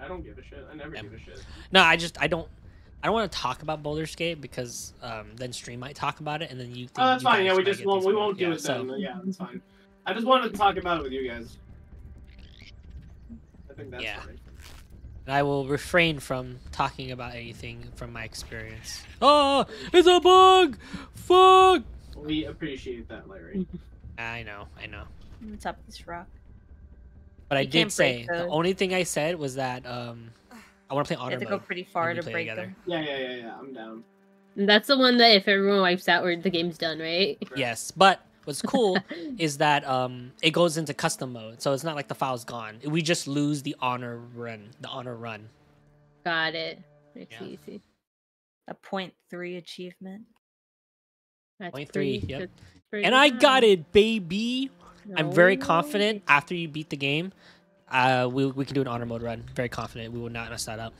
I don't give a shit. I never Yeah. give a shit. No, I just I don't I don't want to talk about Boulder Skate because um, then stream might talk about it and then you. Think Oh, that's you fine. Yeah, we just won't. We won't do yeah, it so- then. Yeah, that's fine. I just wanted to talk about it with you guys. I think that's Yeah. fine. And I will refrain from talking about anything from my experience. Oh, it's a bug! Fuck! We appreciate that, Larry. I know, I know. What's up, this rock? But I You did say break the only thing I said was that um, I want to play You honor have to go pretty far to break together. them. Yeah, yeah, yeah, yeah. I'm down. That's the one that if everyone wipes out, where the game's done, right? Yes, but what's cool is that um, it goes into custom mode, so it's not like the file's gone. We just lose the honor run, the honor run. Got it. I Yeah. see, see. A point three achievement. That's Point three, pretty- yep. that's pretty And I got it, baby. I'm very confident after you beat the game, uh, we, we can do an honor mode run. Very confident we will not mess that up.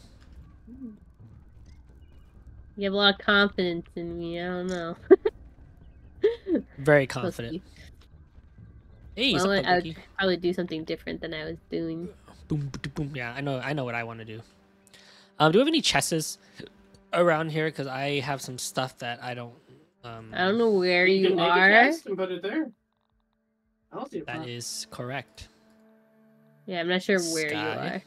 You have a lot of confidence in me. I don't know. Very confident. see. Hey, Well, I would Loki. probably do something different than I was doing. Boom, boom, boom. Yeah, I know. I know what I want to do. Um, do we have any chesses around here? Because I have some stuff that I don't. Um, I don't know where you, can make a are. chest and put it there. I don't see a That problem. is correct. Yeah, I'm not sure where you are.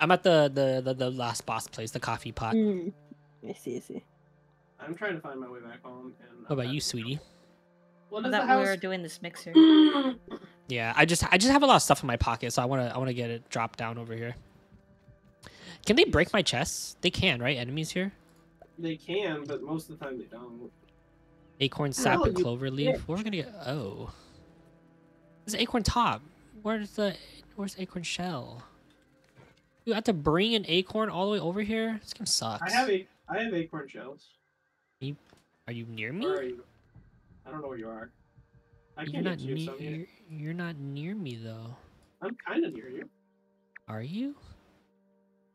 I'm at the the the, the last boss place, the coffee pot. Mm. I see, I see. I'm trying to find my way back home. And What about you, sweetie? What I is we were doing this mixer. Yeah, I just I just have a lot of stuff in my pocket, so I wanna I wanna get it dropped down over here. Can they break my chest? They can, right? Enemies here. They can, but most of the time they don't. Acorn sap No, and clover leaf. We're gonna get? Oh, this acorn top. Where's the where's the acorn shell? You have to bring an acorn all the way over here. This game sucks. I have a I have acorn shells. Are you near me? Are you? I don't know where you are. I You're can't not get you. You're, you're not near me though. I'm kind of near you. Are you?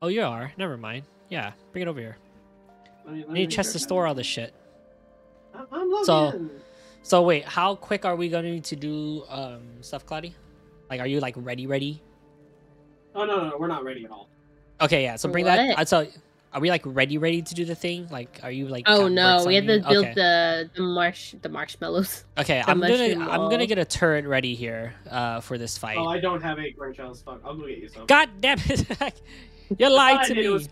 Oh, you are. Never mind. Yeah, bring it over here. Let me, let I need a make chest to store all this shit. I'm, I'm So- in. So wait, how quick are we going to do um stuff, Cloudy? Like, are you like ready, ready? Oh no, no, no, we're not ready at all. Okay, yeah. So bring that. what? Uh, so, are we like ready, ready to do the thing? Like, are you like? Oh no, we have to build Okay. the the marsh the marshmallows. Okay, the I'm gonna mushroom I'm gonna get a turret ready here uh for this fight. Oh, I don't have acorn shells. Fuck, I'll go get you some. God damn it! you lied to did, it me. was-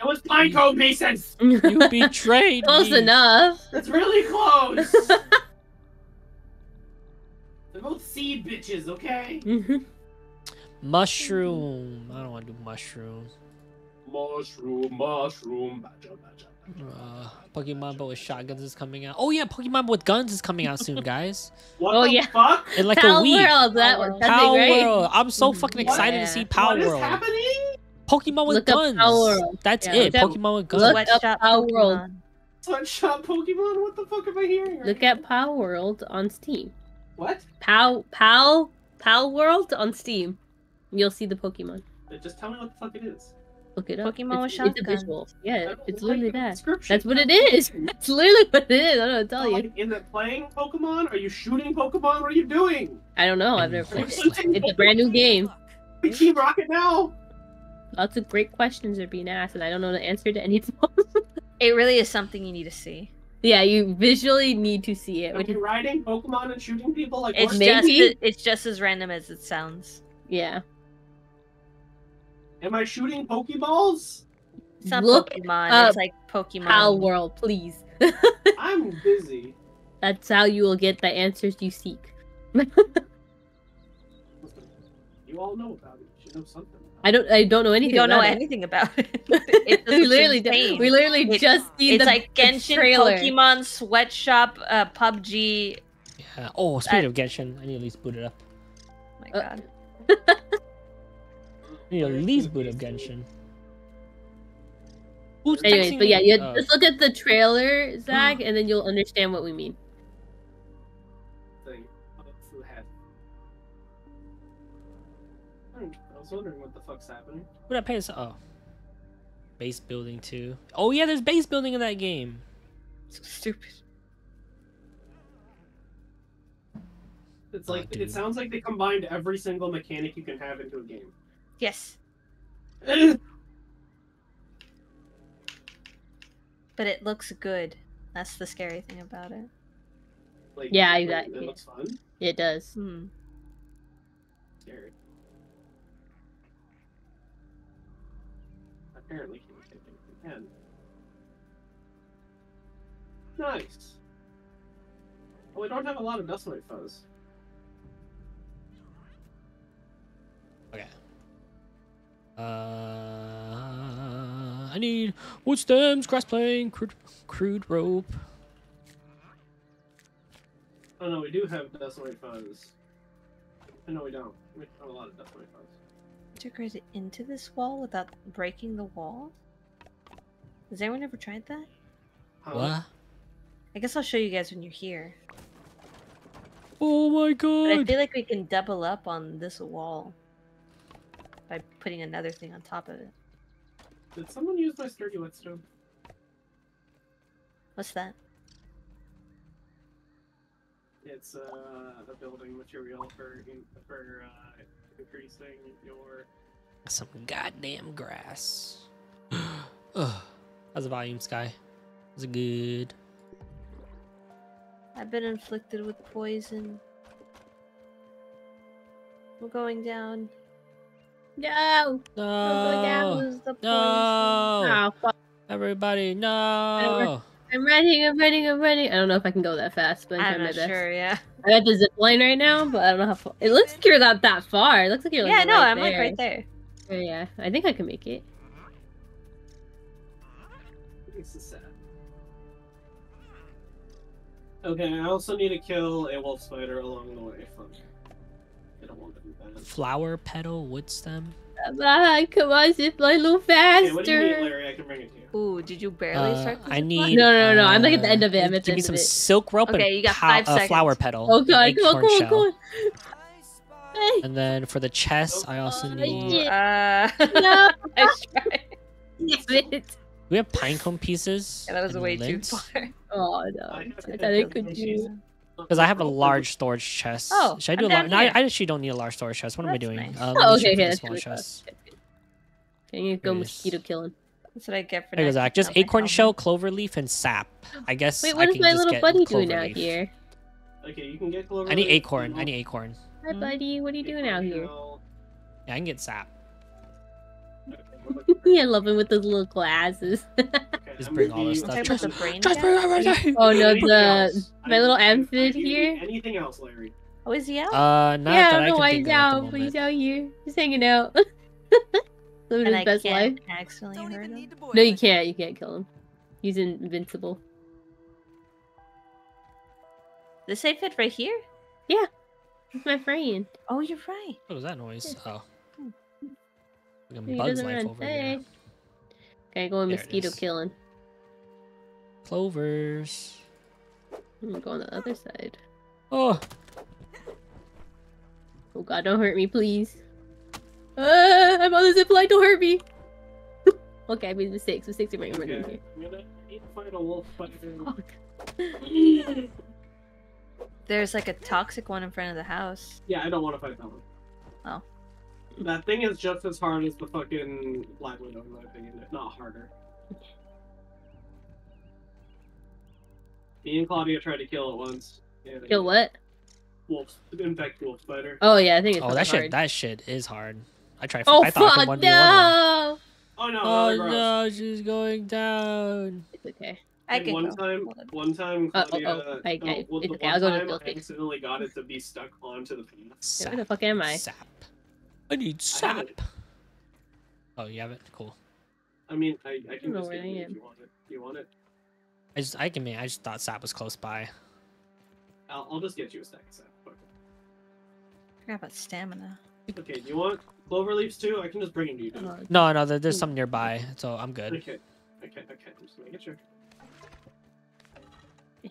It was pine cone pieces. You betrayed me. Close me. enough. It's really close. They're both seed bitches, okay? Mhm. Mushroom. I don't want to do mushroom. Mushroom, mushroom. Uh, Pokemon but with shotguns is coming out. Oh yeah, Pokemon with guns is coming out soon, guys. What Oh, the yeah. fuck? In like Power a week. World, that Power was World. something Power great. World. I'm so fucking excited Yeah. to see Power what is World. happening? Pokemon with Look guns. Power That's Yeah, it. look Pokemon with guns. look Sweatshop up Power World. Pokemon. Sweatshop Pokemon? What the fuck am I hearing? right Look now? at Palworld on Steam. What? Pal Pal Pal World on Steam. You'll see the Pokemon. Uh, just tell me what the fuck it is. Look it up. Pokemon it's, with it's a visual. Yeah, it's like literally that. That's what it is. That's literally what it is. I don't know what to tell you. Like, in the playing Pokemon? Are you shooting Pokemon? What are you doing? I don't know. I've never played it. It's a brand new game. We Team Rocket now? Lots of great questions are being asked, and I don't know the answer to any of them. It really is something you need to see. Yeah, you visually need to see it. Are Which is, you riding Pokemon and shooting people like It's horses? Maybe. just it's just as random as it sounds. yeah. Am I shooting Pokeballs? It's not Look Pokemon. up it's like Pokemon. Palworld, please. I'm busy. That's how you will get the answers you seek. You all know about it. You should know something. I don't. I don't know You anything. don't know about it. anything about it. It's we literally, insane. we literally It- just see it's the like the Genshin, trailer. Pokemon, Sweatshop, uh, PUBG. Yeah. Oh, speaking of Genshin, I need to at least boot it up. Oh my Uh, god. I need to at least boot up Genshin. Who's Anyways, but yeah, you Oh. just look at the trailer, Zach, and then you'll understand what we mean. was wondering what the fuck's happening. What I pay? Oh, base building too. Oh yeah, there's base building in that game. So stupid. It's oh, like oh, it sounds like they combined every single mechanic you can have into a game. Yes. but it looks good. That's the scary thing about it. Like, yeah, exactly. It looks fun. It does. Mm. Scary. Apparently, taking it again. Nice. Well, we don't have a lot of Dustmite foes. Okay. Uh, I need wood stems, grass plane, crude, crude rope. Oh no, we do have Dustmite foes. Oh, no, we don't. We have a lot of Dustmite foes. Integrate it into this wall without breaking the wall. Has anyone ever tried that? What? I guess I'll show you guys when you're here. Oh my But I feel like we can double up on this wall by putting another thing on top of it. Did someone use my sturdy whetstone? What's that? It's uh, a building material for for uh, increasing your. Some goddamn grass. Ugh. How's the volume, Sky? Is it good? I've been inflicted with poison. We're going down. No. Don't go down. No! The poison. No! Oh, fuck. Everybody, no! I'm running, I'm running, I'm running. I don't know if I can go that fast, but I'm I'm trying my not best. sure. Yeah. I'm at the zip line right now, but I don't know how far. It looks like you're not that far. It looks like you're like yeah. No, right I'm there. like right there. Oh, yeah, I think I can make it. This is sad. Okay, I also need to kill a wolf spider along the way. Fuck. I don't want to do that. Flower petal, wood stem. Come on, come on, zip line a little Okay, what do you need, faster. Larry? I can bring it to you. Ooh, did you barely Uh, start? the I need. No, no, no, I'm like at the end of it, uh, I'm at the Give me end some it. silk rope Okay, and you got pow- five a flower seconds. petal. Oh and god, come on, acorn come on, come on. And then for the chest, I also Oh, need. shit. Uh, no, I tried. it. We have pinecone pieces. Yeah, that was and way links. too far. Oh no, I I thought I could do. Because I have a large storage chest. Oh, should I do I'm a large? No, I. I actually don't need a large storage chest. What am I doing? nice. Uh, let Oh, me shoot okay, for the okay, that's small really chest. Can you go There it is. mosquito killing? That's what I get for. There goes Zach. Just acorn health. shell, clover leaf, and sap. I guess Wait, I what is can my little buddy doing out leaf. here? Okay, you can get clover. I need leaf, acorn. I need know, acorn. Hi, Hmm? buddy. What are you doing out here? Yeah, I can get sap. Okay, we're looking for- Yeah, love him with those little glasses. okay, Just bring all this stuff. Talking about the brain Just bring everything. oh no, the my little I- amphib do you need here. Anything else, Larry? Oh, is he out? Uh, not yeah, I don't I know can why think he's of at out, but he's out here. He's hanging out. Living and his I best life. can't accidentally hurt him. No, you can't. You can't kill him. He's invincible. The safe fit right here. Yeah. He's my friend. Oh, you're right. What was that noise? Oh. Like a bug's life run over here. Okay, going There mosquito killing. Clovers. I'm gonna go on the other side. Oh, Oh god, don't hurt me, please. Uh, I'm on the zip line, don't hurt me. okay, I made mistakes. Mistakes are my Okay, running here. I'm gonna need to find a wolf spider. There's like a toxic one in front of the house. Yeah, I don't want to fight that one. Oh. That thing is just as hard as the fucking Black Widow, in my opinion, if not harder. Me and Claudia tried to kill it once. Yeah, Kill what? Wolf, infect wolf spider. Oh yeah, I think it's oh, really that shit. That shit is hard. I tried. Oh I thought fuck could 1v1 no! Oh no, Oh another no, she's going down. It's okay. I And can one go. time, one time, Uh, oh, Claudia, oh, I- no, I- well, it's the okay, one I'll go to time I accidentally got it to be stuck onto the path. Sap. Where the fuck am I? Sap. I need sap. it. Oh, you have it. Cool. I mean, I, I can know just where get I it if am. you want it. You want it? I just, I can mean, I just thought sap was close by. I'll, I'll just get you a stack of sap. Fuck it. forgot about stamina. Okay, do you want clover leaves too? I can just bring them to you. dude. Oh, No, no, there, there's some nearby, so I'm good. Okay, okay, okay. I'm just making sure.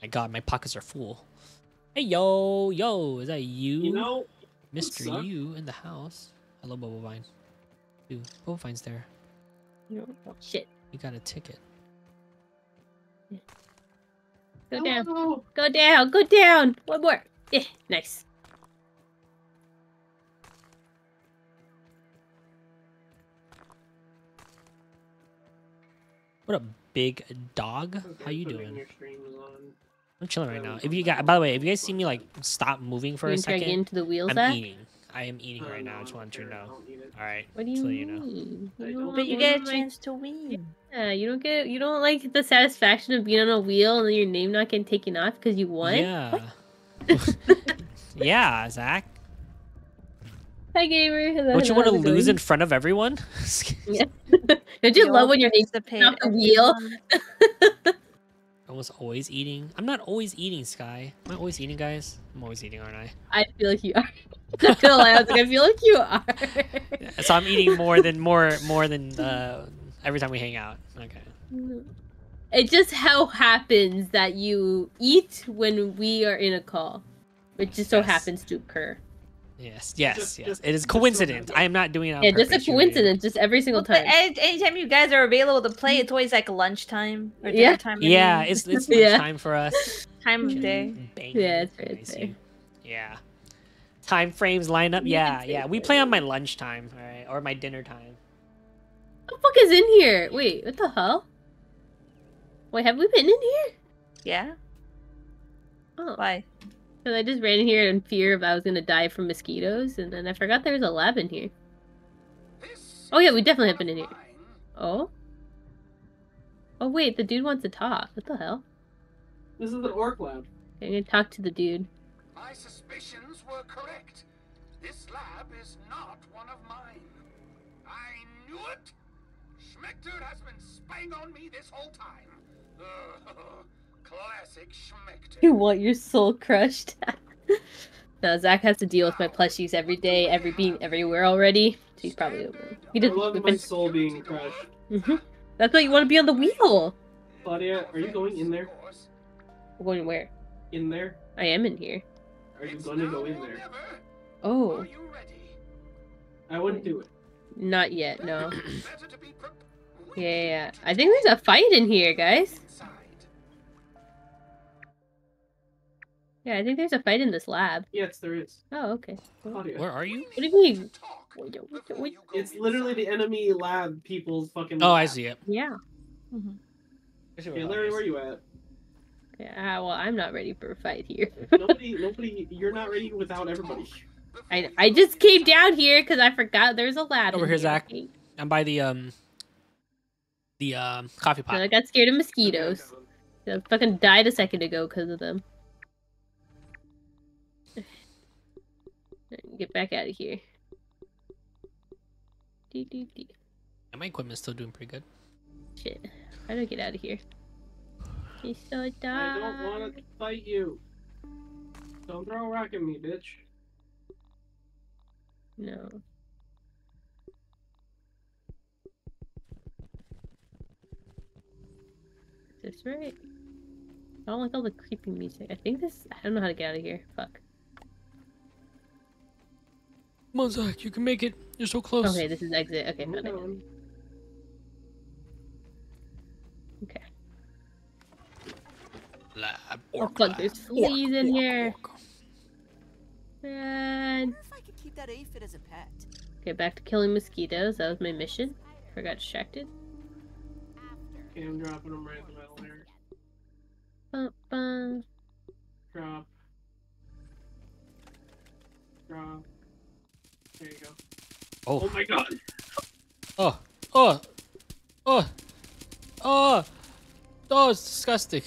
My God, my pockets are full. Hey, yo, yo, is that you, You know, Mister? You in the house? Hello, Bubble Vine. Dude, Bubble Vine's there. no. Oh, shit. You got a ticket. Go down. Hello. Go down. Go down. One more. Yeah, nice. What a big dog? Okay, How you doing? Your on. I'm chilling right now. If you got, by the way, if you guys see me like stop moving for you a can try to get second, into the wheels, I'm Zach? eating. I am eating right no, now. I I just don't you to know. don't need it. All right. What do you So mean? you know. You don't- don't But you get a chance to win. Yeah, you don't get you don't like the satisfaction of being on a wheel and then your name not getting taken off because you won. Yeah. yeah, Zach. Hi gamer. Don't you want to lose going? in front of everyone? Don't you love when your name's participate off the wheel? month. I was always eating. I'm not always eating, Sky. Am I always eating, guys? I'm always eating, aren't I? I feel like you are. I feel like I was like, I feel like you are. So I'm eating more than more more than uh, every time we hang out. Okay. It just how happens that you eat when we are in a call. It just so Yes. happens to occur. Yes, yes, Just- yes. just- It is coincidence. I am not doing it on Yeah, just a purpose, you're right. coincidence, just every single Well, time. any- anytime you guys are available to play, it's always like lunchtime or dinner Yeah. time. I Yeah, mean, it's it's Yeah. time for us. time of day. Bang. Yeah, it's fair, I it's see. fair. Yeah. Time frames line up. Yeah, Yeah, it's yeah. fair, We play on my lunchtime, all right, or my dinner time. What the fuck is in here? Wait, what the hell? Wait, have we been in here? Yeah. Oh, Why? because I just ran in here in fear of I was gonna die from mosquitoes, and then I forgot there was a lab in here. Oh yeah, we definitely have been in here. Oh. Oh wait, the dude wants to talk. What the hell? This is an orc lab. I'm gonna talk to the dude. My suspicions were correct. This lab is not one of mine. I knew it! Schmector has been spying on me this whole time. Ugh, classic Schmector. You want your soul crushed? no, Zach has to deal with my plushies every day, every being everywhere already. So he's probably over. He I doesn't. love my soul being crushed. Mhm. That's why you want to be on the wheel. Claudia, are you going in there? Going where? In there? I am in here. Are you going to go in there? Oh, Are you ready? I wouldn't do it. not yet. No. Better to be pre- Yeah, yeah, yeah. I think there's a fight in here, guys. Yeah, I think there's a fight in this lab. Yes, there is. Oh, okay. Claudia. Where are you? What do you mean? Talk Wait, wait, before wait. you go It's literally the enemy lab people's fucking. Oh, I see it. Yeah. Mm-hmm. Okay, Larry, where are you at? Yeah. ah, Well, I'm not ready for a fight here. nobody, nobody. You're not ready without everybody. I I just came down here because I forgot there's a lab. Over here, Zach. I'm by the um the um coffee pot. I got scared of mosquitoes. I fucking died a second ago because of them. Get back out of here. Dee, dee, dee. Yeah, my equipment's still doing pretty good. Shit. How do I get out of here? He's so I don't want to fight you. Don't throw a rock at me, bitch. No. Is this right? I don't like all the creepy music. I think this. I don't know how to get out of here. Fuck. Come on, Zach, you can make it. You're so close. Okay, this is exit. Okay, I'm found it. Lab, Oh, orc fuck, lab, there's orc, fleas in orc, here. orc. And wonder if I could keep that aphid as a pet. okay, back to killing mosquitoes. That was my mission. I got distracted. Okay, I'm dropping them right in the middle there. Bum, bum. Drop. Drop. There you go. Oh Oh, my god! oh, oh, oh, oh, oh, it's disgusting.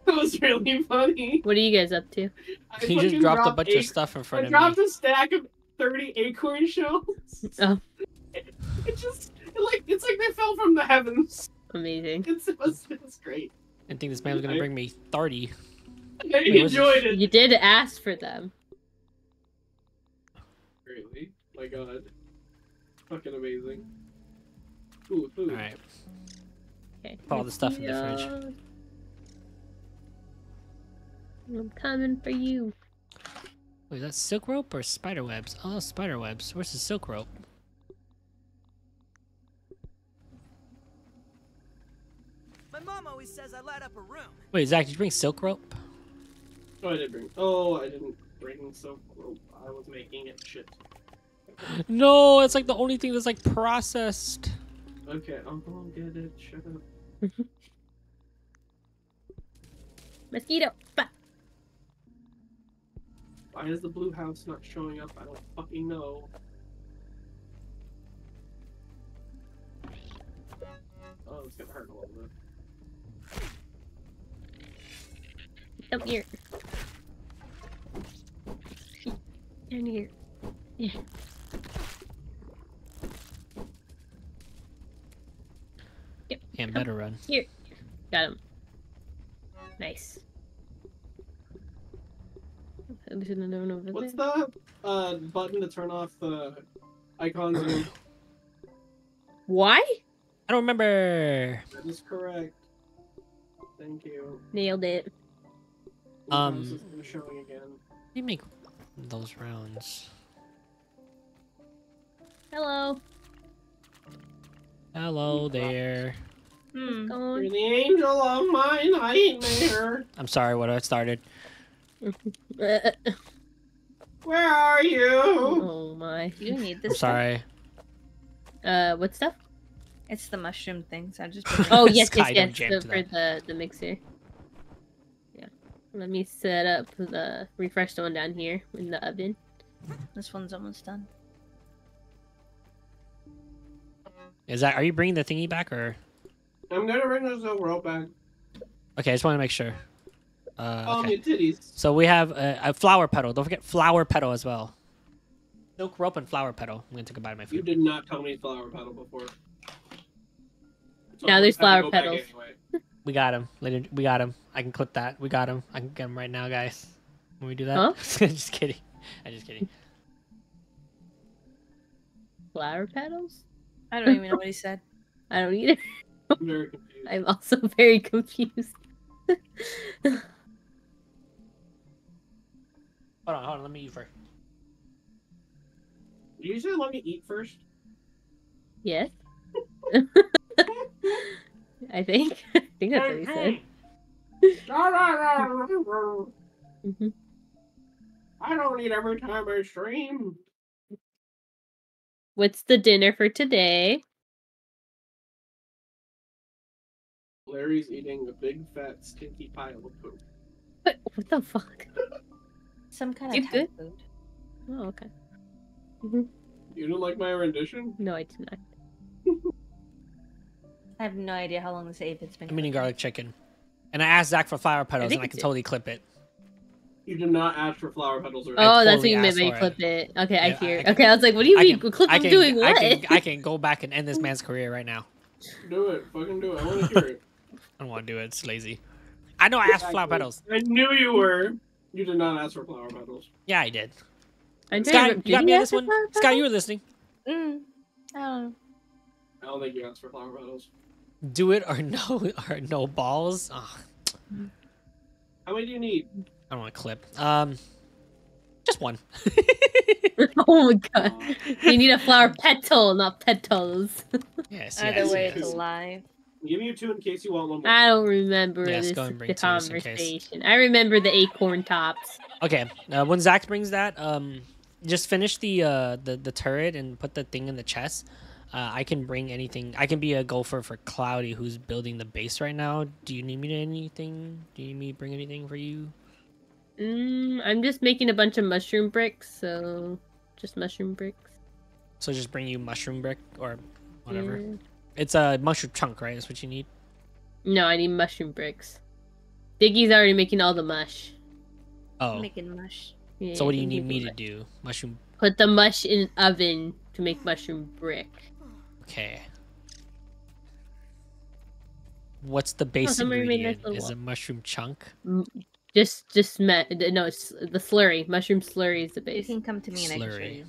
That was really funny. What are you guys up to? I He just fucking dropped a bunch of stuff in I front of me. I dropped a stack of 30 acorn shells. Oh. It, it just, it like, it's like they fell from the heavens. Amazing. It's, it, was, it was great. I didn't think this man was gonna bring me 30. I was- enjoyed it. You did ask for them. Really? My god. Fucking amazing. Ooh, food. Alright, Okay. Put all the stuff in the fridge. Mosquitoes. I'm coming for you. wait, is that silk rope or spider webs? Oh, spider webs. Where's the silk rope? My mom always says I light up a room. Wait, Zach, did you bring silk rope? Oh, I did bring. Oh, I didn't bring silk rope. I was making it. Shit. No, it's like the only thing that's like processed. Okay, I'm gonna get it. Shut up. Mosquito. Bah. Why is the blue house not showing up? I don't fucking know. Oh, it's gonna hurt a little bit. Come here. Down here. Yeah. And better run. Here. Got him. Nice. I should have known over What's there. the uh, button to turn off the icons? again? Why? I don't remember. that is correct. Thank you. Nailed it. Um, house showing again. Let make those rounds. Hello. Hello there. Hmm. You're the angel of my nightmare. I'm sorry what I started. Where are you? oh my. Do you need I'm this? sorry. Uh, what stuff? It's the mushroom things. I just. Oh yes, Sky, yes, yes. jam The, to for the the mixer. Yeah. Let me set up the refresh the one down here in the oven. this one's almost done. Is that? Are you bringing the thingy back or? I'm gonna bring this overall back. Okay, I just want to make sure. Uh, Oh, okay. titties. So we have a, a flower petal. Don't forget flower petal as well. Silk rope and flower petal. I'm gonna take a bite of my food. You did not tell me flower petal before. So Now I there's flower petals. anyway. We got him. Later, we got him. I can clip that. We got him. I can get him right now, guys. When we do that. Huh? just kidding. I'm just kidding. Flower petals? I don't even know what he said. I don't either. I'm very confused. I'm also very confused. Hold on, hold on. Let me eat first. Did you say let me eat first? yes. I think. I think that's what he said. I don't eat every time I stream. What's the dinner for today? Larry's eating a big fat stinky pile of poop. What, what the fuck? Some kind of cat good? food. Oh, okay. Mm-hmm. You didn't like my rendition? No, I did not. I have no idea how long this aphid's been. I'm eating garlic chicken. And I asked Zach for flower petals, think and I can it. totally clip it. You did not ask for flower petals or Oh, that's what you meant by you clip it. Okay, I hear. I can- okay, I was like, what do you I mean? can- clip I him can, doing I what? can, I can go back and end this man's career right now. do it. Fucking do it. I want to hear it. I don't want to do it. It's lazy. I know I asked for flower petals. I knew you were. You did not ask for flower petals. Yeah, I did. I'm Sky, you got me on this one? flower Sky, you petals? were listening. Mm, I don't know. I don't think you asked for flower petals. Do it or no or no balls. Ugh, How many do you need? I don't want to clip. Um, just one. oh my god. Aw. You need a flower petal, not petals. yes, Either yes, way, yes. it's alive. Give me two in case you want one more. I don't remember Yes, this go and bring the two just in case. conversation. I remember the acorn tops. Okay, uh, when Zach brings that, um, just finish the uh the the turret and put the thing in the chest. Uh, I can bring anything. I can be a gopher for Cloudy, who's building the base right now. Do you need me to anything? Do you need me to bring anything for you? Mm, I'm just making a bunch of mushroom bricks, so just mushroom bricks. So just bring you mushroom brick or whatever. Yeah. It's a mushroom chunk, right? That's what you need. No, I need mushroom bricks. Diggy's already making all the mush. Oh, Making mush. Yeah, so what do you need me to mush. do? Mushroom. Put the mush in oven to make mushroom brick. Okay. What's the base somebody made nice ingredient? Is wall. it mushroom chunk? Just, just met. no, it's the slurry. Mushroom slurry is the base. You can come to me and I can show Slurry. you.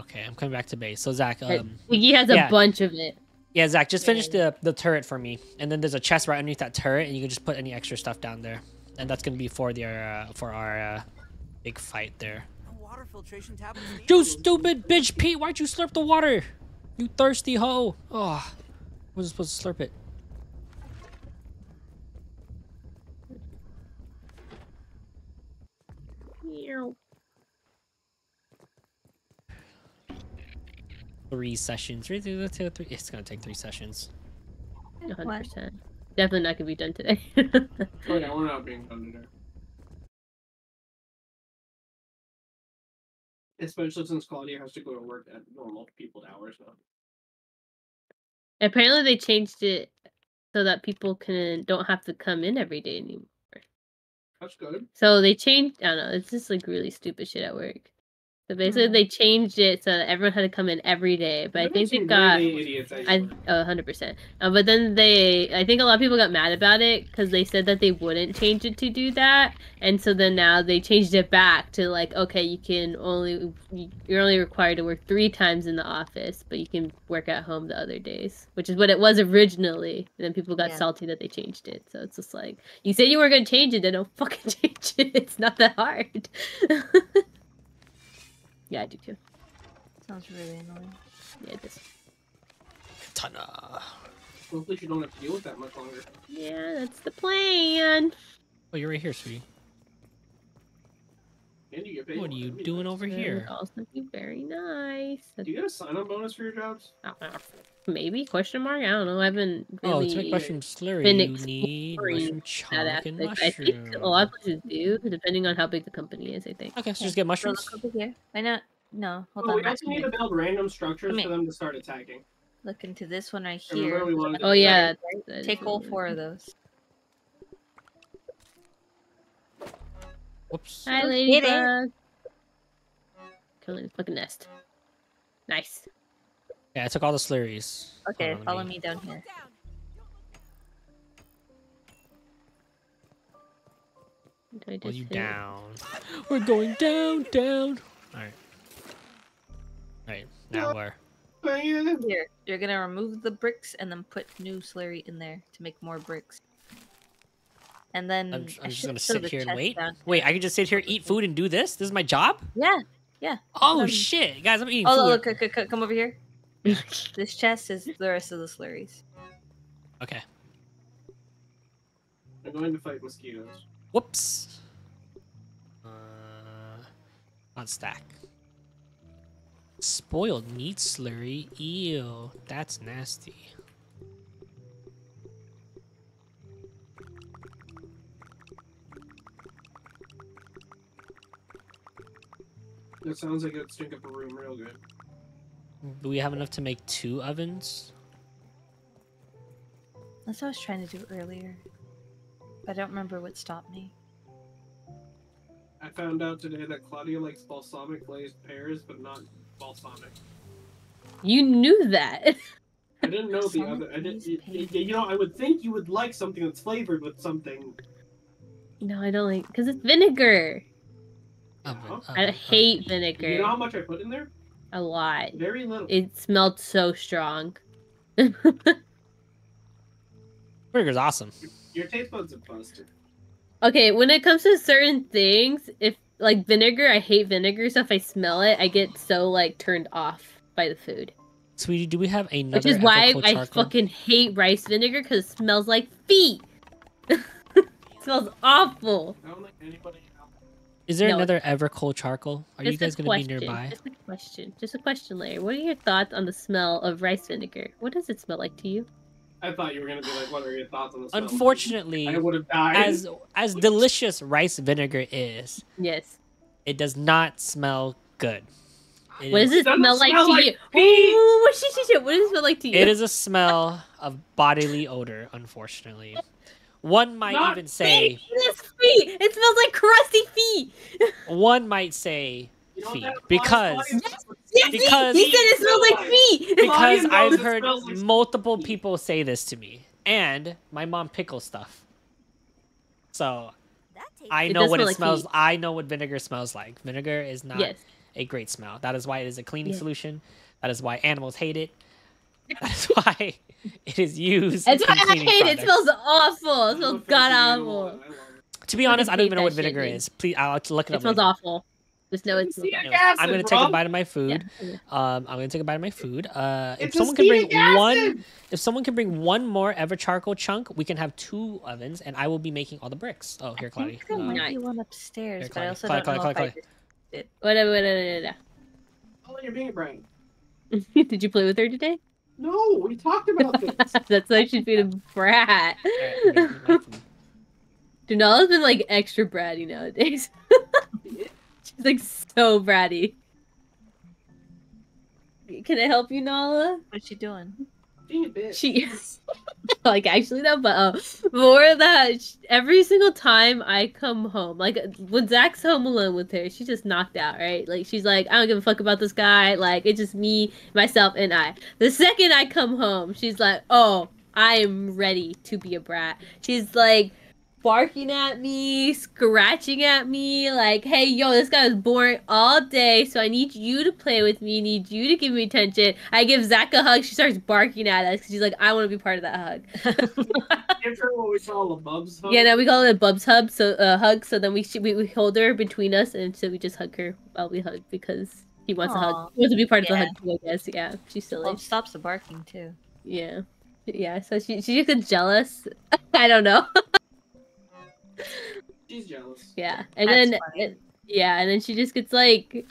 Okay, I'm coming back to base. So Zach, um, Diggy has a yeah. bunch of it. Yeah, Zach, just finish the the turret for me, and then there's a chest right underneath that turret, and you can just put any extra stuff down there, and that's gonna be for the uh, for our uh, big fight there. No water filtration tablets. You stupid bitch, Pete! Why'd you slurp the water? You thirsty hoe! Oh, I was supposed to slurp it. Three sessions. Three, three, three, three. It's gonna take three sessions. hundred What? percent. Definitely not gonna be done today. Oh yeah, we're not being done today. Especially since Claudia has to go to work at normal people hours now. Apparently, they changed it so that people can don't have to come in every day anymore. That's good. So they changed. I don't know. It's just like really stupid shit at work. So basically, Hmm. they changed it so that everyone had to come in every day. But I think they got. really idiots at I oh, 100%. Uh, but then they, I think a lot of people got mad about it because they said that they wouldn't change it to do that, and so then now they changed it back to like, okay, you can only, you- you're only required to work three times in the office, but you can work at home the other days, which is what it was originally. And then people got Yeah. salty that they changed it. So it's just like, you said you were gonna change it, then don't fucking change it. It's not that hard. yeah, I do too. Sounds really annoying. Yeah, it is. Katana. Well, at least you don't have to deal with that much longer. Yeah, that's the plan. Oh, you're right here, sweetie. And you get. What are you doing over That would here? also be very nice. Do you get a sign-on bonus for your jobs? Uh-uh. Maybe question mark. I don't know. I haven't Oh, really to make mushroom slurry, been you need exploring mushroom that chunk and aspect. I think a lot of places do, depending on how big the company is. I think. Okay, so Okay, just get mushrooms. look over here. Why not? No, hold Oh, on. we not also need to build random structures Come for them to start attacking. Look into this one right here. we wanted to Oh yeah. is Take all four of those. Whoops. Hi, Go get it. ladybug. Killing the fucking nest. Nice. Yeah, I took all the slurries. Okay, on, follow me down here. Do I Pull just you hit- down. We're going down, down. Alright. Alright, now where? Man. Here, you're gonna remove the bricks and then put new slurry in there to make more bricks. And then I'm, I I'm just gonna sit here and wait. down Wait. I can just sit here, eat food, and do this? This is my job? Yeah. Yeah. Oh Um, shit, guys! I'm eating Oh, food. look, look, look, look, come over here. this chest is the rest of the slurries. Okay. I'm going to fight mosquitoes. Whoops. Uh, on stack. Spoiled meat slurry. Ew, that's nasty. That sounds like it would stink up a room real good. Do we have enough to make two ovens? That's what I was trying to do earlier. But I don't remember what stopped me. I found out today that Claudia likes balsamic glazed pears, but not balsamic. You knew that. I didn't know the other. I didn't. glazed You, you know, I would think you would like something that's flavored with something. no, I don't like because it's vinegar. Oven, I oven, I oven. hate You know how much I put in there? A lot. Very little. It smelled so strong. Burger's awesome. Your taste buds are busted. Okay, when it comes to certain things, if like vinegar, I hate vinegar, so if I smell it, I get so like turned off by the food. Sweetie, do we have another? Which is why Evercoat I charcoal? fucking hate rice vinegar because it smells like feet. smells awful. I don't like anybody else. Is there No. another Evercold charcoal? Are you guys gonna be nearby? Just a question. Just a question, Larry. What are your thoughts on the smell of rice vinegar? What does it smell like to you? I thought you were gonna be like, "What are your thoughts on this?" film?" Unfortunately, I would have died. as as delicious rice vinegar is, Yes. it does not smell good. It What is- does it Doesn't smell like smell to like you? Ooh, what does it smell like to you? It is a smell of bodily odor, unfortunately. One might Not even say, It is feet. It smells like crusty feet. one might say feet, because Yes, yes, Because- he, he said it smells like feet. because I've heard multiple feet. people say this to me, and my mom pickles stuff, so I know does what smell it like smells. feet. I know what vinegar smells like. Vinegar is not yes. a great smell. That is why it is a cleaning Yeah. solution. That is why animals hate it. That is why it is used. That's why I cleaning hate it. It smells awful. It smells god awful. animal, and I love it. To be honest, I don't even know what vinegar dude. is. Please, I'll have to look it It up. It smells later. awful. Just know it smells Acetic Anyways, I'm gonna acid, take a bite of my food. Yeah. Um, I'm gonna take a bite of my food. Uh, if It's someone can bring acetic one, if someone can bring one more ever charcoal chunk, we can have two ovens, and I will be making all the bricks. Oh, here, I Claudia. think there Uh, might be one upstairs, Here, but I Claudia, also Claudia, don't know Claudia, if I Claudia. Whatever, whatever, Oh, you're being brain. whatever. Did you play with her today? No, we talked about this. That's why she's being a brat. Alright, okay, nice. Dunala's been like extra bratty nowadays. she's like so bratty. Can I help you, Nala? What's she doing? She like actually though, but uh, more that. sh- Every single time I come home, like when Zach's home alone with her, she's just knocked out, right? Like she's like, I don't give a fuck about this guy. Like it's just me, myself, and I. The second I come home, she's like, oh, I am ready to be a brat. She's like barking at me, scratching at me, like, hey, yo, this guy was boring all day, so I need you to play with me, need you to give me attention. I give Zach a hug, she starts barking at us 'cause she's like, I want to be part of that hug. Give her what we call a bubs hug. Yeah, now we call it a Bubs hug, so uh, hug. So then we, we we hold her between us, and so we just hug her while we hug because he wants to Aw. hug. He wants to be part of the hug. too, I guess. Yeah, she's silly. Well, stops the barking too. Yeah, yeah. So she she just gets jealous. I don't know. She's jealous. Yeah, and That's then funny. yeah, and then she just gets like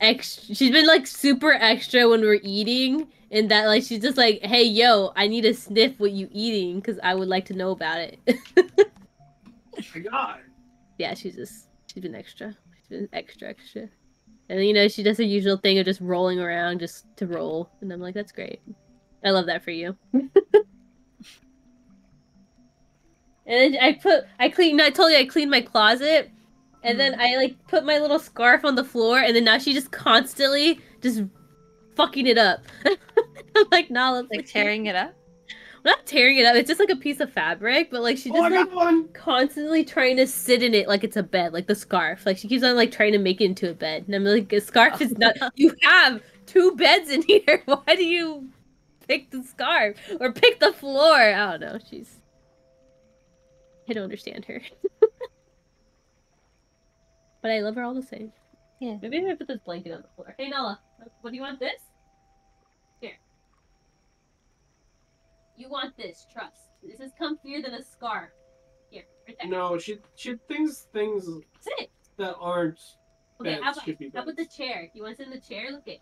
extra. She's been like super extra when we're eating, and that like she's just like, hey yo, I need to sniff what you eating because I would like to know about it. Oh my god. yeah, she's just she's been extra. She's been extra extra. And you know, she does her usual thing of just rolling around just to roll. And I'm like, that's great. I love that for you. and then I put I clean I told you I cleaned my closet. And then mm. I like put my little scarf on the floor and then now she just constantly just fucking it up. I'm like, nah, let's Like tearing it up. not tearing it up. It's just like a piece of fabric, but like she Oh, just I like one. constantly trying to sit in it like it's a bed, like the scarf. Like she keeps on like trying to make it into a bed. And I'm like, a scarf is not you have two beds in here. Why do you pick the scarf? Or pick the floor? I don't know. She's I don't understand her. but I love her all the same. Yeah. Maybe I'm put this blanket on the floor. Hey Nala, what do you want this? Here. You want this, trust. This is comfier than a scarf. Here, right there. No, she she thinks things Sit. that aren't Okay, beds how about, should be how about the chair? You want to sit in the chair? Look at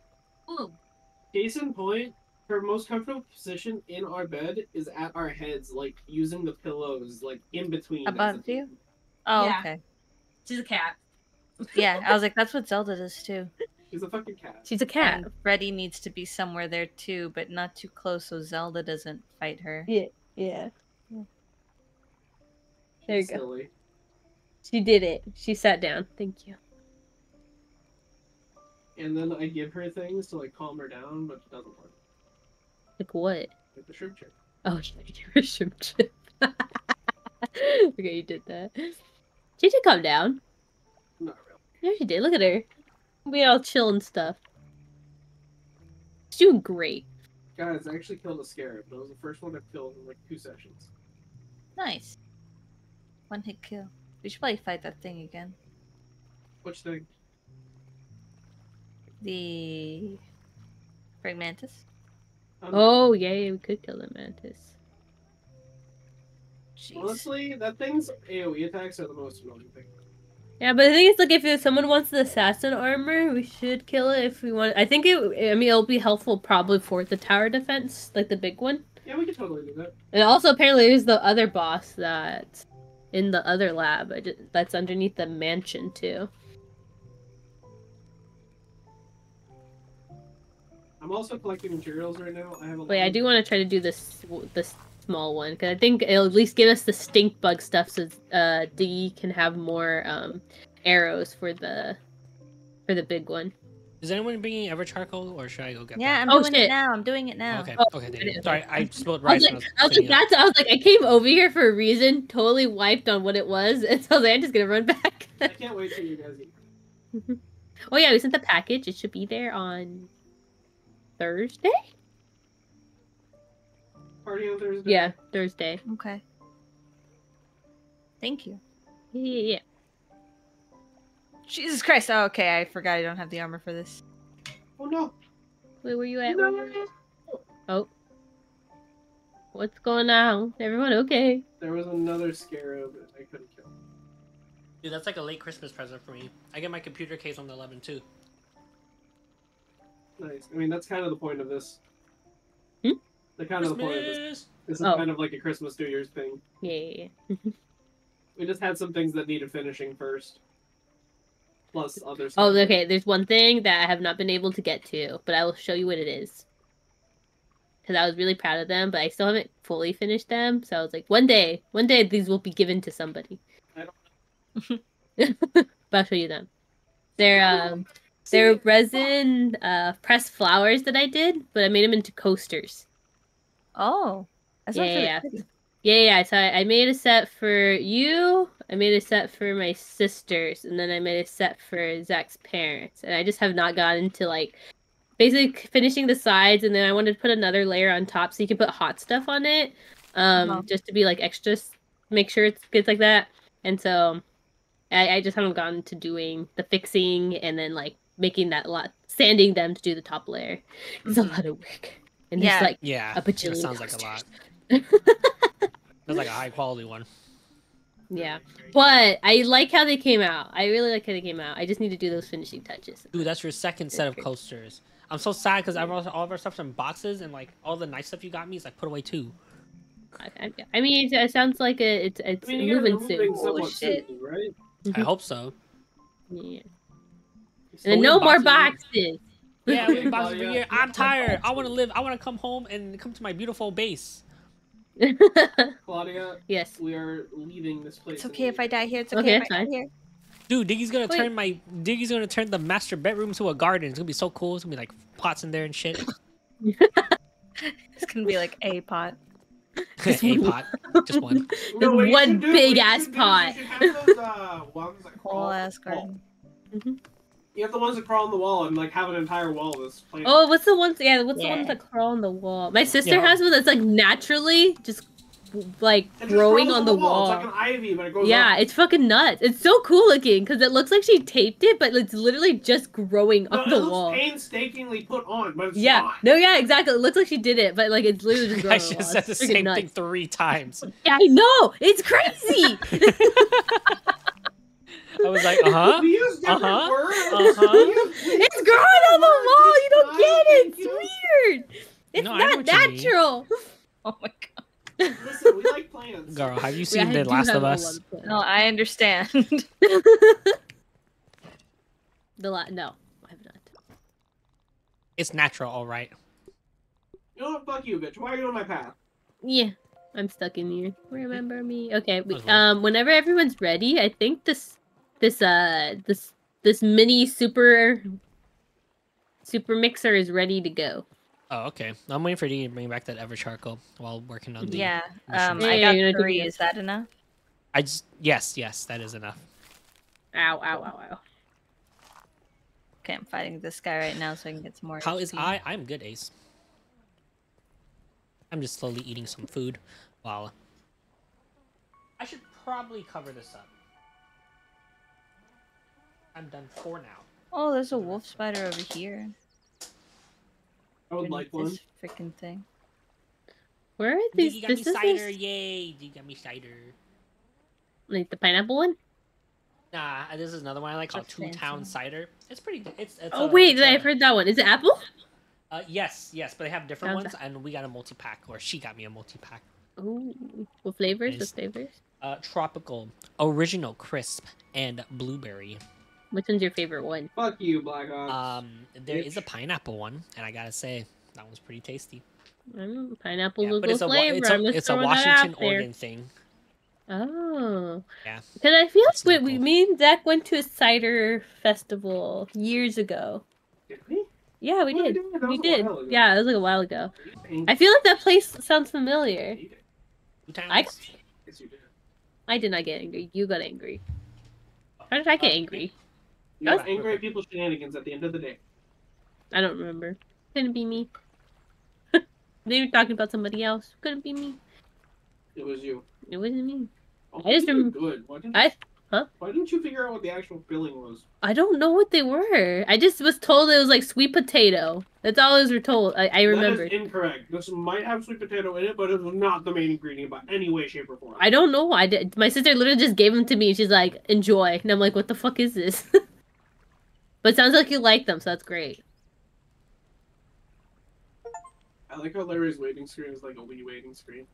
Boom. Case in point, her most comfortable position in our bed is at our heads, like using the pillows, like in between. Above if- you? Oh, Yeah. okay. She's a cat. Yeah, I was like, that's what Zelda does too. She's a fucking cat. She's a cat. And Freddy needs to be somewhere there too, but not too close so Zelda doesn't fight her. Yeah. Yeah. There you She's go. Silly. She did it. She sat down. Thank you. And then I give her things to like calm her down, but it doesn't work. Like what? Like the shrimp chick. Oh, she gave her shrimp chip. okay, you did that. She did calm down. Not really. Yeah, she did. Look at her. We all chill and stuff. She's doing great. Guys, I actually killed a scarab. That was the first one I've killed in like two sessions. Nice. One hit kill. We should probably fight that thing again. Which thing? The Fragmantis. Um, Oh, yeah, we could kill the mantis. Jeez. Honestly, that thing's AoE attacks are the most annoying thing. Yeah, but the thing is, like, if someone wants the assassin armor, we should kill it if we want. I think it. I mean, it'll be helpful probably for the tower defense, like the big one. Yeah, we could totally do that. And also, apparently, there's the other boss that in the other lab. Just, that's underneath the mansion too. I'm also collecting materials right now. I have a Wait, I do want to try to do this this small one because I think it'll at least give us the stink bug stuff, so uh, D can have more um arrows for the for the big one. Is anyone bringing ever charcoal, or should I go get Yeah, that? I'm Oh, doing shit. it now. I'm doing it now. Okay, Oh, okay. thank you. is. Sorry, I spilled I was rice. like, I was like, that's. I was like, I came over here for a reason, totally wiped on what it was, and so I was like, I'm just gonna run back. I can't wait till you guys eat. oh yeah, we sent the package. It should be there on Thursday. Party on Thursday. Yeah, Thursday. Okay. Thank you. Yeah, yeah, yeah. Jesus Christ. Oh, okay. I forgot I don't have the armor for this. Oh no. Wait, where you at? No. Where you at? Oh, what's going on? Everyone okay? There was another scarab that I couldn't kill. Dude, that's like a late Christmas present for me. I get my computer case on the 11 too. Nice. I mean, that's kind of the point of this. Hmm? The kind of the point of this. This is Oh. kind of like a Christmas New Year's thing. Yeah, yeah, yeah. We just had some things that needed finishing first. Plus other Oh, stuff. okay. There's one thing that I have not been able to get to, but I will show you what it is. Because I was really proud of them, but I still haven't fully finished them. So I was like, one day, one day these will be given to somebody. I don't know. but I'll show you them. They're um, they're resin uh pressed flowers that I did, but I made them into coasters. Oh, Yeah, really yeah. pretty. Yeah, yeah. So I, I made a set for you. I made a set for my sisters, and then I made a set for Zach's parents. And I just have not gotten to like basically finishing the sides, and then I wanted to put another layer on top so you can put hot stuff on it, um, Uh-huh. just to be like extra, make sure it's good like that. And so I, I just haven't gotten to doing the fixing and then like making that lot, sanding them to do the top layer. It's a mm-hmm. lot of work, and Yeah. there's like Yeah, A that bajillion sounds like a lot. coasters. That's like a high quality one. Yeah. But I like how they came out. I really like how they came out. I just need to do those finishing touches. Dude, that's your second set of coasters. I'm so sad because all of our stuff's in boxes and like all the nice stuff you got me is like put away too. I, I, I mean, it, it sounds like a, it's I mean, you guys are moving soon. Oh, shit. soon, right? I mm-hmm. hope so. Yeah. So And then we no more boxes- boxes. Yeah, we have boxes Oh, every yeah. year. I'm tired. I want to live. I want to come home and come to my beautiful base. Claudia, yes. we are leaving this place. It's okay if I die here. It's okay, Okay, if I die fine. here. Dude, Diggy's gonna Wait. turn my Diggy's gonna turn the master bedroom to a garden. It's gonna be so cool. It's gonna be like pots in there and shit. It's gonna be like a pot. a pot, just one. There's what one should do- big ass should do is pot. You those, uh, ones that Whole crawl- ass crawl. garden. You have the ones that crawl on the wall and like have an entire wall that's plant. Oh, what's the ones? Yeah, what's the ones that crawl on the wall? My sister Yeah. has one that's like naturally just like It just growing crawls on the wall. It's like an ivy, but it goes Yeah, up. it's fucking nuts. It's so cool looking because it looks like she taped it, but it's literally just growing No, on it the looks wall. painstakingly put on, but it's Yeah, not. no, yeah, exactly. It looks like she did it, but like it's literally just growing. I just said the It's same nuts. thing three times. Yeah, I know. It's crazy. I was like, uh huh. We use different Uh-huh. words. Uh-huh. We use- we it's growing on the wall. You don't get it. It's weird. It's No, not what you mean. natural. Oh my god. Listen, we like plants. Girl, have you seen I The Last of Us? of. No, I understand. The la- no, I have not. It's natural, all right. You know what? Fuck you, bitch. Why are you on my path? Yeah, I'm stuck in here. Remember me? Okay. We, um, whenever everyone's ready, I think this, this, uh, this, this mini super, super mixer is ready to go. Oh, okay. I'm waiting for you to bring back that ever charcoal while working on the. yeah. Um, Yeah, I yeah, got you're three. doing it. Is that enough? I just yes, yes, that is enough. Ow! Ow! Ow! Ow! Okay, I'm fighting this guy right now so I can get some more. How is XP. I? I'm good, Ace. I'm just slowly eating some food while. I should probably cover this up. I'm done for now. Oh, there's a wolf spider over here. I would like one. This freaking thing. Where are Diggy these? got me This is cider, yay! you got me cider. like the pineapple one. Nah, this is another one I like called That's Two Town. Cider. It's pretty. good. It's. it's Oh a- wait, it's I've a- heard that one. Is it apple? Uh, yes, yes, but they have different Sounds- ones, and we got a multi pack, or she got me a multi pack. Ooh, what flavors? What flavors? Uh, tropical, original, crisp, and blueberry. Which one's your favorite one? Fuck you, Black Ops. Um, there is a pineapple one, and I gotta say that one's pretty tasty. Mm, pineapple Yeah, with but it's a wa- flavor. it's I'm a it's a Washington. Oregon thing. Oh. Yeah. Because I feel It's like we, we, me and Zach went to a cider festival years ago. Did we? Yeah, we Oh, did. did? We was did. Yeah, it was like a while ago. I feel like that place sounds familiar. Eat it. I- Yes, you did. I did not get angry. You got angry. How did I get Uh, angry? You have Okay. angry at people's shenanigans at the end of the day. I don't remember. Couldn't be me. they were talking about somebody else. Couldn't be me. It was you. It wasn't me. Oh, I just you did rem- good. Why didn't, I- huh? Why didn't you figure out what the actual filling was? I don't know what they were. I just was told it was like sweet potato. That's all I was told. I, I remember. That is incorrect. This might have sweet potato in it, but it was not the main ingredient by any way, shape, or form. I don't know. I did. My sister literally just gave them to me. She's like, "Enjoy," and I'm like, "What the fuck is this?" but it sounds like you like them, so that's great. I like how Larry's waiting screen is like a Wii waiting screen.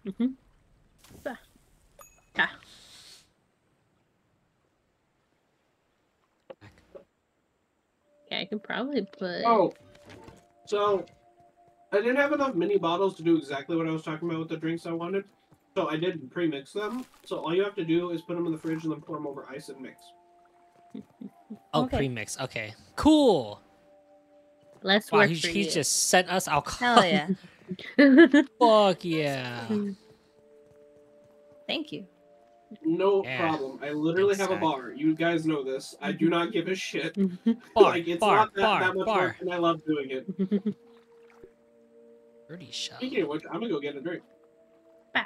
Ah. Yeah, I can probably put. Oh, so I didn't have enough mini bottles to do exactly what I was talking about with the drinks I wanted. So I did pre-mix them. So all you have to do is put them in the fridge and then pour them over ice and mix. Oh, Okay. premix. Okay, cool. Less Wow, work he's, for he's you. just sent us alcohol. Hell yeah. Fuck yeah. Thank you. No Yeah. problem. I literally have a bar. You guys know this. I do not give a shit. Bar, like it's bar, not that, bar, that much bar. work, and I love doing it. Dirty shot. Speaking of which, I'm gonna go get a drink. Bah.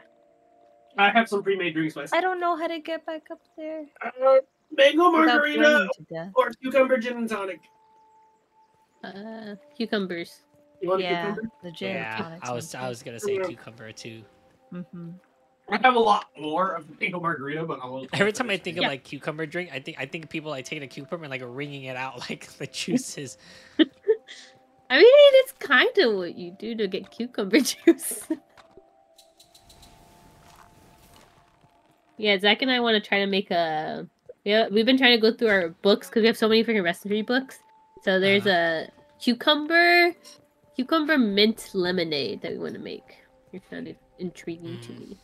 I have some pre-made drinks myself. I don't know how to get back up there. Uh, mango margarita burning to death. or cucumber gin and tonic. uh, cucumbers. You want a Yeah, cucumber? the gin Yeah, tonic I was I was gonna say cucumber too. good. Mhm. I have a lot more of the mango margarita, but I'll. Every time I think of Yeah. like cucumber drink, I think I think people like taking a cucumber and like wringing it out like the juices. I mean, it's kind of what you do to get cucumber juice. yeah, Zach and I want to try to make a. Yeah, we've been trying to go through our books because we have so many freaking recipe books. So there's a cucumber, cucumber mint lemonade that we want to make. It sounded intriguing to Mm. me.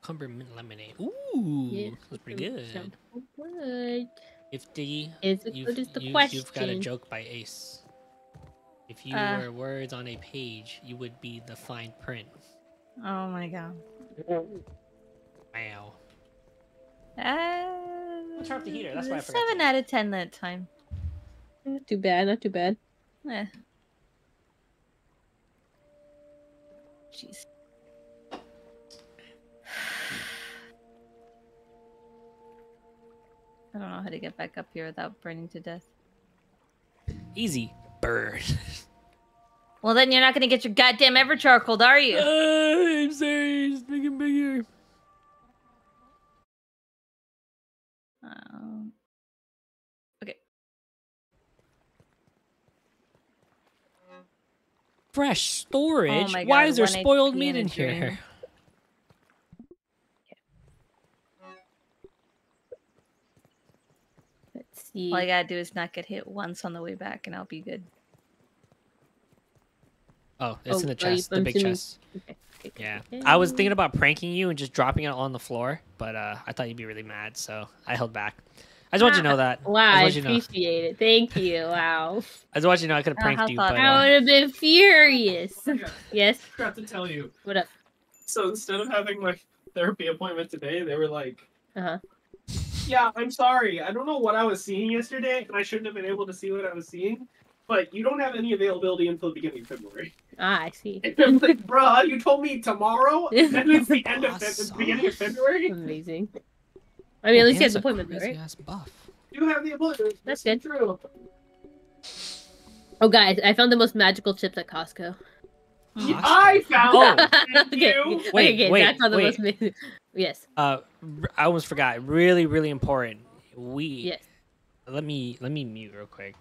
cucumber mint lemonade. Ooh, Yeah, that's pretty good. Sounds good. If the Is you've, good is the you've, question. you've got a joke by Ace. If you Uh. were words on a page, you would be the fine print. Oh my god. Wow. Uh, turn off the heater, that's why I forgot Seven to- out of ten that time. Not too bad. Not too bad. Eh. Jeez. I don't know how to get back up here without burning to death. Easy bird. Well, then you're not gonna get your goddamn ever charcoaled, are you? I'm sorry, it's bigger and bigger. Fresh storage. Oh my Why is there spoiled meat in a in here? Let's see. All I gotta do is not get hit once on the way back, and I'll be good. Oh, it's Oh, in the chest, the big chest. Okay, okay, Yeah. I was thinking about pranking you and just dropping it on the floor, but uh, I thought you'd be really mad, so I held back. I just want you to know that. Wow, I I just you know. appreciate it. Thank you. Wow. I just want you to know I could have Oh, pranked how you, but uh, I would have been furious. Yeah, Yes. I forgot to tell you. What up? So instead of having my therapy appointment today, they were like, Uh huh. "Yeah, I'm sorry. I don't know what I was seeing yesterday, and I shouldn't have been able to see what I was seeing. But you don't have any availability until the beginning of February." Ah, I see. And I'm like, "Bruh, you told me tomorrow, and it's the end of Feb- it's the beginning of February. Amazing. I mean, at least he has Dan's an a appointment, though, crazy right? ass buff. You have the appointment. That's This is good. True. Oh, guys, I found the most magical chips at Costco. Yeah, I found Oh. it. Okay, you. Wait, okay, wait, that's how the wait. most amazing. Yes, Uh, r- I almost forgot. Really, really important. We yes. let me let me mute real quick.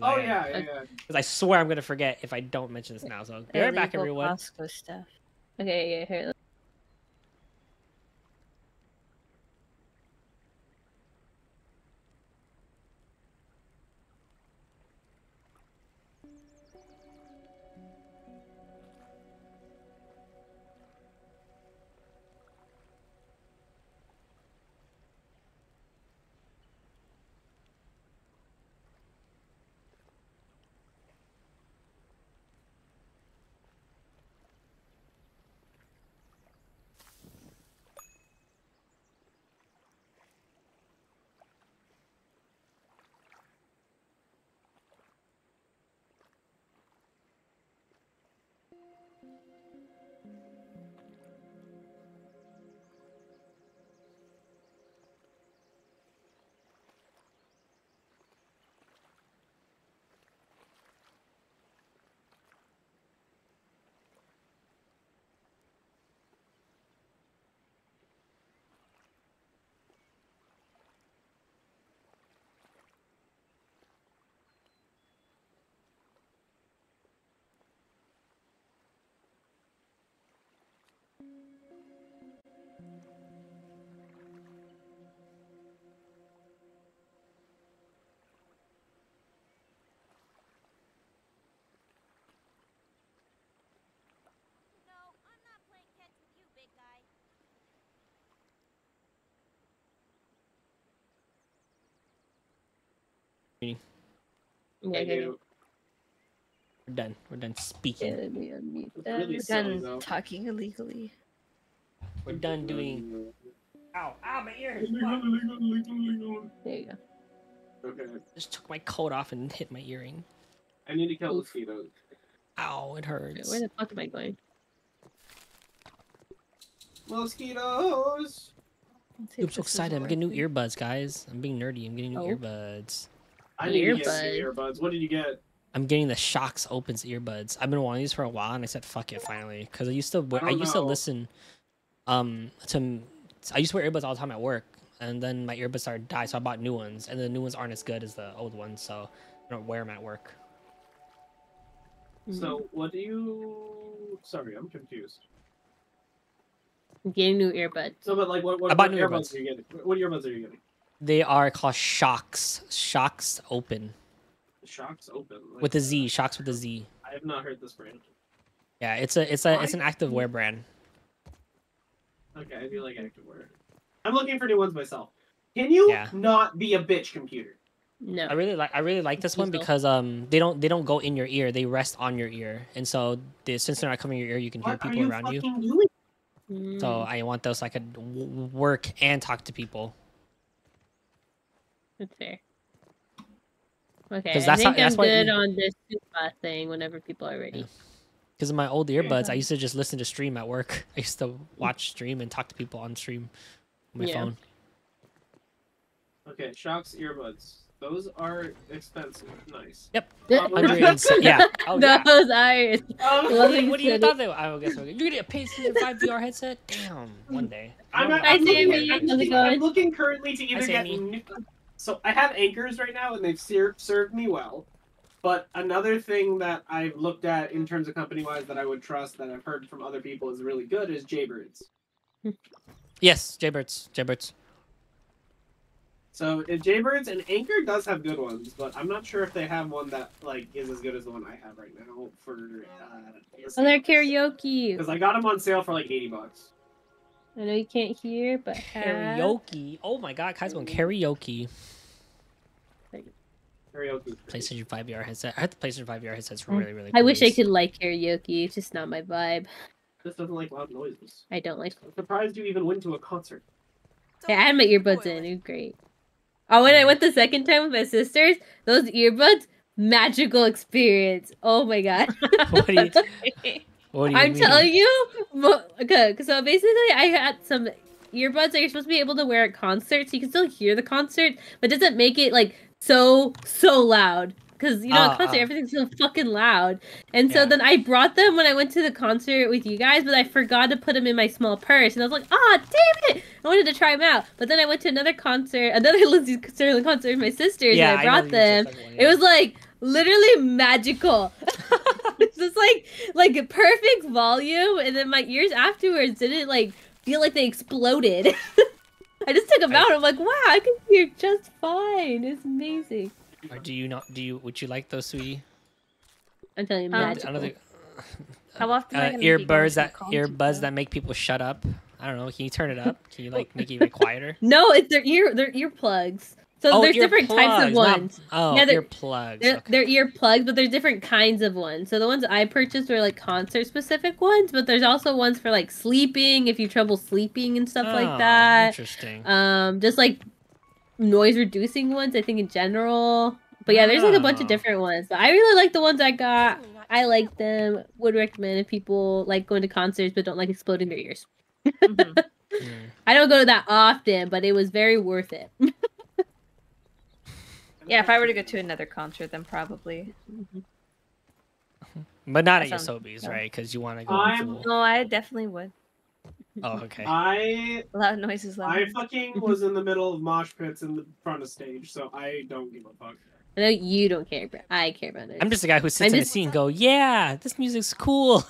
Oh I- yeah, yeah, yeah. 'cause I swear I'm gonna forget if I don't mention this now. So be right back, Illegal everyone. Costco stuff. Okay, yeah, here. Okay, Thank okay, you. We're done. We're done speaking. Let me unmute It's that. really silly, Done though. talking illegally. We're done doing. Ow! Ow! My ear. There you go. Okay. Just took my coat off and hit my earring. I need to kill Oof. mosquitoes. Ow! It Okay, hurts. Where the fuck am I going? Mosquitoes. Let's I'm so excited! I'm getting new earbuds, guys. I'm being nerdy. I'm getting new Oh. earbuds. I need to get Earbud. earbuds. What did you get? I'm getting the Shokz Opens earbuds. I've been wanting these for a while, and I said, "Fuck it," finally, because I used to. wear- I, don't used to listen, um, to. I used to wear earbuds all the time at work, and then my earbuds started to die, so I bought new ones, and the new ones aren't as good as the old ones, so I don't wear them at work. So, what do you? Sorry, I'm confused. I'm getting new earbuds. So, but like, what what, I bought what new earbuds earbuds. are you getting? What earbuds are you getting? They are called Shokz. Shokz Open Shokz open. Like, with a Z. Shokz with a Z. I have not heard this brand. Yeah, it's a it's a it's an active wear brand. Okay, I do like activewear. I'm looking for new ones myself. Can you Yeah. not be a bitch computer? No. I really like I really like this one Diesel. because um they don't they don't go in your ear they rest on your ear and so they, since they're not coming in your ear you can hear What are people you around you. doing? So Mm, I want those so I could w- w- work and talk to people. That's fair. Okay, 'Cause I that's how- think that's I'm why good you- on this Supa thing whenever people are ready. Because in my old earbuds, I used to just listen to stream at work. I used to watch stream and talk to people on stream on my Yeah. phone. Okay, Shokz earbuds. Those are expensive. Nice. Yep. Um, Hundred and se- yeah. Oh, yeah. Those are. um, Well, What, do you thought they were? I guess you're gonna get a paid five VR headset. Damn, one day. I'm, Oh, I'm, looking, I'm, How's it I'm looking currently to either get. Sammy. New, so I have Ankers right now, and they've ser- served me well. But another thing that I've looked at in terms of company wise that I would trust that I've heard from other people is really good is Jaybirds. Yes, Jaybirds. Jaybirds. So if Jaybirds and Anker does have good ones, but I'm not sure if they have one that like is as good as the one I have right now for. Uh, Oh, they're karaoke. Because I got them on sale for like eighty bucks. I know you can't hear, but have- Karaoke. Oh my God, Kai's going karaoke. Karaoke. PlayStation 5 VR headset. I heard the PlayStation 5 VR headset's Mm. really, really I wish I could like karaoke. It's just not my vibe. This doesn't like loud noises. I don't like. I'm surprised you even went to a concert. Yeah, I had my earbuds in. It was great. Oh, when I went the second time with my sisters, those earbuds, magical experience. Oh my god. What do you, what do you I'm mean? telling you, okay. So basically, I had some earbuds that you're supposed to be able to wear at concerts. You can still hear the concert, but doesn't make it like so so loud. Because you know, at concert ah. everything's so fucking loud. And so Yeah. then I brought them when I went to the concert with you guys, but I forgot to put them in my small purse. And I was like, ah, damn it! I wanted to try them out. But then I went to another concert, another Lindsey Stirling concert with my sisters, Yeah, and I brought you them. one, It was like literally magical. it's just like like a perfect volume, and then my ears afterwards didn't like feel like they exploded. I just took them I- out. I'm like, wow, I can hear just fine. It's amazing. Or do you not? Do you? Would you like those, sweetie? I'm telling you, Um, magical. I don't think. How often I Uh, gonna earbuds that a concert, earbuds that make people shut up. I don't know. Can you turn it up? Can you like make it like quieter? No, it's their ear. Their earplugs. So oh, there's different types of earplugs, not- ones. oh, Yeah, they're- earplugs. They're, okay. they're earplugs, but there's different kinds of ones. So the ones I purchased were like concert specific ones, but there's also ones for like sleeping if you have trouble sleeping and stuff Oh, like that. Interesting. Um, just like noise reducing ones, I think in general. But yeah, there's like a bunch of Oh. different ones. But I really like the ones I got. I like them. Would recommend if people like going to concerts but don't like exploding their ears. Mhm. Mm. I don't go to that often, but it was very worth it. Yeah, if I were to go to another concert, then probably. But not That at your sounds- Sobeys, yeah. right? Because you want to go. I'm- No, I definitely would. Oh, okay. I Loud noises, loud. I fucking was in the middle of mosh pits in the front of stage, so I don't give a fuck. I know you don't care, but I care about it. I'm just a guy who sits I'm in a just- seat and go, "Yeah, this music's cool."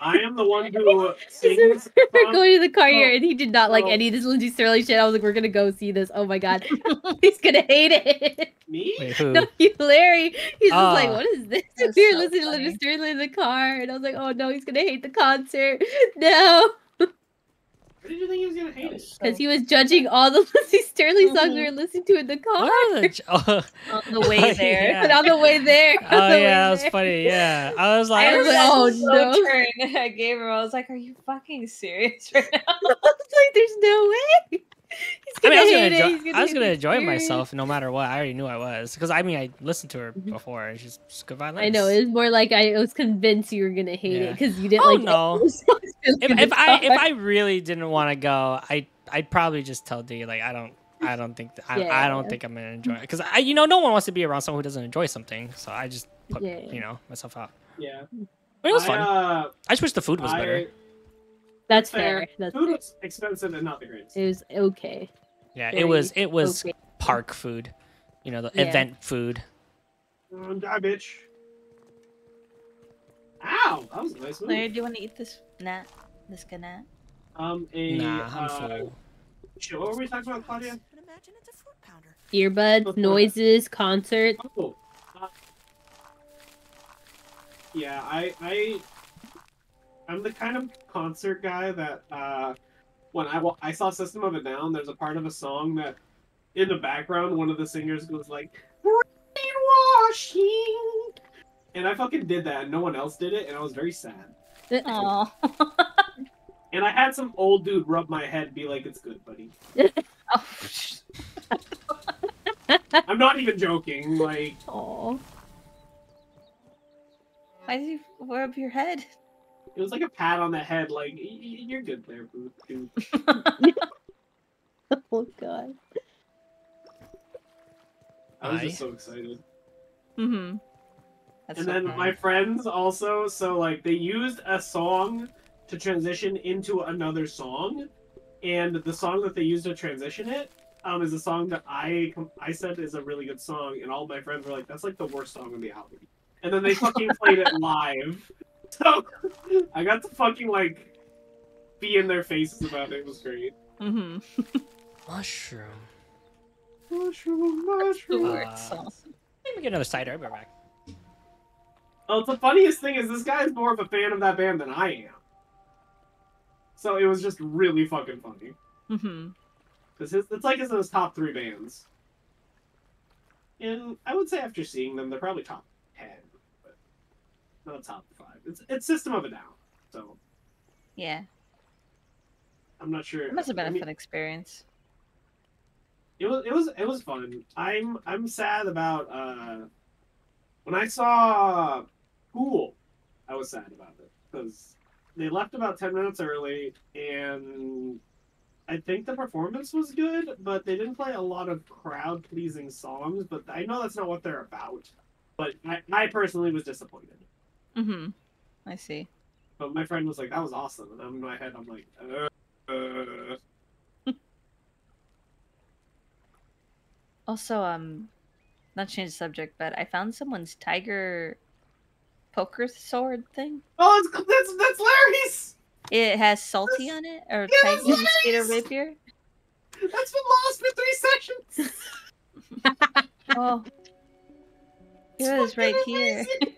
I am the one who sings. We're going to the car here, Oh. and he did not like Oh. any of this Lindsey Stirling shit. I was like, "We're gonna go see this." Oh my god, he's gonna hate it. Me? Wait, who? no, you, Larry. He's just like, Ah. "What is this?" That's we were so listening to funny. Lindsey Stirling in the car, and I was like, "Oh no, he's gonna hate the concert." No. Did you think he was gonna hate it? Because he was judging all the Lucy Sterling songs we Mhm. were listening to in the car. What the- oh, On the way there. Yeah. And on the way there. oh the way yeah, that was there. funny. Yeah, I was like, I was was like, oh, so no. turned. I gave him. I was like, "Are you fucking serious right now?" I was like, there's no way. He's I mean, I was gonna hate it. enjoy, He's I was gonna enjoy myself no matter what. I already knew I was because I mean I listened to her before. and She's, she's good violence. I know it was more like I was convinced you were gonna hate it because you didn't Oh, like no. the songs If, if I if. I really didn't want to go, I I'd probably just tell D like I don't I don't think th- I, I don't think I'm gonna enjoy it because I you know no one wants to be around someone who doesn't enjoy something. So I just put Yeah. you know myself out. Yeah. But it was I, fun. Uh, I just wish the food was I- better. That's fair. fair. That's Food fair. was expensive and not the greatest. It was okay. Yeah, it was it was okay. park food. You know the Yeah. event food. Um, die, bitch. Ow! That was a nice Larry, move. do you want to eat this gnat? This gnat? Um, a Nah, I'm uh, full. shit, what were we talking about, Claudia? And imagine it's a fruit pounder. Earbuds, Before- noises, concerts. Oh. Uh, yeah, I I I'm the kind of concert guy that uh when I wa- I saw System of a Down, there's a part of a song that in the background one of the singers goes like brainwashing, and I fucking did that, and no one else did it, and I was very sad. Oh. And I had some old dude rub my head, and be like, "It's good, buddy." oh. I'm not even joking. Like, Aw. Why did you rub your head? It was like a pat on the head, like, "Y- y- "You're good there, boo- dude." Oh god. I was Aye. just so excited. Mm-hmm. That's and so then funny. my friends also so like they used a song to transition into another song and the song that they used to transition it um is a song that i i said is a really good song and all my friends were like that's like the worst song on the album and then they fucking played it live so i got to fucking like be in their faces about it it was great Mm-hmm. Mushroom. mushroom The mushroom Uh. Let me get another cider. I'll be right back. Oh, the funniest thing is this guy's more of a fan of that band than I am. So it was just really fucking funny. Mm-hmm. Because it's like it's in his top three bands. And I would say after seeing them, they're probably top ten, but not top five. It's it's System of a Down, so Yeah. I'm not sure. It must have been I a mean, fun experience. It was it was it was fun. I'm I'm sad about uh when I saw Pool, I was sad about it because they left about ten minutes early and I think the performance was good, but they didn't play a lot of crowd pleasing songs. But I know that's not what they're about. But I, I personally was disappointed. Mm-hmm. I see. But my friend was like, "That was awesome," and I'm in my head, I'm like, uh, uh. Also, um, not change the subject, but I found someone's tiger poker sword thing. "Oh, it's, that's that's Larry's. It has salty on it, or Yes, tiger mosquito rapier. That's been lost for three sessions." Oh, it was right fucking here.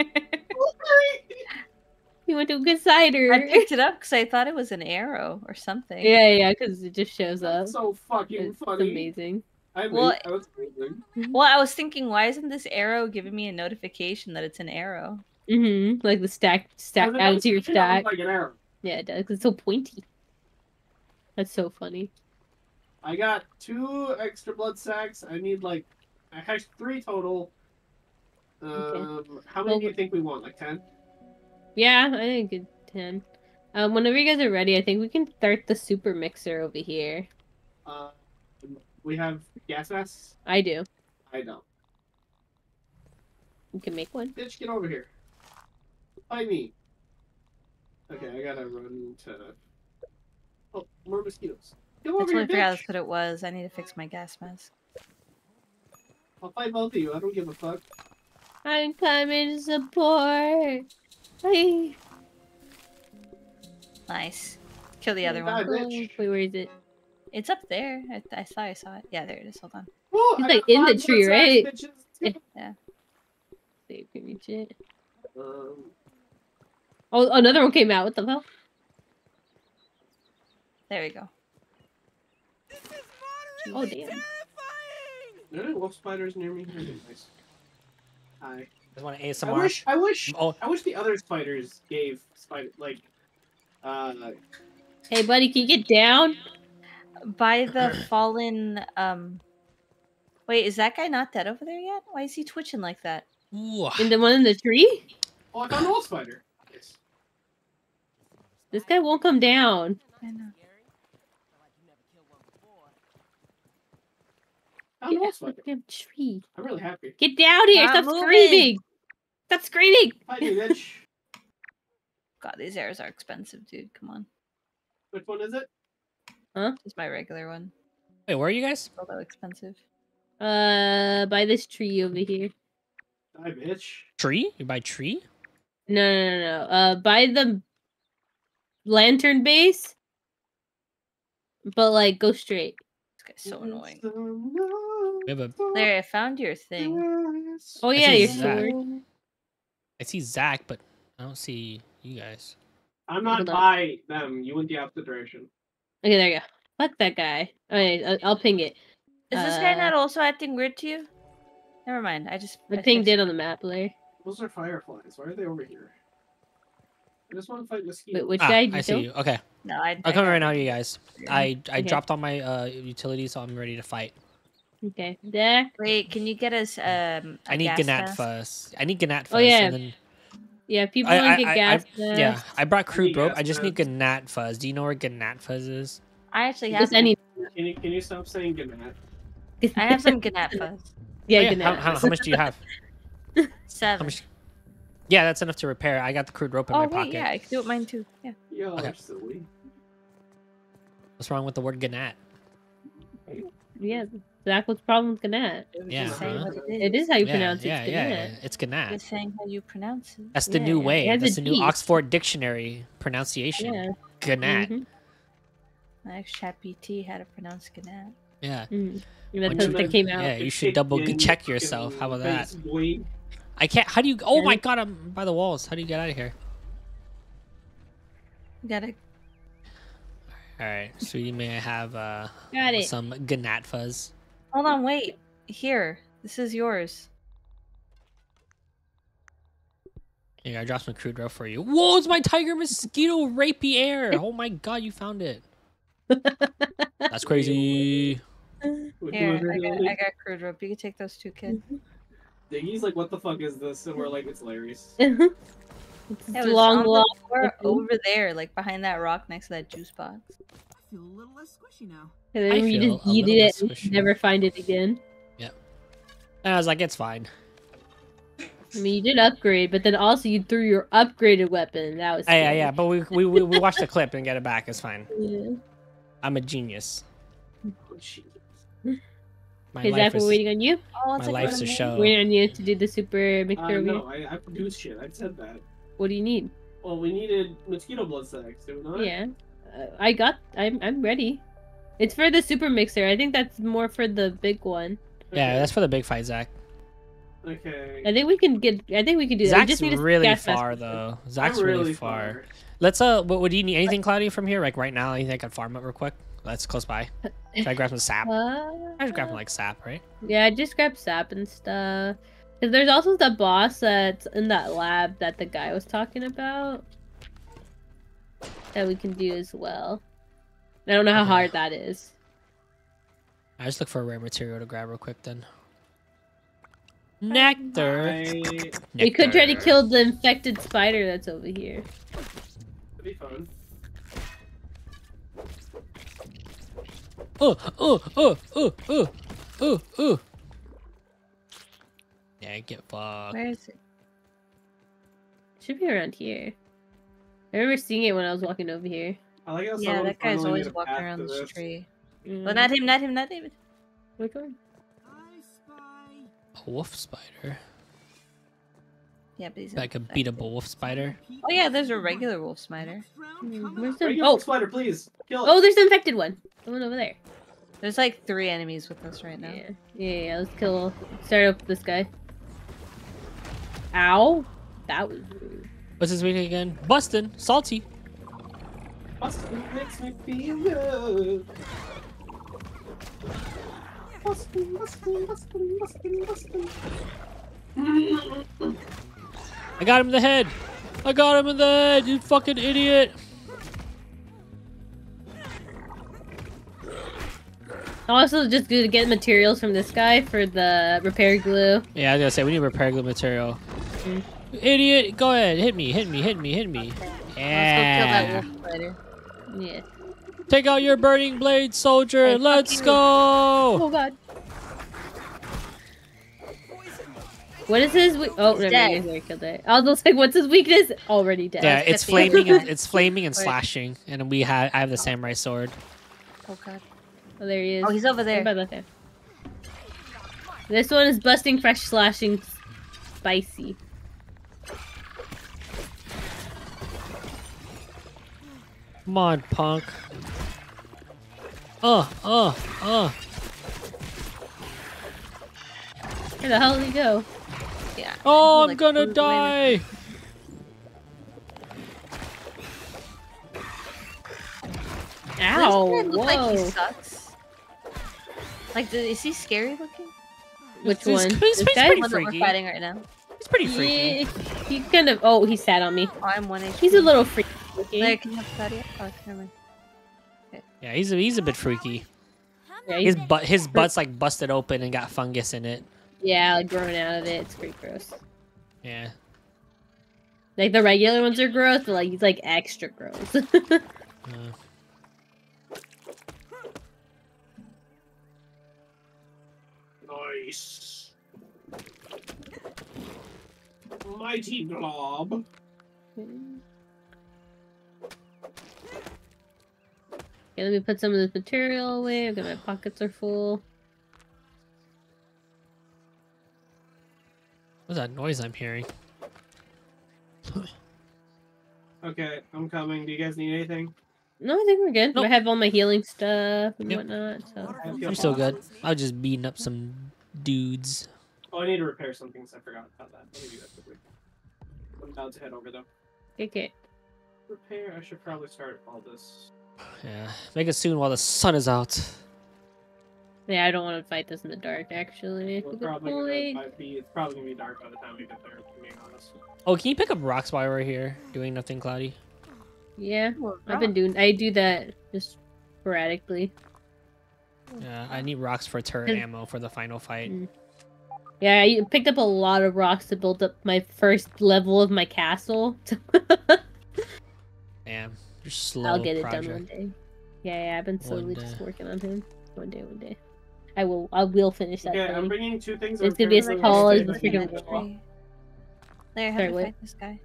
amazing. You went to a good cider. I picked it up because I thought it was an arrow or something. yeah, yeah, because it just shows up. That's so fucking It's funny. amazing. I Well, well, was amazing. Well, I was thinking, why isn't this arrow giving me a notification that it's an arrow? Mm-hmm. Like the stack, stack, Doesn't add it to your stack. Like an arrow. Yeah, it does. 'cause It's so pointy. That's so funny. I got two extra blood sacks. I need like, I have three total. Um, how many Well, do you think we want? Like ten? Yeah, I think it's ten. Um, whenever you guys are ready, I think we can start the super mixer over here. Uh, we have gas masks. I do. I don't. You can make one. Bitch, get over here. Fight me. Okay, I gotta run to. Oh, more mosquitoes. Come I totally here, forgot bitch. that's what it was. I need to fix my gas mask. I'll fight both of you. I don't give a fuck. I'm coming to support. Hey. Nice. Kill the other Die, one. bitch. Wait, where is it? It's up there. I, I thought I saw it. Yeah, there it is. Hold on. Whoa, He's, I like, in the tree, right? bitches. Yeah. See if we can reach it. Um, Oh, another one came out. What the hell? There we go. Oh damn. Terrifying! Are there any wolf spiders near me? Nice. Hi. I want to I ASMR. wish. I wish. Oh, I wish the other spiders gave spider like. Uh, Hey buddy, can you get down? By the fallen. Um. Wait, is that guy not dead over there yet? Why is he twitching like that? ooh. In the one in the tree? oh, I found a wolf spider. Nice. This guy won't come down. I know. Found a Get wolf off the damn tree. I'm really happy. Get down here! Not Stop moving. screaming! Stop screaming! Fight me, bitch. God, these arrows are expensive, dude. Come on. Which one is it? Huh? It's my regular one. Wait, where are you guys? Although expensive. Uh, by this tree over here. Die, bitch. Tree? You buy tree? No, no, no, no. Uh, by the lantern base. But like, go straight. This guy's so annoying. We have a. Larry, I found your thing. Oh yeah, see your Zach. sword. I see Zach, but I don't see you guys. I'm not Hold on. by them. You went the opposite direction. Okay, there you go. Fuck that guy. Okay, I'll, I'll ping it. Is this guy Uh, not also acting weird to you? Never mind. I just I I pinged it on the map, Larry. Those are fireflies. Why are they over here? I just want to fight mosquitoes. Wait, which Ah, guy I you see kill? you. Okay, No, I. I'm coming right now, you guys. Yeah. I I Okay. dropped all my uh utilities, so I'm ready to fight. Okay, Zach. Wait, can you get us um? I a need gas Ganat mask? first. I need Ganat first. Oh, yeah. And then, Yeah, people I- want I- to get I- gas. yeah. I brought crude rope. I just need masks. Ganat fuzz. Do you know where Ganat fuzz is? I actually have. Just some- any. Can you, can you stop saying goodnight? I have some Ganat fuzz. Yeah, Oh, good How, how, how much do you have? How Seven. much? Yeah, that's enough to repair. I got the crude rope in oh my wait, pocket. yeah, I can do it mine too. Yeah. Yo, Okay. you're silly. What's wrong with the word Ganat? Yeah, Zach, what's the problem with Ganat? It was Yeah, just saying huh? it is. It is how you yeah, pronounce yeah, it. yeah, Ganat. yeah. It's Ganat. Just saying how you pronounce it. That's the Yeah, new yeah. way. That's the new G. Oxford Dictionary pronunciation. Yeah. Ganat. mhm, My ex chat PT had to pronounce Ganat. Yeah. mhm. That's When what you- that came out. Yeah, you should double check yourself. How about that? I can't. How do you? Oh my god! I'm by the walls. How do you get out of here? You gotta. All right, sweetie, may I have uh some Ganat fuzz? Hold on, wait. Here, this is yours. Here, I dropped some crude rope for you. Whoa, it's my tiger mosquito rapier. Oh my god, you found it. That's crazy. What Here, I got, do? I got crude rope. You can take those two, kids. Mm-hmm. Diggy's like, what the fuck is this? And we're like, it's hilarious. it's it long, long. floor open. over there, like behind that rock next to that juice box. I feel a little less squishy now. And I then we just a yeeted it and squishy. never find it again. And I was like, it's fine. I mean, you did upgrade, but then also you threw your upgraded weapon. That was Yeah, yeah, yeah. But we we we, we watched the clip and get it back. It's fine. Yeah. I'm a genius. Oh, shit. My Hey, Zach, life we're is waiting on you. Oh, my life's a show. Waiting on you to do the super mixer Uh, no. I, I produced shit. I said that. What do you need? Well, we needed mosquito blood sacks, do we not? Yeah, uh, I got. I'm I'm ready. It's for the super mixer. I think that's more for the big one. Yeah, Okay. that's for the big fight, Zach. Okay. I think we can get. I think we can do that. We Zach's just need a really gas far first. though. Zach's really, far. Let's uh, what, what do you need? Anything, Cloudy, from here? Like right now? Anything I can farm it real quick? That's close by. Should I grab some sap? I should grab some Uh, like sap, right? yeah, just grab sap and stuff. Cause there's also the boss that's in that lab that the guy was talking about. That we can do as well. I don't know how Okay. hard that is. I just look for a rare material to grab real quick then. Nectar. I... We could try to kill the infected spider that's over here. That'd be fun. Oh, oh, oh, oh, oh, oh, oh. Yeah, get fucked. Where is it? Should be around here. I remember seeing it when I was walking over here. I like how Yeah, that guy's always walking around to this this. tree. Mm. Well, not him, not him, not him. Which one? I spy. A wolf spider. Yeah, but he's Like a infected. beatable wolf spider. Oh yeah, there's a regular wolf spider. Next round coming where's the- Regular Oh, spider, please. Kill it. oh, there's the infected one. The one over there. There's like three enemies with us right now. Yeah, yeah, yeah. Let's kill. Start up this guy. Ow! That was rude. What's his meaning again? Bustin', salty. Bustin' makes me feel good. I got him in the head. I got him in the head. You fucking idiot. I also, just good to get materials from this guy for the repair glue. Yeah, I was gonna say we need repair glue material. Mm. Idiot! Go ahead, hit me, hit me, hit me, hit me. Let's go kill Yeah. That wolf spider. Yeah. Take out your burning blade, soldier. Hey, Let's go. Oh god. What is his? We- oh, never dead. mind. I already killed it. I was like, what's his weakness? Already dead. Yeah, it's flaming and it's flaming and slashing, and we have I have the samurai sword. Oh god. Oh, there he is. Oh, he's over Right by there. the. This one is busting, fresh, slashing, spicy. Come on, punk. Uh, uh, uh. Where the hell did he go? Yeah. Oh, I'm like, gonna flew away. die. Ow! Doesn't it look like he Whoa! sucks? Like, is he scary looking? Which He's- one? he's- This he's guy? pretty The one that we're freaky. fighting right now. It's pretty freaky. Yeah, he kind of. Oh, he sat on me. Oh, I'm one HP. He's a little freaky. Looking. There, can you have Claudia? Oh, never mind. Yeah, he's a, he's a bit freaky. Yeah, His butt his butt's like busted open and got fungus in it. yeah, like growing out of it. It's pretty gross. Yeah. Like the regular ones are gross, but like he's like extra gross. Uh, Nice. Mighty glob. Okay, let me put some of this material away. Okay, my pockets are full. what's that noise I'm hearing? Okay, I'm coming. Do you guys need anything? No, I think we're good. Nope. I have all my healing stuff and Yep. whatnot. So I feel I'm still good. I was just beating up some dudes. Oh, I need to repair some things. I forgot about that. Let me do that quickly. I'm about to head over though. okay, okay. Repair. I should probably start all this. Yeah. Make it soon while the sun is out. Yeah, I don't want to fight this in the dark. Actually, We're probably gonna be. It's probably gonna be dark by the time we get there. To be honest. Oh, can you pick up rocks while we're here doing nothing cloudy? yeah, Well, I've been doing. I do that just sporadically. Yeah, I need rocks for turret Cause- ammo for the final fight. Mm. Yeah, I picked up a lot of rocks to build up my first level of my castle. Damn, you're slow. I'll get it project. done one day. Yeah, yeah, I've been slowly just working on him. One day, one day. I will. I will finish that. Okay, I'm bringing two things. It's gonna be as repair tall as the case freaking anybody There, how Sorry, to what? fight this guy.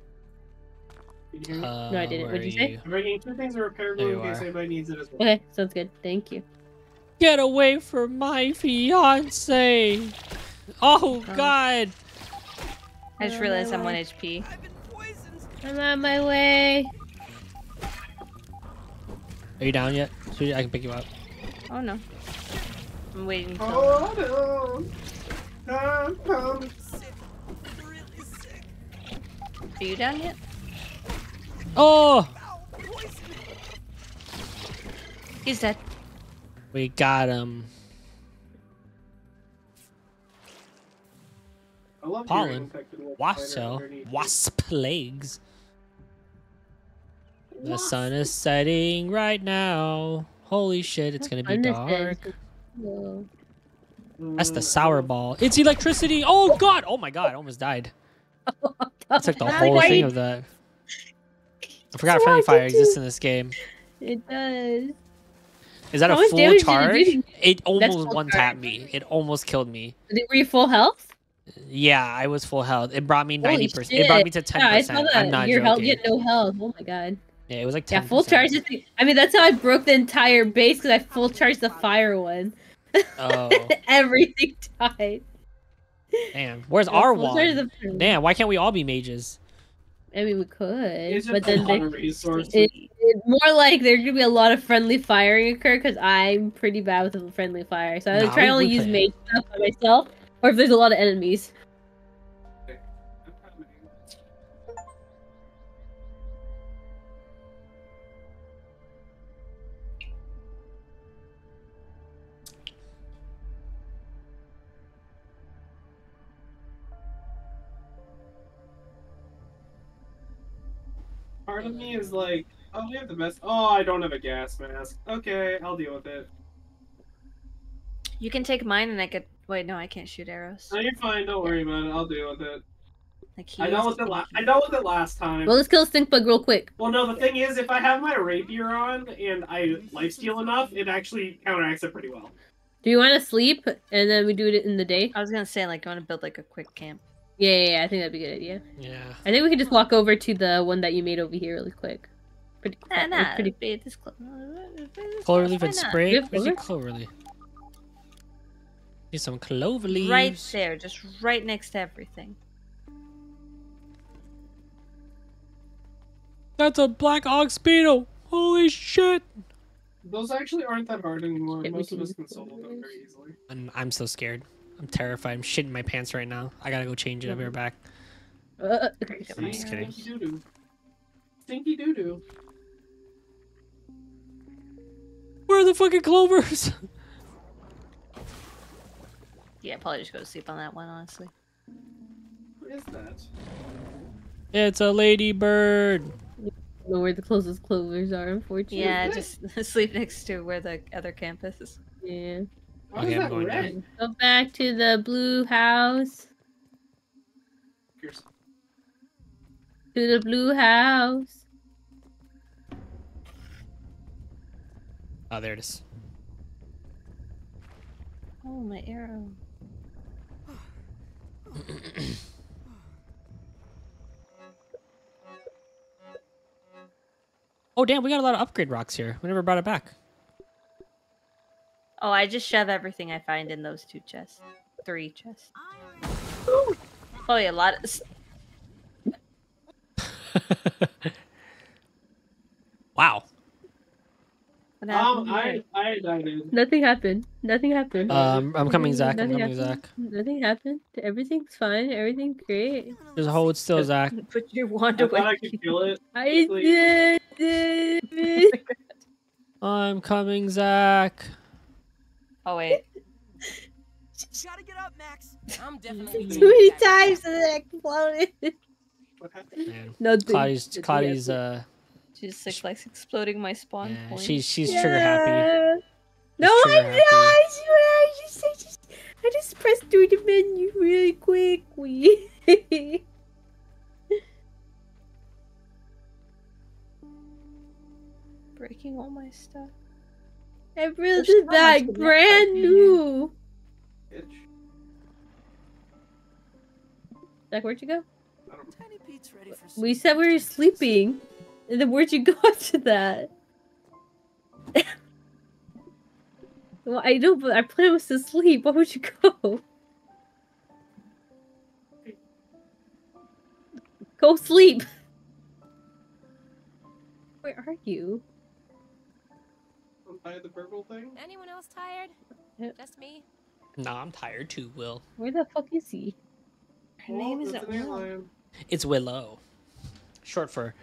it. Did you hear me? Uh, No, I didn't. where What'd you are say? I'm bringing two things of repair There glue you in case are. anybody needs it as well. Okay, sounds good. Thank you. Get away from my fiance! Oh God! I just Oh, realized I'm 1. HP. I've been poisoned. I'm on my way. Are you down yet? Sweetie, I can pick you up. Oh no. I'm waiting until. Oh no! I'm coming. Sick. Really sick. Are you down yet? Oh, He's dead. we got him. I love Pollen. hearing infected wolf Wasp cell. Wasp legs. The sun is setting right now. Holy shit, it's gonna be dark. That's the sour ball. It's electricity. Oh god! Oh my god! I almost died. I took the whole thing of that. I forgot So friendly fire exists in this game. It does. Is that How a full charge? It almost one tapped me. It almost killed me. Were you full health? Yeah, I was full health. It brought me ninety percent. It brought me to ten Yeah, percent. that. I'm not Your health, joking. you had no health. Oh my god. Yeah, it was like Yeah, 10%. full charge. Is I mean, that's how I broke the entire base because I full charged the fire one. Oh, Everything died. damn. Where's our full one? Damn, why can't we all be mages? I mean, we could, It's but then lot they, of it, it's more like there's gonna be a lot of friendly firing occur because I'm pretty bad with the friendly fire. So I Nah, try we- to only use mage stuff by myself, or if there's a lot of enemies. Part of me is like, oh, we have the best. Oh, I don't have a gas mask. Okay, I'll deal with it. You can take mine and I could. Wait, no, I can't shoot arrows. No, you're fine. Don't worry man. I'll deal with it. Like I is dealt with it. La- I dealt with it last time. Well, let's kill a stink bug real quick. Well, no, the thing is, if I have my rapier on and I lifesteal enough, it actually counteracts it pretty well. Do you want to sleep and then we do it in the day? I was gonna say like I want to build like a quick camp. Yeah, yeah, yeah, I think that'd be a good idea. Yeah. I think we could just walk over to the one that you made over here really quick. Pretty, Nah, clo- nah. pretty. Be this close. Cloverleaf Why and spray. You have Where's your clover? cloverleaf? Need some clover leaves. Right there, just right next to everything. That's a black ox beetle. Holy shit! Those actually aren't that hard anymore. Most of us can solo them very easily. I'm, I'm so scared. I'm terrified. I'm shitting my pants right now. I gotta go change it. I'll be right back. Uh, I'm just kidding. Stinky doo doo. Stinky doo doo. Where are the fucking clovers? Yeah, probably just go to sleep on that one, honestly. What is that? it's a ladybird. know where the closest clovers are, unfortunately. Yeah, just sleep next to where the other campus is. Yeah. Why Okay, I'm going red? down. Go back to the blue house. Here's- To the blue house. Oh, there it is. Oh, my arrow. Oh damn, we got a lot of upgrade rocks here. We never brought it back. Oh, I just shove everything I find in those two chests. Three chests. Oh, yeah, a lot of. wow. What Um, I? I died. Nothing happened. Nothing happened. Um, I'm coming, Zach. I'm Nothing coming, happened. Zach. Nothing happened. Everything's fine. Everything's great. There's a hole. It's still Zach. Put your wand I thought I away. could kill it. I did it. I'm coming, Zach. Oh, wait. Gotta get up, Max. I'm definitely Too many times and then it exploded. What happened? Man. Nothing. Claudia's, Nothing Claudia's, happened. uh, She just like, likes exploding my spawn yeah, point. she's she's trigger happy. Yeah. No, trigger I'm not. happy. I swear. I just, I just, I just pressed through the menu really quickly. breaking all my stuff. I There's really so did much that to brand new. Bitch. Like, where'd you go? Tiny Pete's ready for We said we were sleeping. And then where'd you go after that? well, I know, but our plan was to sleep. Why would you go? Go sleep. Where are you? I'm tired of the purple thing. Anyone else tired? Yep. Just me? Nah, I'm tired too, Will. Where the fuck is he? Her name isn't it's Will. alien. It's Willow. Short for,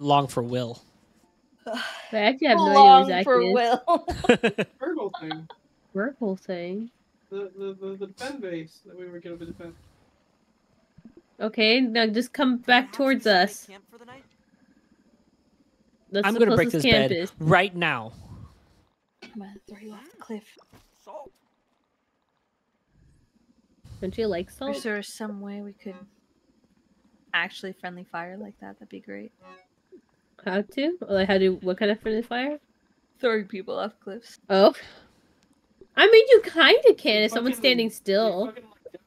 long for Will. I actually have no Long idea where Zach for is. Will. Purple thing. Purple thing. The the the, the defend base that we were gonna defend. Okay, now just come back towards we should make us. Camp for the night? That's I'm gonna break this closest camp bed right now. I'm gonna throw you off the cliff. Salt. Don't you like Or salt? is there some way we could actually friendly fire like that? That'd be great. How to? Like how do? What kind of friendly fire? Throwing people off cliffs. Oh. I mean, you kind of can if someone's standing you still. fucking, like,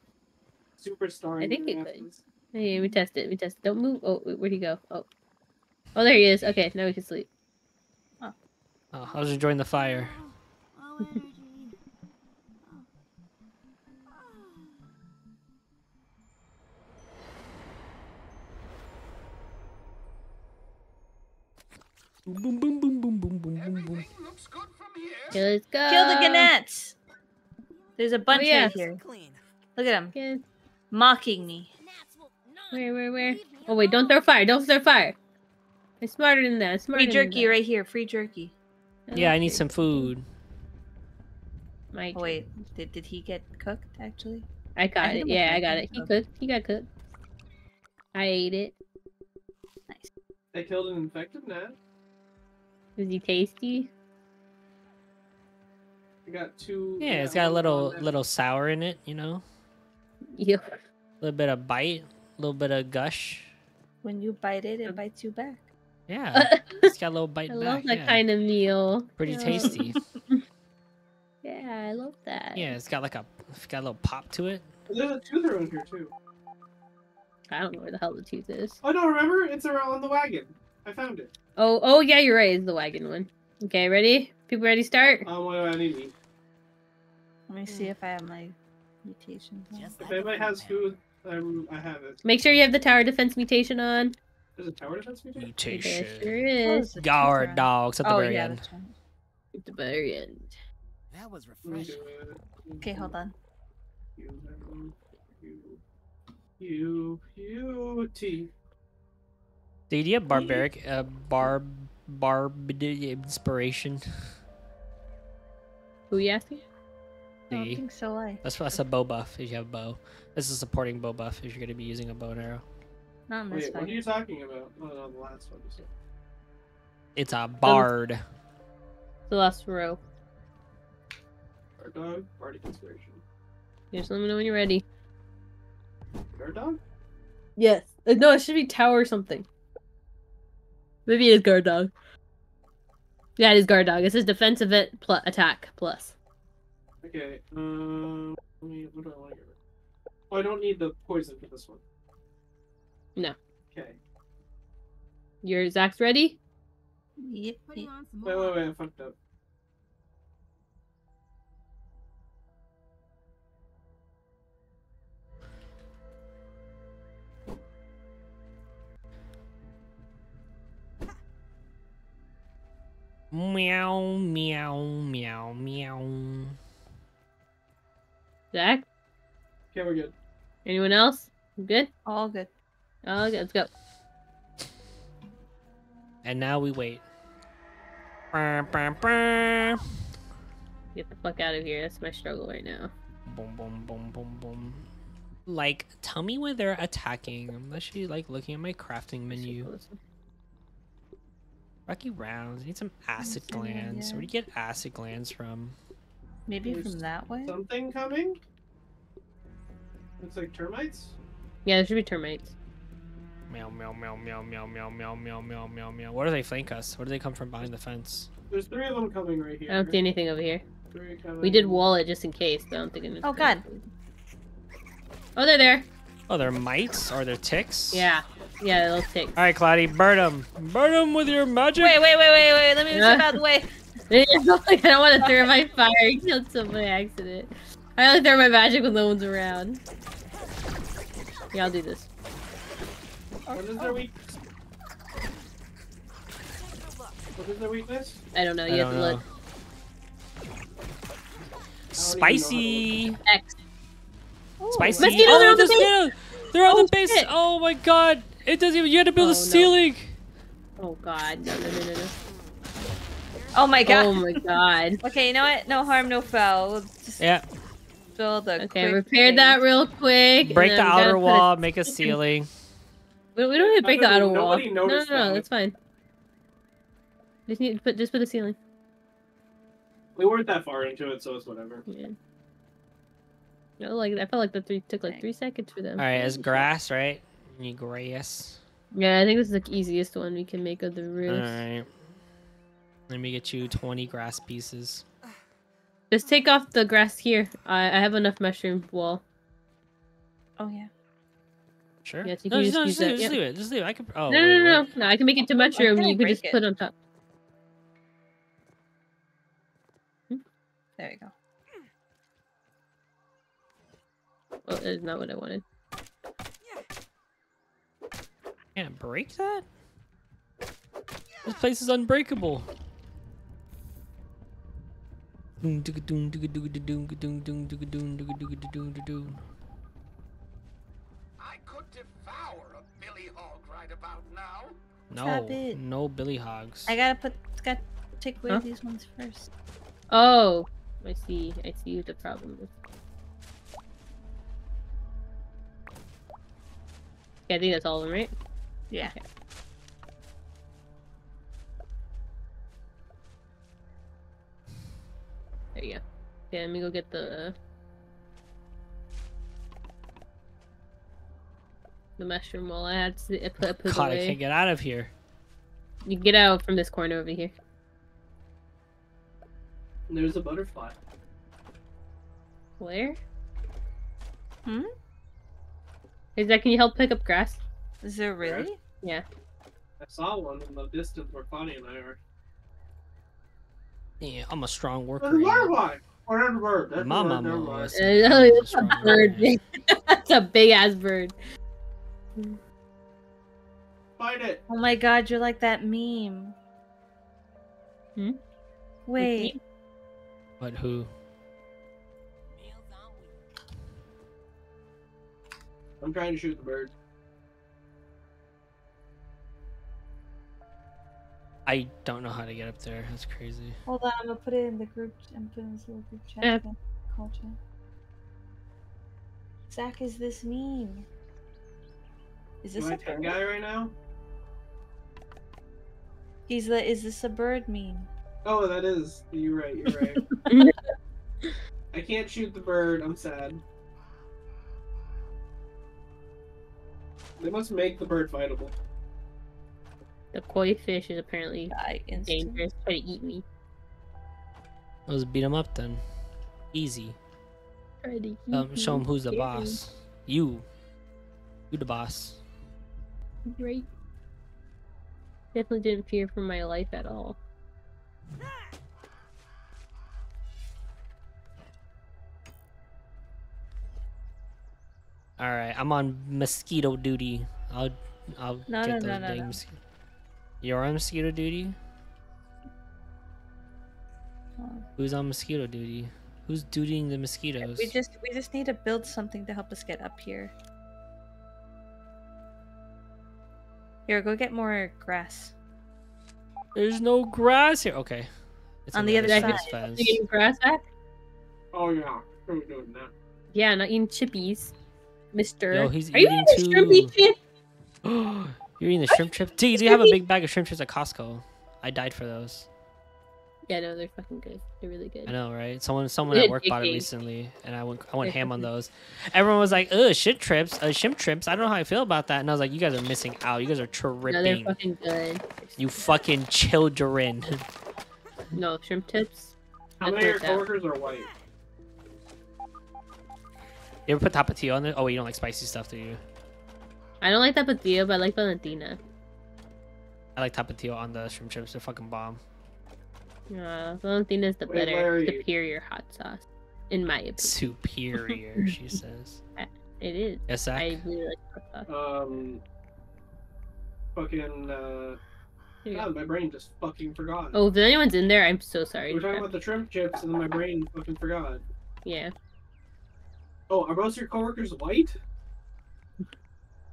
Superstar. I think it could. asses. Hey, let me test it. Let me test it. Don't move. Oh, where'd he go? Oh. Oh, there he is. Okay, now we can sleep. Uh, oh, I was enjoying the fire. Boom, boom, boom, boom, boom, boom, boom, boom. Everything looks good from here. Okay, let's go. Kill the Gannettes! There's a oh, bunch yeah. right here. Look at them. Okay. Mocking me. Where, where, where? Oh, wait, don't throw fire. Don't throw fire. I'm smarter than that. I'm smarter Free than jerky that. right here. Free jerky. Yeah, I need some food. My Oh, wait. Did, did he get cooked, actually? I got I it. Yeah, I I got think it. He cooked. He got cooked. I ate it. Nice. I killed an infected gnat. Is he tasty? I got two. Yeah, it's got a little little sour in it, you know. Yeah. A little bit of bite, a little bit of gush. When you bite it, it bites you back. Yeah, it's got a little bite I back. love that yeah. kind of meal. Pretty Yeah. tasty. Yeah, I love that. Yeah, it's got like a it's got a little pop to it. There's a tooth around here too. I don't know where the hell the tooth is. Oh no, remember? It's around on the wagon. I found it. Oh, oh yeah, you're right. It's the wagon one. Okay, ready? People ready? To start. Um, what do I need? Me? Let me see if I have my mutations. on. Just If anybody has food food, um, I have it. Make sure you have the tower defense mutation on. There's a tower defense meter? There Mutation. sure Oh, is. there's Guard around. dogs at the Oh very yeah, end. right. At the very end. That was refreshing. Okay, hold on. You, you, you, you, T. The idea barbaric uh barb barb inspiration. Who you asking? I don't think so. I that's that's a bow buff if you have bow. This is supporting bow buff if you're gonna be using a bow and arrow. Not in this Wait, what are you talking about? Oh, no, the last one. you said. It's a bard. The last row. Guard dog, Bardic inspiration. Just let me know when you're ready. Guard dog? Yes. Uh, no, it should be tower or something. Maybe it is guard dog. Yeah, it is guard dog. It says defensive it plus attack plus. Okay, um, let me, what do I want to get rid of? Oh, I don't need the poison for this one. No. Okay. Your Zach's ready? Yep. Yep. Wait, wait, wait, I fucked up. Meow meow meow meow. Zach? Okay, we're good. Anyone else? Good? All good. Oh, okay, let's go. And now we wait. Brr, brr, brr. Get the fuck out of here. That's my struggle right now. Boom boom boom boom boom. Like, tell me when they're attacking. I'm actually like looking at my crafting menu. Rocky rounds. I need some acid glands. yet. Where do you get acid glands from? Maybe There's from that way. Something coming? Looks like termites? Yeah, there should be termites. Meow meow meow meow meow meow meow meow meow meow meow. Where do they flank us? Where do they come from behind the fence? There's three of them coming right here. I don't see anything over here. Three coming. We did wall it just in case, but I don't think it's Oh, God. Oh, they're there. Oh, they're mites or they're ticks? Yeah. Yeah, they'll take. All right, Cloudy, burn them. Burn them with your magic. Wait, wait, wait, wait, wait. Let me Yeah. step out of the way. I don't want to throw my fire and kill someone by accident. I only throw my magic when no one's around. Yeah, I'll do this. What is their oh. weakness? What is their weakness? I don't know. I You have to know. look. Oh. Spicy. X. Spicy. Mosquitoes oh, are on the base! mosquitoes. They're on Oh, the base. shit. Oh my god. It doesn't even. You had to build Oh, a no. ceiling. Oh god. No, no, no, no, no. Oh my god. Oh my god. Okay, you know what? No harm, no foul. We'll just Yeah. build a. Okay, quick repair thing. that real quick. Break the then we gotta outer put a- wall. Make a ceiling. We, we don't need to break the outer Nobody- wall. nobody No, no, noticed no, that. that's fine. Just need to put just put a ceiling. We weren't that far into it, so it's whatever. Yeah. No, like I felt like the three took like three seconds for them. All right, it's grass, right? You need grass. Yeah, I think this is the easiest one we can make of the All roofs. right. Let me get you 20 grass pieces. Just take off the grass here. I, I have enough mushroom wall. Oh yeah. Sure. Yeah, so you no, can just, just no, use just, leave, that, just leave it. Just leave it. I can. Oh, no, wait, no, no, wait. no, no. I can make it to Why mushroom. You can just it? put it on top. There we go. Oh, that is not what I wanted. Can't break that? This place is unbreakable. Doom, dooga, doom, dooga, dooga, doom, dooga, doom, doom, dooga, doom, dooga, dooga, doom, dooga, doom. about now? No, no billy hogs. I gotta put, gotta take away huh? these ones first. Oh, I see. I see the problem is. Yeah, I think that's all of them, right? Yeah. Okay. There you go. Yeah, let me go get the the mushroom while I had to I put, put it God, I can't get out of here. You can get out from this corner over here. There's a butterfly. Where? Hmm? Is that? Can you help pick up grass? Is there really? Yeah. I saw one in the distance where Connie and I are. Yeah, I'm a strong worker. There's a yeah. butterfly. Or a bird. That's Mama a bird, never Mo mind. is- Yeah, oh, it's a it's a strong bird. That's a big ass bird. Find it. Oh my god, you're like that meme. Hmm? Wait. But who? I'm trying to shoot the bird. I don't know how to get up there. That's crazy. Hold on, I'm gonna put it in the group. I'm putting this little group chat. Yeah. Call chat. Zach, is this mean? Is this Am I a ten bird? guy right now? He's the. Is this a bird mean? Oh, that is. You're right. You're right. I can't shoot the bird. I'm sad. They must make the bird fightable. The koi fish is apparently dangerous. Try to eat me. Let's beat him up then. Easy. Try to eat Um, show him who's the Scary. boss. You. You the boss. Right. Definitely didn't fear for my life at all. All right, I'm on mosquito duty. I'll, I'll No, get no, those no, no, dang no. mosqui- You're on mosquito duty. Oh. Who's on mosquito duty? Who's dutying the mosquitoes? We just we just need to build something to help us get up here. Here, go get more grass. There's no grass here. Okay. It's On the other side. side. You eating grass back? Oh yeah. What are doing that. Yeah, not eating chippies. Mister. Yo, he's Are you eating eating shrimp too. chips? You're eating the shrimp chips? Dude, do you have a big bag of shrimp chips at Costco? I died for those. Yeah, no, they're fucking good. They're really good. I know, right? Someone someone at work bought it recently, and I went I went ham on those. Everyone was like, "Ugh, shit trips, uh, shrimp trips." I don't know how I feel about that, and I was like, "You guys are missing out. You guys are tripping." No, they're tripping. fucking good. you fucking children." No, shrimp tips. How many of your where it's coworkers are white? you ever put tapatio on it? Oh, wait, you don't like spicy stuff, do you? I don't like tapatio, but I like Valentina. I like tapatio on the shrimp chips. They're fucking bomb. Uh, Valentina's the Wait, where better, are you? superior hot sauce, in my opinion. Superior, she says. It is. Yes, Zach. I really like hot sauce. Um. Fucking. Uh, Here. God, my brain just fucking forgot. Oh, if anyone's in there, I'm so sorry. We're talking about the shrimp chips, and then my brain fucking forgot. Yeah. Oh, are most of your coworkers white?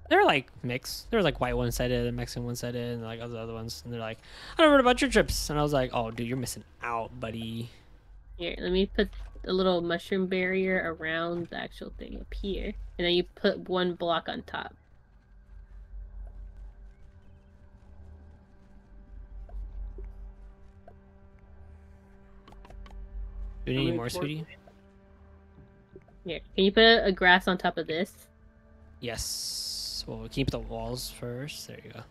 They're like mixed. They're like white one sided and Mexican one sided, and like other other ones. And they're like, "I don't know about your trips," and I was like, "Oh, dude, you're missing out, buddy." Here, let me put a little mushroom barrier around the actual thing up here, and then you put one block on top. Do you need more, sweetie? Here, can you put a, a grass on top of this? Yes. Well, we keep the walls first. There you go.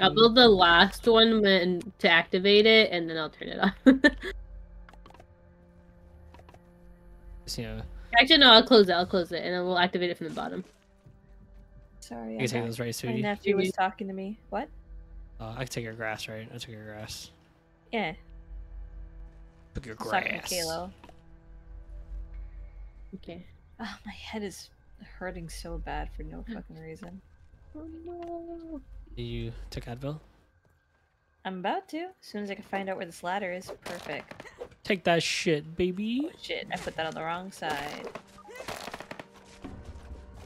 I'll build the last one when, to activate it, and then I'll turn it off. Know, Actually, no, I'll close it. I'll close it, and then we'll activate it from the bottom. Sorry, you I can take those right, my nephew was talking to me. What? I can take your grass, right? I took your grass. Yeah, Took your grass. Kalo. Okay. Oh, my head is hurting so bad for no fucking reason. Oh no. You took Advil? I'm about to. As soon as I can find out where this ladder is. Perfect. Take that shit, baby. Oh, shit, I put that on the wrong side.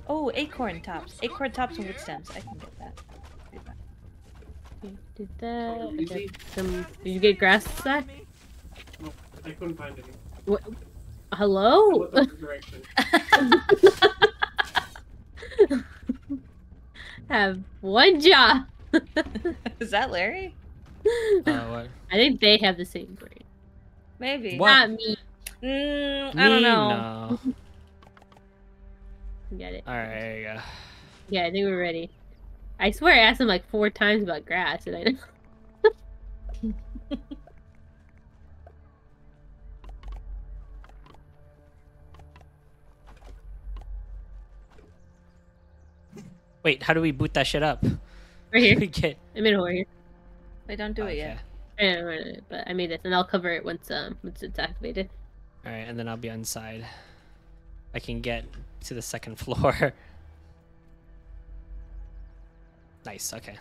Oh, acorn tops. Acorn tops and wood stems. I can get that. Do that. Did that. Oh, I some. Did you get grass, Zach? I couldn't find any. What? I Hello. looked in the direction. Have one job. is that Larry? Uh, what? I think they have the same brain. Maybe. What? Not me. Mm, I don't know. No. Get it. All right, there you go. Yeah, I think we're ready. I swear I asked him like four times about grass, and I know. Wait, how do we boot that shit up? Right here. We get. I'm in over here. Wait, don't do it okay. yet. I know, I know, but I made it, and I'll cover it once um once it's activated. All right, and then I'll be inside. I can get to the second floor. nice. Okay.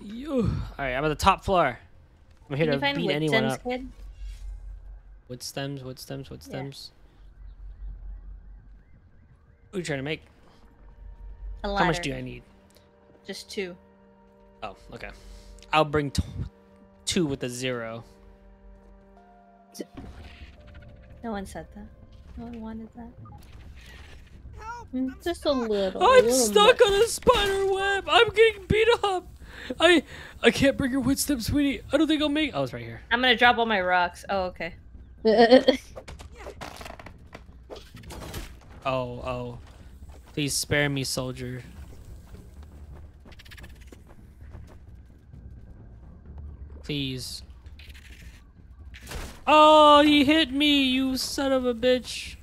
You. All right, I'm at the top floor. I'm here Can you to find beat wood anyone stems, up. kid? Wood stems, wood stems, wood Yeah. Stems. What are you trying to make? A How much do I need? Just two. Oh, okay. I'll bring t- two with a zero. No one said that. No one wanted that. Mm, Just a little. a I'm little stuck much. on a spider web. I'm getting beat up. I I can't bring your wood stems, sweetie. I don't think I'll make. Oh, it's right here. I'm gonna drop all my rocks. Oh, okay. Oh, oh. Please spare me, soldier. Please. Oh, he hit me, you son of a bitch.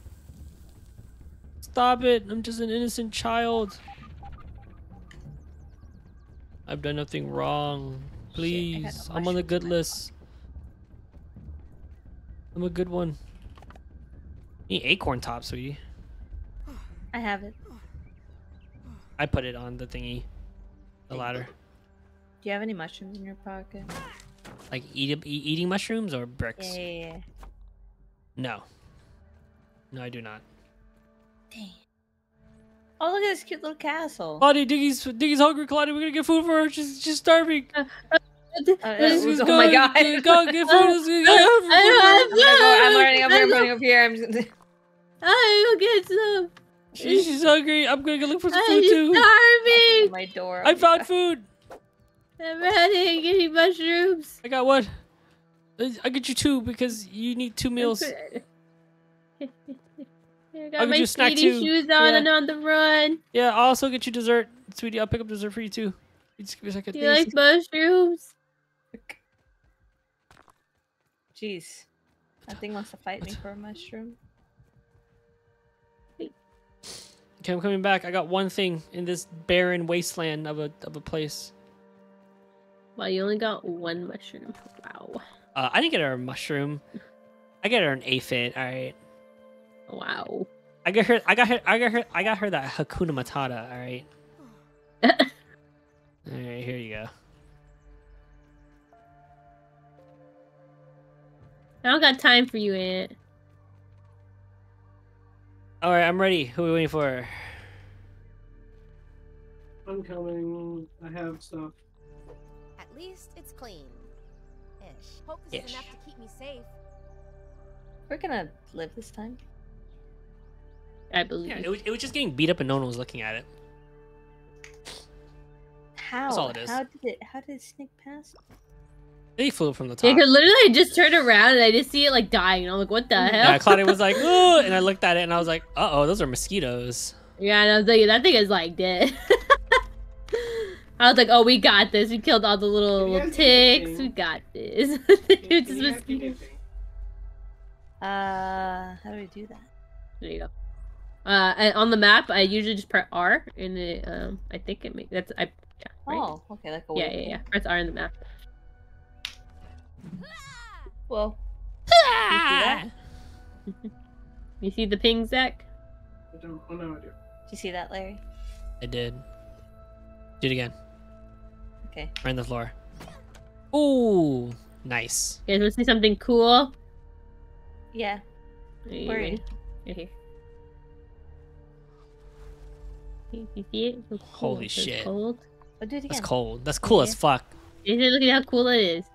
Stop it. I'm just an innocent child. I've done nothing wrong. Shit, Please. no I'm on the good list. I'm a good one. Need acorn top, sweetie. I have it. I put it on the thingy. The ladder. Do you have any mushrooms in your pocket? Like eat, e- eating mushrooms or bricks? Yeah, yeah, yeah. No. No, I do not. Dang. Oh, look at this cute little castle. Claudia, Diggy's Diggy's hungry, Claudia. We're gonna get food for her. She's she's starving. Uh, Let's uh, just oh go, my god. Go, get food. Let's go get food. I I'm, gonna I'm running. I'm running over here. I'm just... I will get some. She, she's hungry. I'm gonna go look for some I'm food too. starving. my door. I my found God. food. I'm running, getting mushrooms. I got one. I'll get you two because you need two meals. I I'll got my you snack speedy too. shoes on Yeah. and on the run. Yeah, I'll also get you dessert, sweetie. I'll pick up dessert for you too. You Just give me a second. Do you like mushrooms? Jeez. That thing wants to fight me for a mushroom. Okay, I'm coming back. I got one thing in this barren wasteland of a of a place. Well, you only got one mushroom. Wow. Uh, I didn't get her a mushroom. I got her an aphid. All right. Wow. I got her. I got her. I got her. I got her that Hakuna Matata. All right. All right. Here you go. I don't got time for you, Aunt. All right. I'm ready. Who are we waiting for? I'm coming. I have stuff. At least it's clean. Ish. Hope this Ish. is enough to keep me safe. We're gonna live this time. I believe. Yeah, it was, it was just getting beat up and no one was looking at it. How? all it is. How did it? How did it sneak past? They flew from the Yeah, top. because literally I just turned around and I just see it like dying. And I'm like, what the hell? Yeah, Claudia was like, ooh, and I looked at it and I was like, "Uh oh, those are mosquitoes." Yeah, and I was like, that thing is like dead. I was like, oh, we got this. We killed all the little, little guys do the ticks. We got this. It's just you guys mosquitoes. Uh, how do we do that? There you go. Uh, and on the map, I usually just press R, and it, um, I think it makes that's I. Yeah, right? Oh, okay, like a yeah, wave yeah, yeah. Press R in the map. Well, Ah! You see the ping, Zach? I don't. Oh no, I do. did you see that, Larry? I did. Do it again. Okay. Right on the floor. Ooh, nice. You guys want to see something cool? Yeah. Are you Where are ready? you? Right here. You you see it? Cool. Holy So shit. Cold. I'll do it again. That's cold. That's cool as fuck. You see, Look at how cool it is.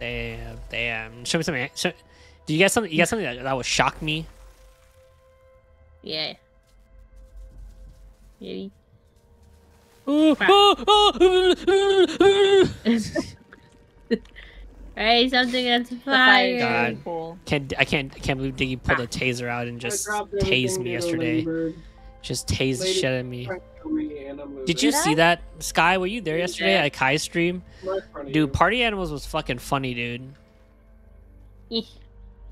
Damn, damn. Show me something. Show, do you got something? You got something that, that would shock me? Yeah. Maybe. Ooh, Crap. oh, oh. Right, something that's The fire fire. is God. cool. can't I can't I can't believe Diggy pulled a ah. taser out and just I dropped tased everything me to the yesterday. Ladybird. Just tased the Lady- shit at me. Trying to kill me Did you Did see I? that? Sky, were you there yesterday Yeah. at Kai's stream? Right in front of Dude, you. Party Animals was fucking funny, dude. Eesh.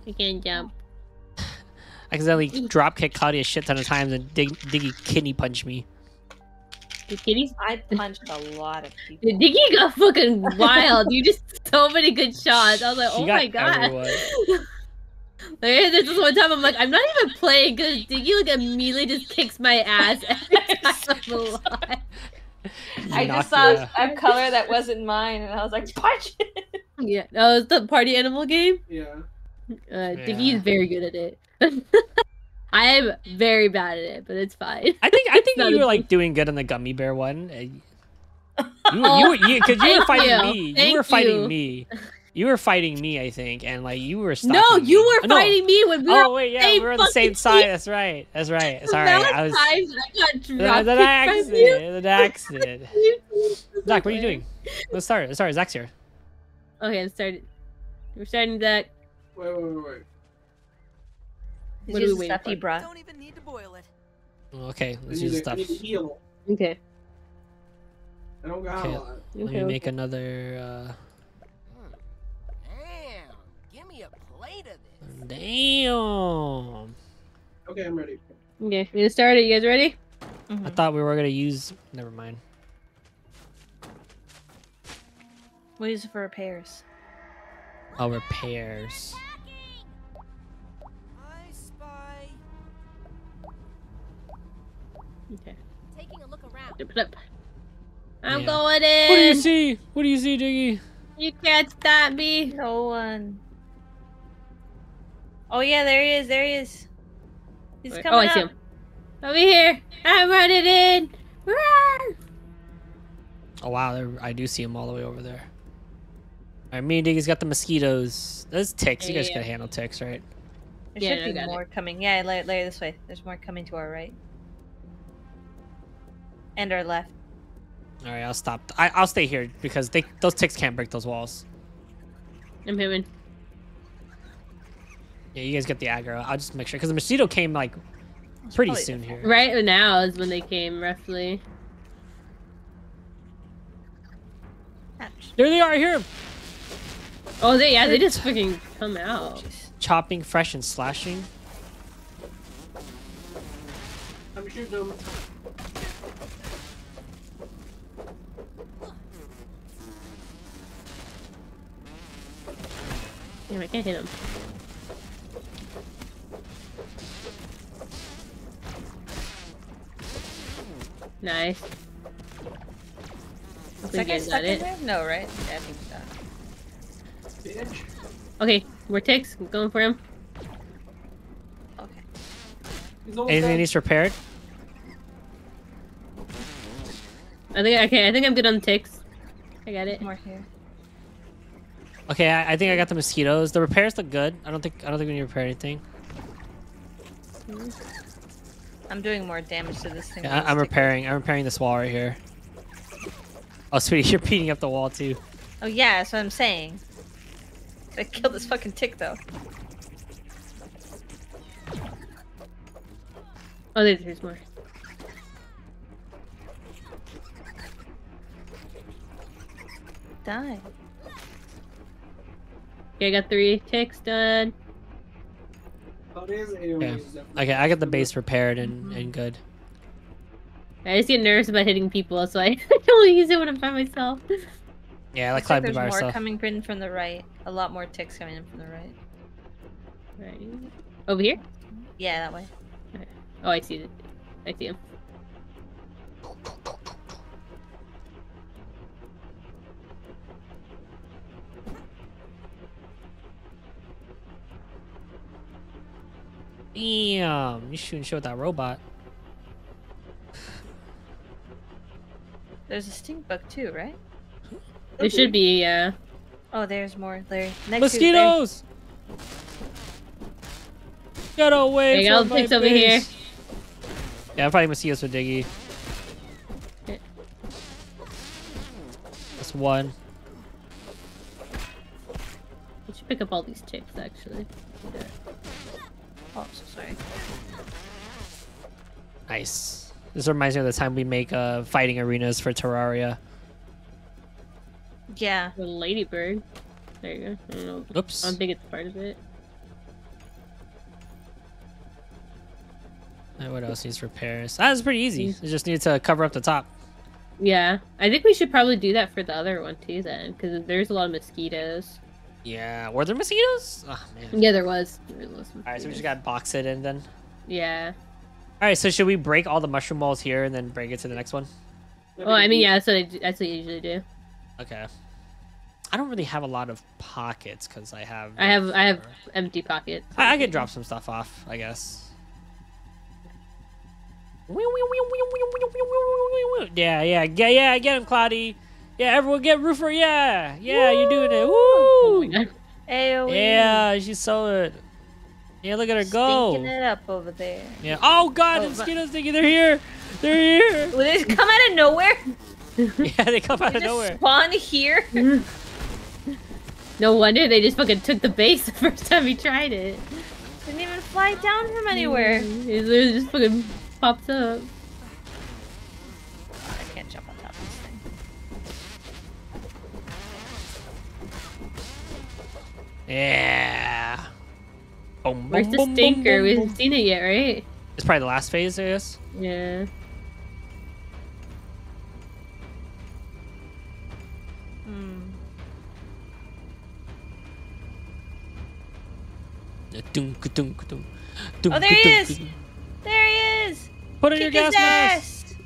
I can't jump. I accidentally drop kicked Cloudy a shit ton of times and Dig- Diggy kidney punched me. The kitties. I punched a lot of people. The Diggy got fucking wild. You just so many good shots. I was like, She oh got my god. everyone. Like, there's this one time I'm like, I'm not even playing because Diggy like immediately just kicks my ass every time I'm alive. I just saw me a color that wasn't mine, and I was like, punch it. Yeah, that was the party animal game. Yeah. Uh, Yeah. Diggy is very good at it. I am very bad at it, but it's fine. I think I think you were like doing good on the gummy bear one. Uh, You you you, cause you were fighting you. me. You were fighting you. me. You were fighting me, I think, and like you were. Stopping No, you me. were Oh, no. fighting me when we oh, were Oh wait, yeah, same we were on the same fucking side. team. That's right. That's right. the Sorry, amount I was. times I got That dropped that kicked from you. accident. That accident. Zach, what are you doing? Let's start. Let's start. Zach's here. Okay, let's start. We're starting that. Wait, wait, wait, wait. He's What are we using waiting stuff he brought. Don't even need to boil it. Okay, let's need, use the stuff. need to heal. Okay. I don't got Okay. a lot. Let me okay, make another. Damn. Damn. Okay, I'm ready. Okay, we gonna start it. You guys ready? I Mhm. thought we were gonna use. Never mind. We'll use it for repairs. Oh, repairs. I spy. Okay. Taking a look around. Zip it up. I'm Yeah. going in. What do you see? What do you see, Diggy? You can't stop me. No one. Oh yeah, there he is. There he is. He's Wait, coming oh, I see him. Over here. I'm running in. Roar! Oh wow, there, I do see him all the way over there. All right, me and Diggy's got the mosquitoes. Those ticks. You guys yeah. can handle ticks, right? There Yeah, should I be got it. more coming. Yeah, lay, lay this way. There's more coming to our right. And our left. All right, I'll stop. I, I'll stay here because they those ticks can't break those walls. I'm coming. Yeah, you guys get the aggro. I'll just make sure because the mosquito came like pretty soon the- here. Right now is when they came, roughly. There they are. I hear 'em. Oh, they yeah, they just freaking come out. chopping, fresh, and slashing. I'm shooting them. Damn, I can't hit him. Nice. Is Hopefully that you guy guys stuck got in there? No, right? Yeah, I think so. Bitch. Okay, we're ticks. I'm going for him. Okay. Anything dead. needs repaired? I think okay. I think I'm good on ticks. I got it. More here. Okay, I, I think I got the mosquitoes. The repairs look good. I don't think I don't think we need to repair anything. Hmm. I'm doing more damage to this thing. Yeah, I, I'm repairing. I'm repairing this wall right here. Oh, sweetie, you're beating up the wall too. Oh yeah, that's what I'm saying. I killed this fucking tick though. Oh, there's, there's more. Die. Okay, I got three ticks done. Oh, it is AoE, Okay. Okay, I got the base repaired and, mm-hmm. and good. I just get nervous about hitting people, so I only use it when I'm by myself. Yeah, I like Looks like climbing there's more herself. coming in from the right. A lot more ticks coming in from the right. Right. Over here? Yeah, that way. Oh, I see it. I see him. Damn, you shooting shit with that robot. There's a stink bug too, right? There should be, uh... Oh, there's more. There. Next to there. Mosquitoes! Get away There you go, from my ticks over here. base. Yeah, I'm fighting mosquitoes with Diggy. That's one. We should pick up all these chicks, actually. Yeah. Oh, so sorry. Nice. This reminds me of the time we make uh, fighting arenas for Terraria. Yeah. The ladybird. There you go. I don't know. Oops. I don't think it's part of it. Uh, What else needs repairs? Ah, it's pretty easy. You just need to cover up the top. Yeah, I think we should probably do that for the other one too, then, because there's a lot of mosquitoes. Yeah. Were there mosquitoes? Oh man. Yeah, there was. There was All right, so we just got box it in then. Yeah. All right, so should we break all the mushroom walls here and then break it to the next one? Oh, I mean, yeah, that's what I, do- that's what I usually do. Okay. I don't really have a lot of pockets because I have. I have I have empty pockets. I, I could drop some stuff off, I guess. Yeah, yeah, yeah, yeah. Get him, Cloudy. Yeah, everyone get Roofer. Yeah, yeah, you're doing it. Oh Woo! my. AoE. Yeah, she's so it. Yeah, look at her go. Stinking it up over there. Yeah. Oh God, Oh, the but- mosquitoes thinking they're here. They're here. Will they come out of nowhere? Yeah, they come out They of just nowhere. spawn here? No wonder they just fucking took the base the first time we tried it. Didn't even fly down from anywhere. Mm-hmm. It literally just fucking pops up. Yeah. Boom, Where's boom, the boom, stinker? we haven't seen it yet, right? It's probably the last phase, I guess. Yeah. Hmm. Oh, there he is! There he is! Put on your Kick his gas mask.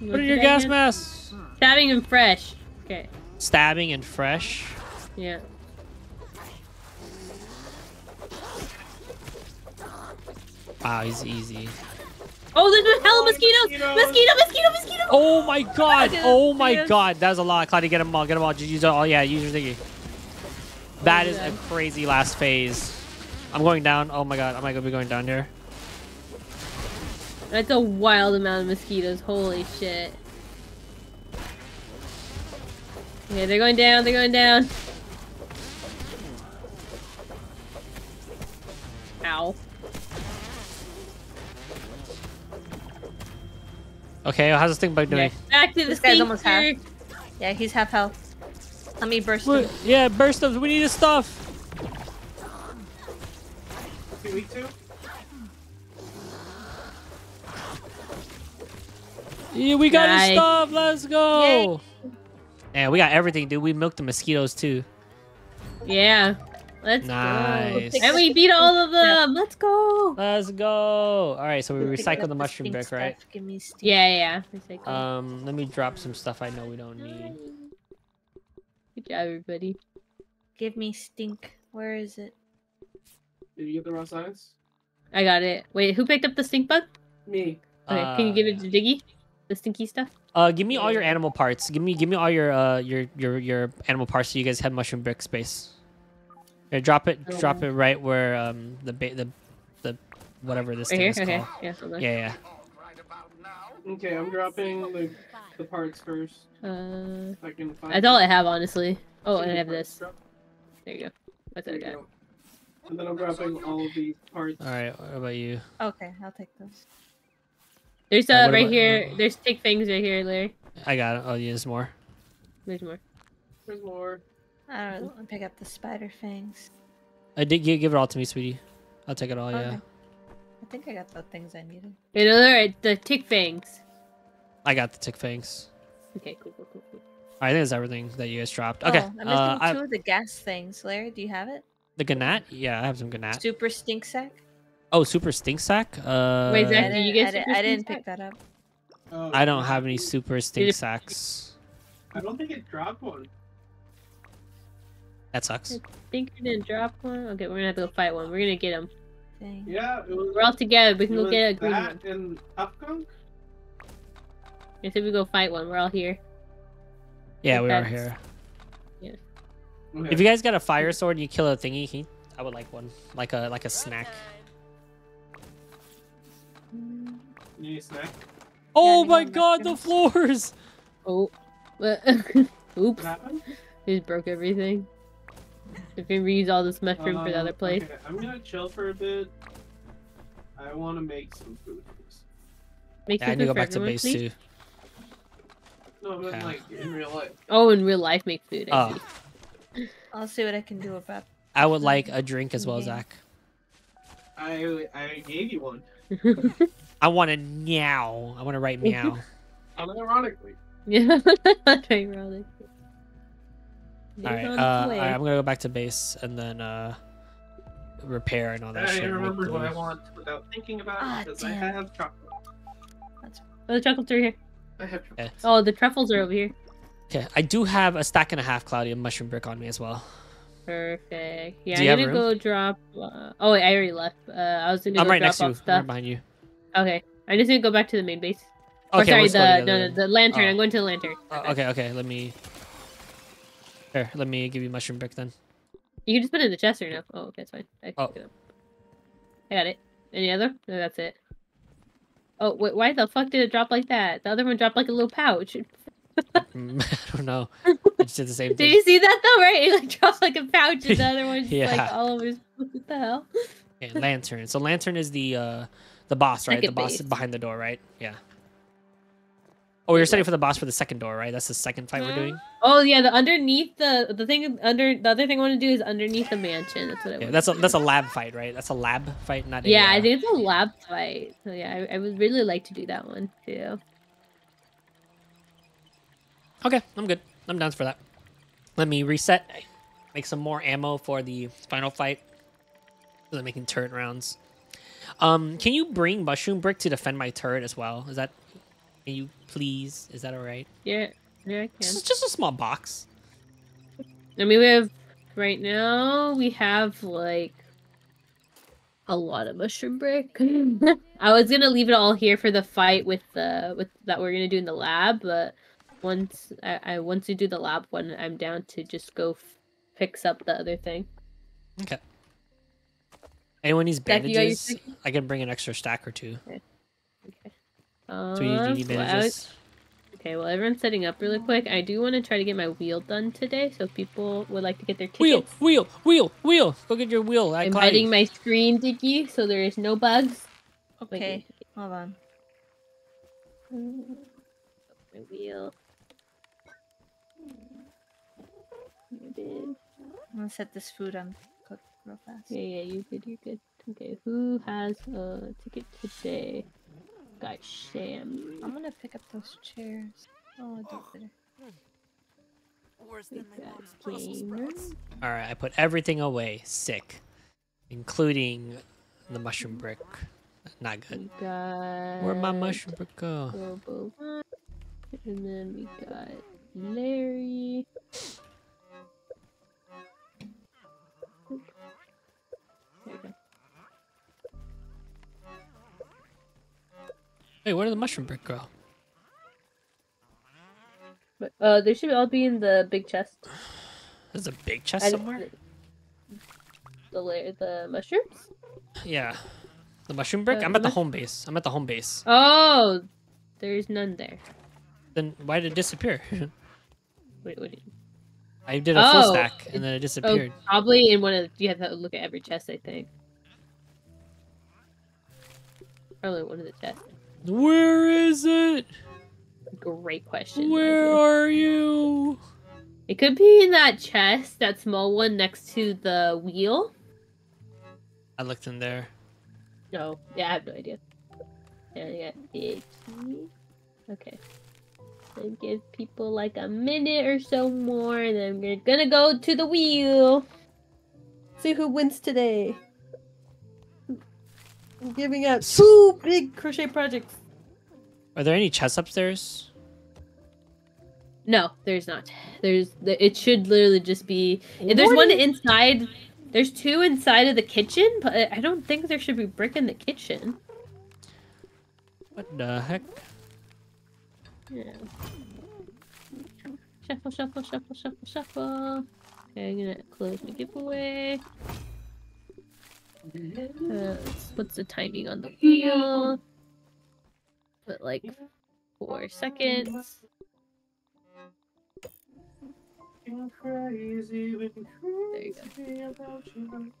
Put on your gas mask. Stabbing him fresh. Okay. Stabbing and fresh. Yeah. Ah, wow, he's easy. Oh, there's a hell of mosquitoes! mosquitoes. Mosquito, mosquito, mosquito! Oh my god! Oh my god! That was a lot. Cloudy, get them all. Get them all. Just use all. Yeah, use your thingy. That is a crazy last phase. I'm going down. Oh my god. Am I gonna be going down here? That's a wild amount of mosquitoes. Holy shit. Okay, they're going down, they're going down. Ow. Okay, how's this thing bug doing? Okay, Back to the This guy's almost stinker. Yeah, he's half health. Let me burst Look, him. yeah, burst of. We need his stuff. Two week two. Yeah, we got his stuff. Let's go. Yeah, we got everything, dude. We milked the mosquitoes too. Yeah. Let's Nice. go. And we beat all of them. Let's go. Let's go. All right, so we Pick recycled the mushroom brick, right? Give me stink. Yeah, yeah. yeah. Recycle. Um, let me drop some stuff I know we don't need. Good job, everybody. Give me stink. Where is it? Did you get the raw science? I got it. Wait, who picked up the stink bug? Me. Okay, can you give it to Diggy? The stinky stuff? Uh, give me all your animal parts. Give me, give me all your uh your your your animal parts. So you guys have mushroom brick space. Here, drop it, drop it right where um the ba- the the whatever this Right thing here? is Okay. called. Yeah, hold. Yeah, yeah. About now. Okay, I'm dropping the, the parts first. Uh, If I can find. that's all I have, honestly. Oh, and I have this. drop. There you go. That's There what I you got. go. And then I'm dropping all of these parts. All right. What about you? Okay, I'll take those. There's Uh, uh, right about- here. There's tick things right here, Larry. I got it. Oh, yeah, there's more. There's more. There's more. I don't really want to pick up the spider fangs. I did give, give it all to me, sweetie. I'll take it all. Yeah. I think I got the things I needed. Wait, no, alright, the tick fangs. I got the tick fangs. Okay, cool, cool, cool, cool. I think that's everything that you guys dropped. Okay. Oh, I'm missing uh, I, two of the gas things. Larry, do you have it? the Gnat? Yeah, I have some Gnat. Super stink sack. Oh, super stink sack. Uh, Wait, I Zach, did didn't, you get I, didn't, I didn't pick that up. Oh, I don't have any super stink sacks. I don't think it dropped one. That sucks. I think we didn't drop one. Okay, we're gonna have to go fight one. We're gonna get him. Dang. Yeah, it was. We're all together. We can go get a green that one. and Upgunk. I said we go fight one. We're all here. Yeah, we are That's- here. Okay. If you guys got a fire sword and you kill a thingy, he, I would like one, like a like a snack. You need a snack? Oh any my god, the floors! Oh, But What oops, happened? we just broke everything. We can reuse all this mushroom for the Uh, other place. Okay, I'm gonna chill for a bit. I want to make some food. Make Yeah, I some need to go for back to base please. too. No, but Yeah. like in real life. Oh, in real life, make food. I Oh, I'll see what I can do about. I would like a drink as well, Okay. Zach. I I gave you one. I want a meow. I want to write meow. Unironically. yeah, that's right, Raleigh. All right, uh, all right, I'm gonna go back to base and then uh, repair and all that I shit. make remembered what I want without thinking about Ah, it because I have chocolate. Oh, the chocolates are here. I have chocolate. Okay. Oh, the truffles are over here. Okay, I do have a stack and a half cloudy of mushroom brick on me as well. Perfect. Yeah, Do you I'm gonna go drop. Uh... Oh wait, I already left. Uh, I was gonna I'm go right drop next to you. off I'm right behind you. Okay, I'm just gonna go back to the main base. Or Okay, sorry, let's the no, no, the lantern. Oh. I'm going to the lantern. Uh, okay, okay. Let me. Here, let me give you mushroom brick then. You can just put it in the chest or no? Oh, okay, it's fine. I, Oh. it. I got it. Any other? No, that's it. Oh, wait, why the fuck did it drop like that? The other one dropped like a little pouch. Mm, I don't know. I just did the same thing. Did you see that though? Right? It like dropped like a pouch, and the other one's just, Yeah. like all over. His... What the hell? Okay, lantern. So lantern is the uh the boss, right? Second the boss base. is behind the door, right? Yeah. Oh, you're setting for the boss for the second door, right? That's the second fight we're doing. Oh yeah, the underneath the the thing under the other thing I want to do is underneath the mansion. That's what I Yeah, want. that's a that's a lab fight, right? That's a lab fight, not a, Yeah, uh, I think it's a lab fight. So yeah, I, I would really like to do that one too. Okay, I'm good. I'm down for that. Let me reset. Make some more ammo for the final fight. So I'm making turret rounds. Um, can you bring mushroom brick to defend my turret as well? Is that? Can you please? Is that all right? Yeah, yeah, I can. Just, just a small box. I mean, we have right now we have like a lot of mushroom brick. I was gonna leave it all here for the fight with the with that we're gonna do in the lab, but once I, I once we do the lab one, I'm down to just go f- fix up the other thing. Okay. Anyone needs Zach, you got your bandages? I can bring an extra stack or two. Uh, So you need well, was- bandages. okay, well everyone's setting up really quick. I do want to try to get my wheel done today, so if people would like to get their tickets. Wheel, wheel, wheel, wheel. Go get your wheel. I I'm hiding my screen, Dicky, so there is no bugs. Wait, Okay, hold on. My wheel. You did. I'm gonna set this food on cook real fast. Yeah, yeah, you good, you're good. Okay, who has a ticket today? Got Sham. I'm gonna pick up those chairs. Oh, I do better. Worse than my mom's Brussels sprouts. All right, I put everything away. Sick, including the mushroom brick. Not good. We got. Where'd my mushroom brick go? Robo And then we got Larry. Where did the mushroom brick go? But uh, they should all be in the big chest. There's a big chest I- somewhere. The la- the mushrooms. Yeah, the mushroom brick. Uh, I'm at the home base. I'm at the home base. Oh, there's none there. Then why did it disappear? Wait, what? do you- I did a full Oh, stack and then it Oh, disappeared. probably in one of. You have to look at every chest, I think. Probably one of the chests. Where is it? Great question. Where Leslie. are you? It could be in that chest, that small one next to the wheel. I looked in there. No, yeah, I have no idea. Yeah, I got big key. Okay. Then give people like a minute or so more, and then we're gonna go to the wheel. See who wins today. I'm giving out two big crochet projects. Are there any chests upstairs? No, there's not. There's it should literally just be if there's one inside. There's two inside of the kitchen, but I don't think there should be brick in the kitchen. What the heck? Yeah. Shuffle, shuffle, shuffle, shuffle, shuffle. Okay, I'm gonna close my giveaway. Uh, what's the timing on the wheel? Put like four seconds. Going crazy There you go. crazy about you.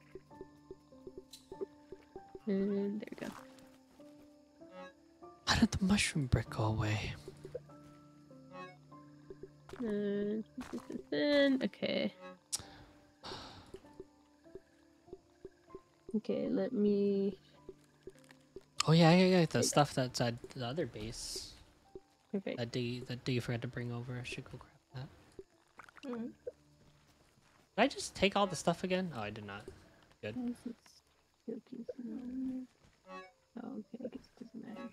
And there we go. How did the mushroom brick go away? And this is in. Okay. Okay, let me. Oh yeah, yeah, yeah. The stuff that's at the other base. Perfect. That day, that day you forgot to bring over. I should go grab that. Mhm. Did I just take all the stuff again? Oh, I did not. This is cookies and- Oh, okay, I guess it doesn't matter.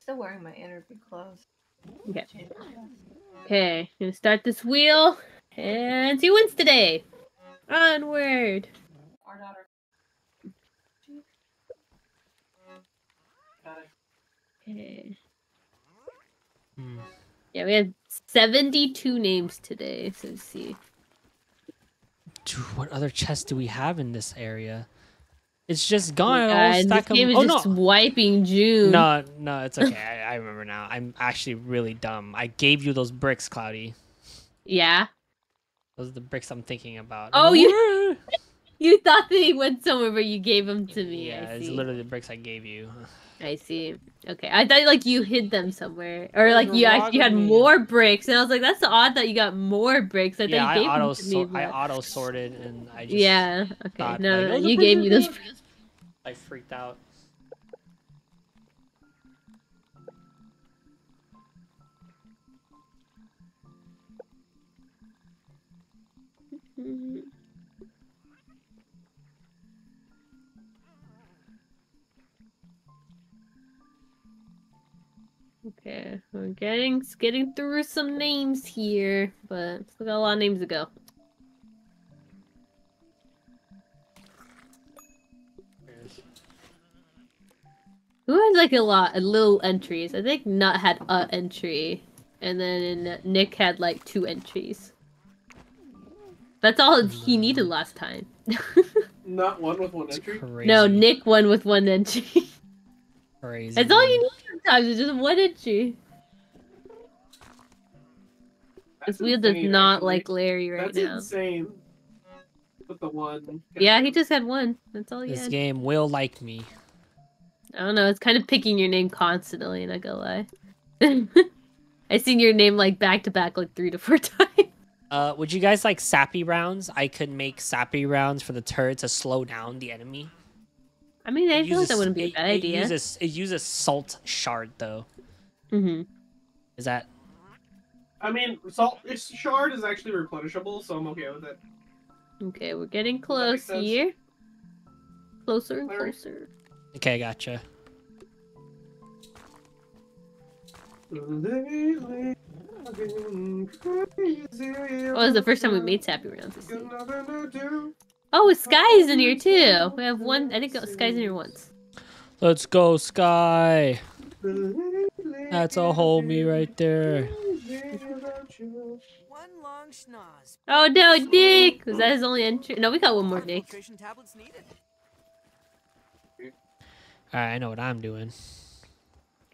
Still wearing my interview clothes. Okay. Change. Okay, gonna start this wheel and see who wins today. Onward. Okay. Hmm. Yeah, we had 72 names today, so let's see. Dude, what other chests do we have in this area? It's just gone. A whole and this game is oh just no, wiping June. no, no, it's okay. I, I remember now. I'm actually really dumb. I gave you those bricks, Cloudy. Yeah. Those are the bricks I'm thinking about. Oh, you- You thought that he went somewhere, but you gave them to me. Yeah, it's literally the bricks I gave you. I see. Okay, I thought like you hid them somewhere, or like you actually had more bricks, and I was like, "That's odd that you got more bricks." I thought yeah, you I gave auto them to me. I auto sorted, and I just Yeah. Okay. thought, No, like, no, "Oh, no, the you gave me those. good." I freaked out. Mm. Okay, we're getting getting through some names here, but still got a lot of names to go. Who had like a lot, a little entries? I think Nut had a entry, and then Nick had like two entries. That's all he needed last time. Not one with one entry. no, Nick won with one entry. Crazy. That's all you need sometimes. It's just one entry. This That's wheel does not actually. like Larry right That's now. insane. With the one. Yeah, he just had one. That's all he This had. game will like me. I don't know. It's kind of picking your name constantly. Not gonna lie. I've seen your name like back to back like three to four times. Uh, would you guys like sappy rounds? I could make sappy rounds for the turret to slow down the enemy. I mean, I feel like that wouldn't be a bad it idea. Uses, it uses salt shard though. hmm Is that I mean, salt its shard is actually replenishable, so I'm okay with it. Okay, we're getting that close here. Closer and Larry? closer. okay? Gotcha. Oh, it's the first time we made Sappy rounds. Let's see. That's Oh, Sky's in here too. We have one. I think Sky's in here once. Let's go, Sky. That's a homie right there. One long. Oh no, Nick! Was that his only entry? No, we got one more Nick. Filtration tablets needed. All right, I know what I'm doing.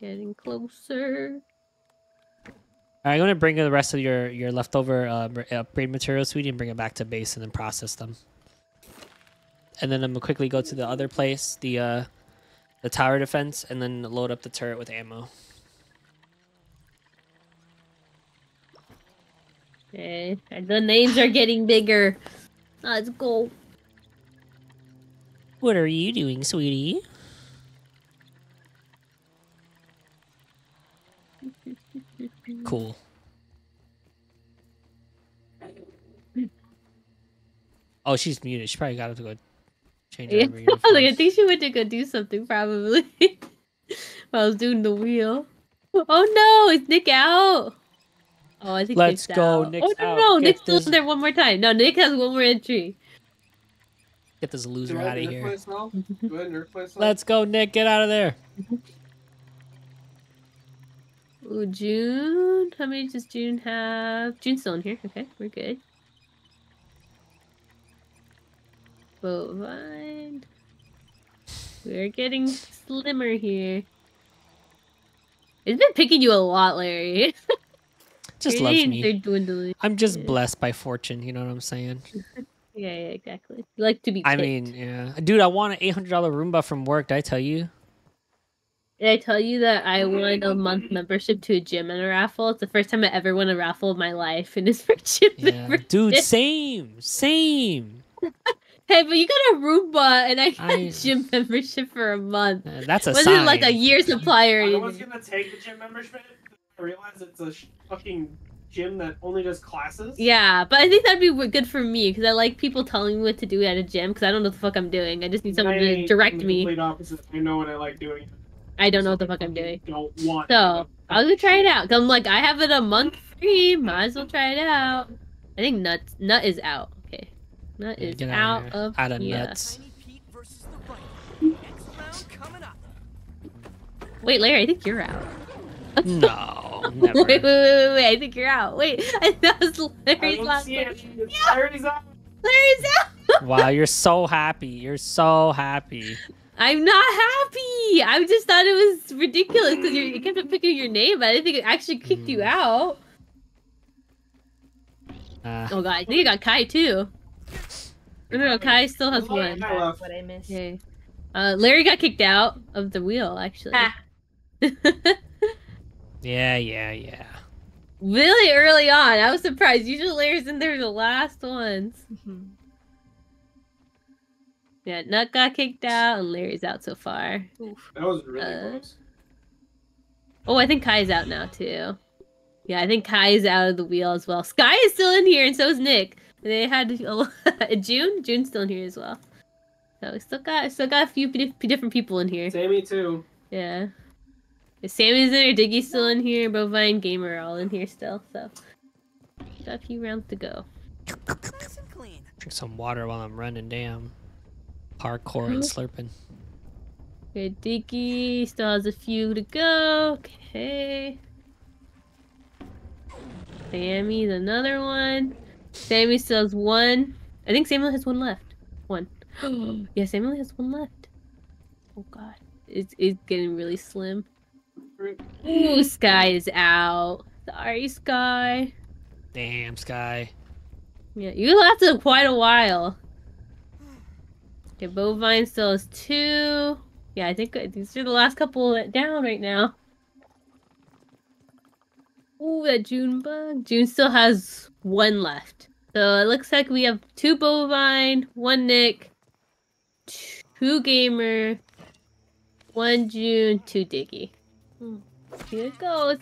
Getting closer. All right, I'm gonna bring the rest of your your leftover uh, br- upgrade materials, sweetie, and bring it back to base and then process them. And then I'm gonna quickly go to the other place, the uh, the tower defense, and then load up the turret with ammo. Okay, the names are getting bigger. Let's go. What are you doing, sweetie? Cool. Oh, she's muted. She probably got to go change her Yeah, over like I think she went to go do something probably. While I was doing the wheel. Oh no, is Nick out? Oh, I think Let's Nick's go, out. Nick's oh no, out. no, Get Nick's this- still there one more time. No, Nick has one more entry. Get this loser out of here. myself? Do I nerf myself? Let's go, Nick. Get out of there. Ooh, June. How many does June have? June's still in here. Okay, we're good. Bovine. We're getting slimmer here. It's been picking you a lot, Larry. just Your loves names are me. dwindling. I'm just Yeah. blessed by fortune. You know what I'm saying? Yeah, yeah, exactly. You like to be. I mean, yeah, dude. I want an eight hundred dollar Roomba from work. Did I tell you? Did I tell you that I mm-hmm. won a month membership to a gym in a raffle? It's the first time I ever won a raffle in my life, and it's for gym Yeah, membership. dude. Same, same. Hey, but you got a Roomba, and I got I- a gym membership for a month. Uh, That's a Wasn't sign. like a year supply or I was gonna take the gym membership. I realized it's a sh- fucking gym that only does classes. Yeah, but I think that'd be good for me because I like people telling me what to do at a gym because I don't know what the fuck I'm doing. I just need someone I to am direct the me. Complete opposite. I know what I like doing. I don't know what the fuck I'm doing. Don't want. So I was gonna try it out. 'cause I'm like, I have it a month free. Might as well try it out. I think Nut Nut is out. Okay, Nut is get out here. of out of here. nuts. Tiny Pete versus the Rhino. Next round coming up. Wait, Larry, I think you're out. No, wait, never. wait, wait, wait, wait. I think you're out. Wait, I that was Larry's last see one. it. Larry's out. Larry's out. wow, you're so happy. You're so happy. I'm not happy. I just thought it was ridiculous because you kept on picking your name, but I didn't think it actually kicked you Mm. out. Uh, Oh god, I think I got Kai too. No, no, no, Kai still has one. a. What I missed. Okay. Uh, Larry got kicked out of the wheel, actually. Ah. yeah, yeah, yeah. really early on. I was surprised. Usually Larry's in there the last ones. Mhm. Yeah, Nut got kicked out and Larry's out so far. That was really Uh, close. Oh, I think Kai's out now too. Yeah, I think Kai's out of the wheel as well. Sky is still in here, and so is Nick. They had a June. June's still in here as well. So we still got still got a few different people in here. Sammy too. Yeah. Sammy's in here, Diggy's still in here, Bovine Gamer are all in here still. So got a few rounds to go. Nice and clean. Drink some water while I'm running. Damn. Parkour and slurping. Okay, Diggy still has a few to go. Okay. Sammy's another one. Sammy still has one. I think Sammy has one left. One. yeah, Sammy only has one left. Oh god. It's, it's getting really slim. Mm. Ooh, Sky is out. Sorry, Sky. Damn, Sky. Yeah, you lasted quite a while. Okay, Bovine still has two. Yeah, I think uh, these are the last couple down right now. Ooh, that June bug. June still has one left. So it looks like we have two Bovine, one Nick, two Gamer, one June, two Diggy. Hmm, Here it goes.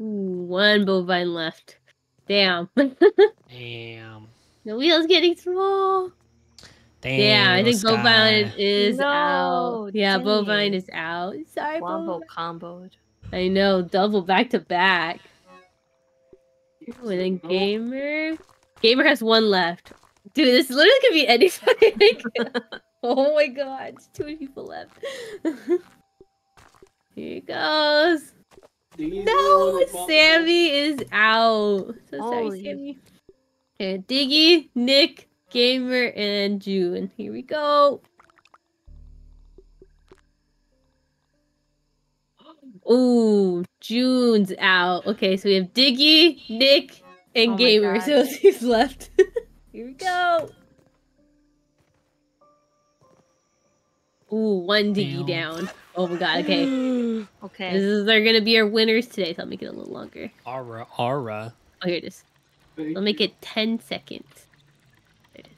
Ooh, one Bovine left. Damn. Damn. the wheel's getting small. Damn. yeah, I think Sky. Bovine is No, out. Yeah, dang Bovine is out. Sorry, Wombo Bovine. comboed. I know, double back to back. Ooh, and then Oh. Gamer. Gamer has one left. Dude, this literally could be any anybody. oh my god, it's two people left. Here he goes. These No, are Sammy is out. So sorry, Holy. Sammy. Okay, Diggy, Nick, Gamer, and June. Here we go. Ooh, June's out. Okay, so we have Diggy, Nick, and Oh Gamer. So he's left. Here we go. Ooh, one Diggy Damn. down. Oh my god, okay. This Okay. is they're gonna be our winners today, so I'll make it a little longer. Aura, aura. Oh, here it is. I'll make it 10 seconds. There it is.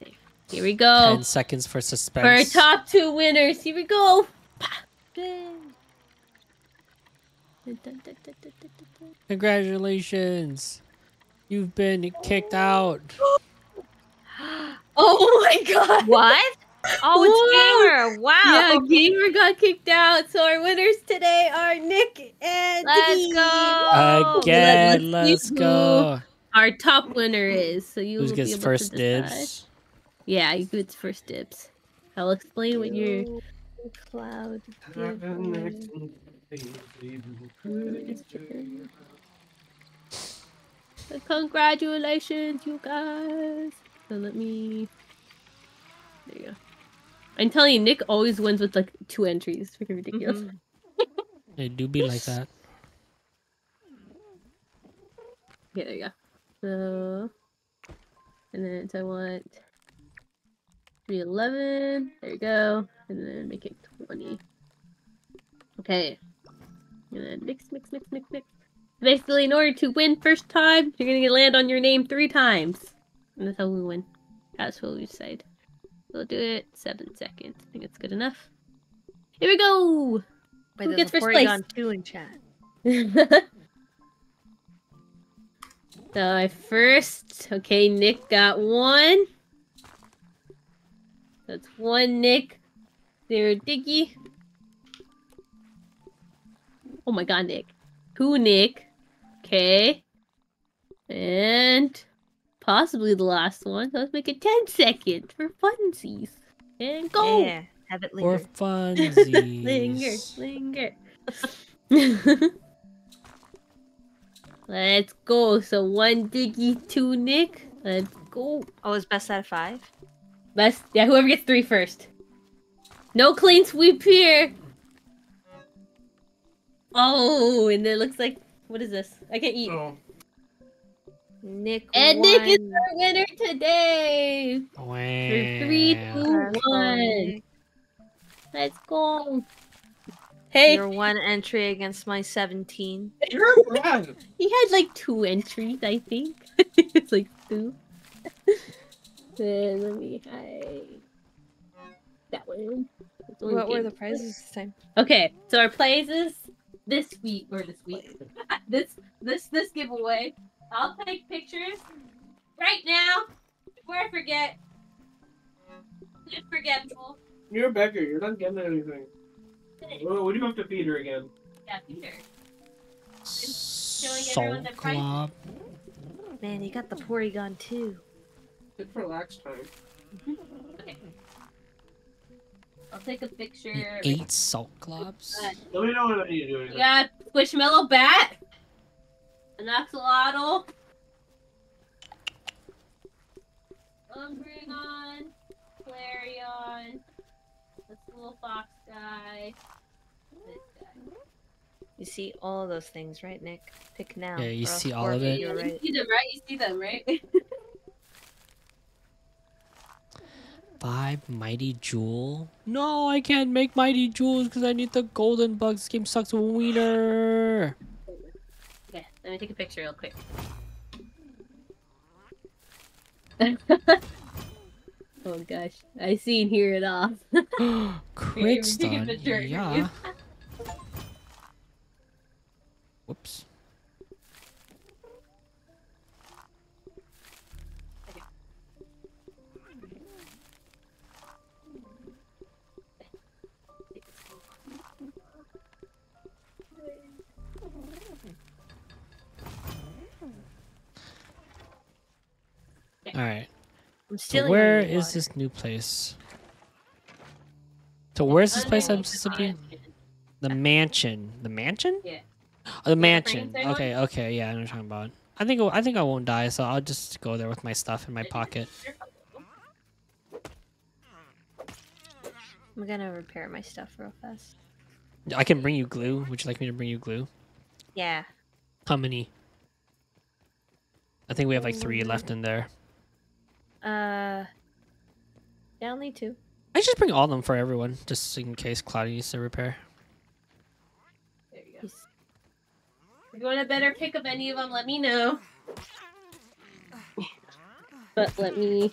There. Here we go. Ten seconds for suspense. For our top two winners. Here we go. Pa! Bang. Dun, dun, dun, dun, dun, dun, dun. Congratulations. You've been kicked out. Oh my god. What? Oh, it's Gamer. Wow. Yeah, Gamer got kicked out. So our winners today are Nick and Let's Diggy. go. Again, let's let's go. Our top winner is. So you Who will gets be able first to decide. dibs? Yeah, you get first dibs. I'll explain what your Cloud. Congratulations, you guys. So let me. There you go. I'm telling you, Nick always wins with like two entries. Freaking ridiculous. Mhm. It do be like that. Okay, there you go. So, and then so I want 311. There you go. And then make it 20. Okay. And then mix, mix, mix, mix, mix. Basically, in order to win first time, you're gonna land on your name three times. And that's how we win. That's what we decide. We'll do it seven seconds. I think it's good enough. Here we go! Wait, Who gets first Porygon 2 in chat. so I first, okay, Nick got one. That's one Nick. Zero Diggy. Oh my god, Nick. Two Nick. Okay. And possibly the last one. So let's make it 10 seconds for funsies. And go! Yeah, have it Or linger. funsies. linger, linger. Let's go. So one Diggy, two Nick. Let's go. Oh, it's best out of five? Best, yeah, whoever gets three first. No clean sweep here. Oh, and it looks like what is this? I can't eat. Oh, Nick And Nick is won. our winner today. Wow. For three, two, That's one. Nick. Let's go. Hey, Your one entry against my 17. you're a he had like two entries, I think. it's like two. then let me hide that one. What were the prizes this time? Okay, so our prizes this week or this week, this this this giveaway. I'll take pictures right now before I forget. It's forgetful. You're a beggar. You're not getting anything. Well, what do you have to feed her again? Yeah, Peter. showing everyone the prices. Club. Man, you got the Porygon too. Good for lax time. Okay. I'll take a picture. Eight salt globs. Let me know what I need to do We anything. got Squishmallow Bat, an Axolotl, Umbreon, Flareon, this little fox guy, this guy. You see all of those things, right, Nick? Pick now. Yeah, you see all of it. your You right. see them, right? You see them, right? Five mighty jewel. No, I can't make mighty jewels because I need the golden bugs. This game sucks wiener. okay, let me take a picture real quick. oh gosh, I see and hear it off. Crit stun. Yeah. Whoops. All right. I'm So where water. this new place? So where's this place I'm supposed to be? The mansion. The mansion? Yeah. Oh, the mansion. Okay, okay, yeah, I know what you're talking about. I think I think I won't die, so I'll just go there with my stuff in my pocket. I'm gonna repair my stuff real fast. I can bring you glue. Would you like me to bring you glue? Yeah. How many? I think we have like three mm. left in there. Uh. Yeah, only two. I just bring all of them for everyone, just in case Cloudy needs to repair. There you go. If you want a better pick of any of them, let me know. But let me.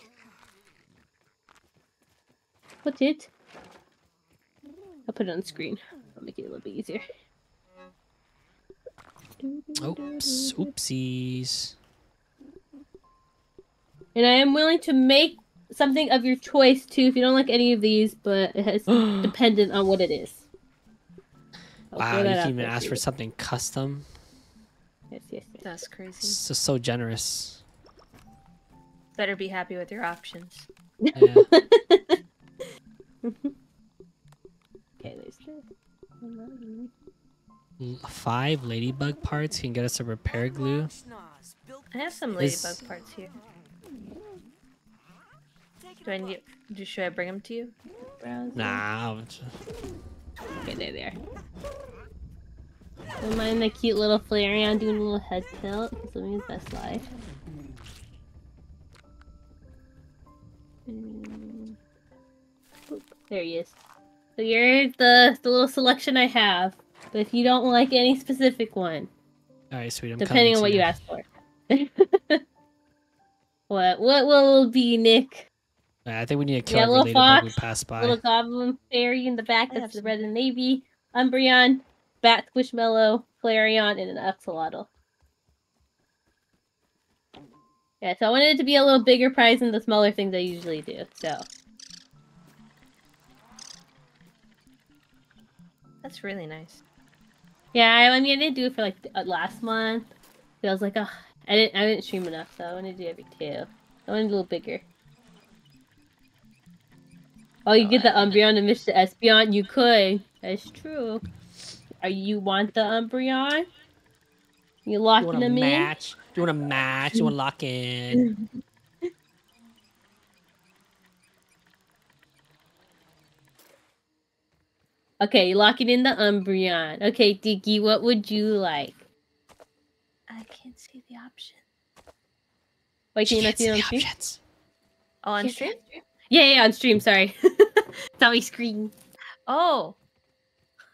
What's it? I'll put it on screen. I'll make it a little bit easier. Oops, oopsies. And I am willing to make something of your choice too if you don't like any of these, but it's dependent on what it is. I'll Wow, you can even ask you. for something custom. Yes, yes, yes. That's crazy. It's just so generous. Better be happy with your options. Yeah. Okay, there's the. Mm, five ladybug parts can get us a repair glue. I have some Is- ladybug parts here. Take it Do I need? Do should I bring them to you? Browser. Nah. I'll Okay, there they are. Don't mind the cute little Flareon doing a little head tilt. He's living his best life. Mm. Oop, There he is. So you're the, the little selection I have. But if you don't like any specific one, All right, sweet. I'm depending coming on what to you ask for. what what will it be, Nick? I think we need to kill Yeah, every little ladybug we fox, pass by. Little goblin fairy in the back, that's the red and navy, Umbreon, Bat Squishmallow, Flareon, and an Axolotl. Yeah, so I wanted it to be a little bigger prize than the smaller things I usually do, so. That's really nice. Yeah, I, I mean, I didn't do it for like uh, last month. But I was like, oh, I didn't, I didn't stream enough, so I wanted to do every two. I wanted a little bigger. Oh, you oh, get the Umbreon and Mr. Espeon? You could. That's true. Are you want the Umbreon? You locking want them in? match? You want to match? You want to lock in? Okay, locking in the Umbreon. Okay, Diggy, what would you like? I can't the option. Why can you not Can't see it on stream? options. Oh, on Can't stream? Yeah, yeah, on stream. Sorry, it's on my screen. Oh.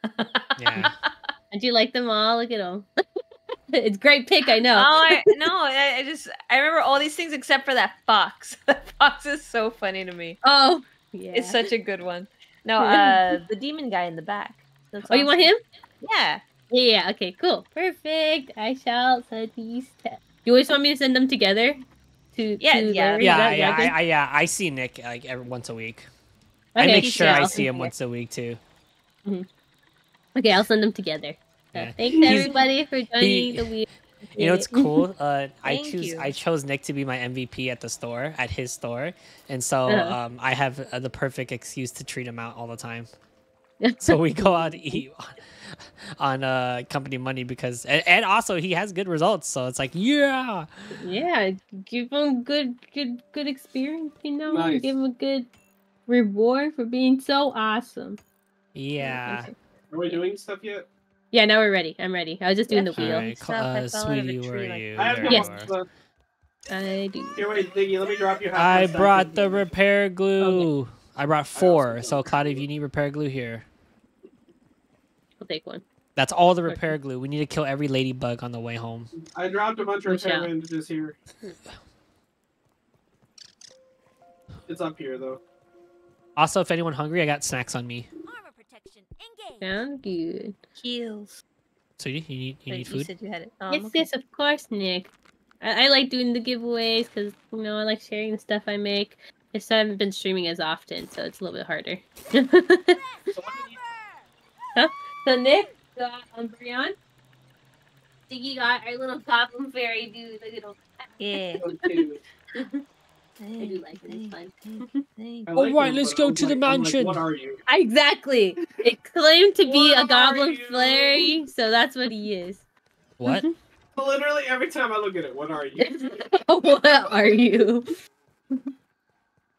Yeah. And you like them all? Look at them. it's great pick, I know. Oh, I, no, I, I just I remember all these things except for that fox. that fox is so funny to me. Oh, yeah. It's such a good one. No, uh, the demon guy in the back. That's oh, you want him? Yeah. Yeah, yeah. Okay, cool, perfect. I shall send these. Te- you always want me to send them together? To Yeah, to yeah. Larry? Is Yeah, that- yeah, okay? I, I, yeah. I see Nick like every once a week. I Okay, make sure yeah, I I'll see send him you- once a week too. Okay, I'll send them together. So Yeah. thanks He's- everybody for joining he- the week. You know what's cool? Uh, I Thank choose you. I chose Nick to be my MVP at the store at his store, and so Uh-huh. um, I have uh, the perfect excuse to treat him out all the time. so we go out to eat on uh, company money because and, and also he has good results. So it's like yeah, Yeah, give him good, good, good experience. You know, Nice. give him a good reward for being so awesome. yeah. Are we doing stuff yet? Yeah, now we're ready. I'm ready. I was just doing Yeah. the wheel. All right, Stuff, uh, fell out of a sweetie, where are like- you? I have no Yes. I do. Here, wait, Diggy, let me drop you half I brought the repair glue. I brought four. So Cloudy, if you need repair glue here, I'll take one. that's all the Okay. repair glue. We need to kill every ladybug on the way home. I dropped a bunch of We shall. repair bandages here. It's up here though. Also, if anyone hungry, I got snacks on me. Armor protection engaged. Sound good. Heels. So you, you need you Wait, need you food? said you had it. Um, yes, okay. yes, of course, Nick. I, I like doing the giveaways because you know I like sharing the stuff I make. I just haven't been streaming as often, so it's a little bit harder. So what did you- so Nick got Umbreon. Diggy got our little goblin fairy dude. Look at him. Yeah. Okay. I do like it. It's fun. Like right, it, let's go I'm to the like- I'm like, mansion. what are you? Exactly. It claimed to be a goblin you? fairy, so that's what he is. What? Literally every time I look at it, what are you? what are you?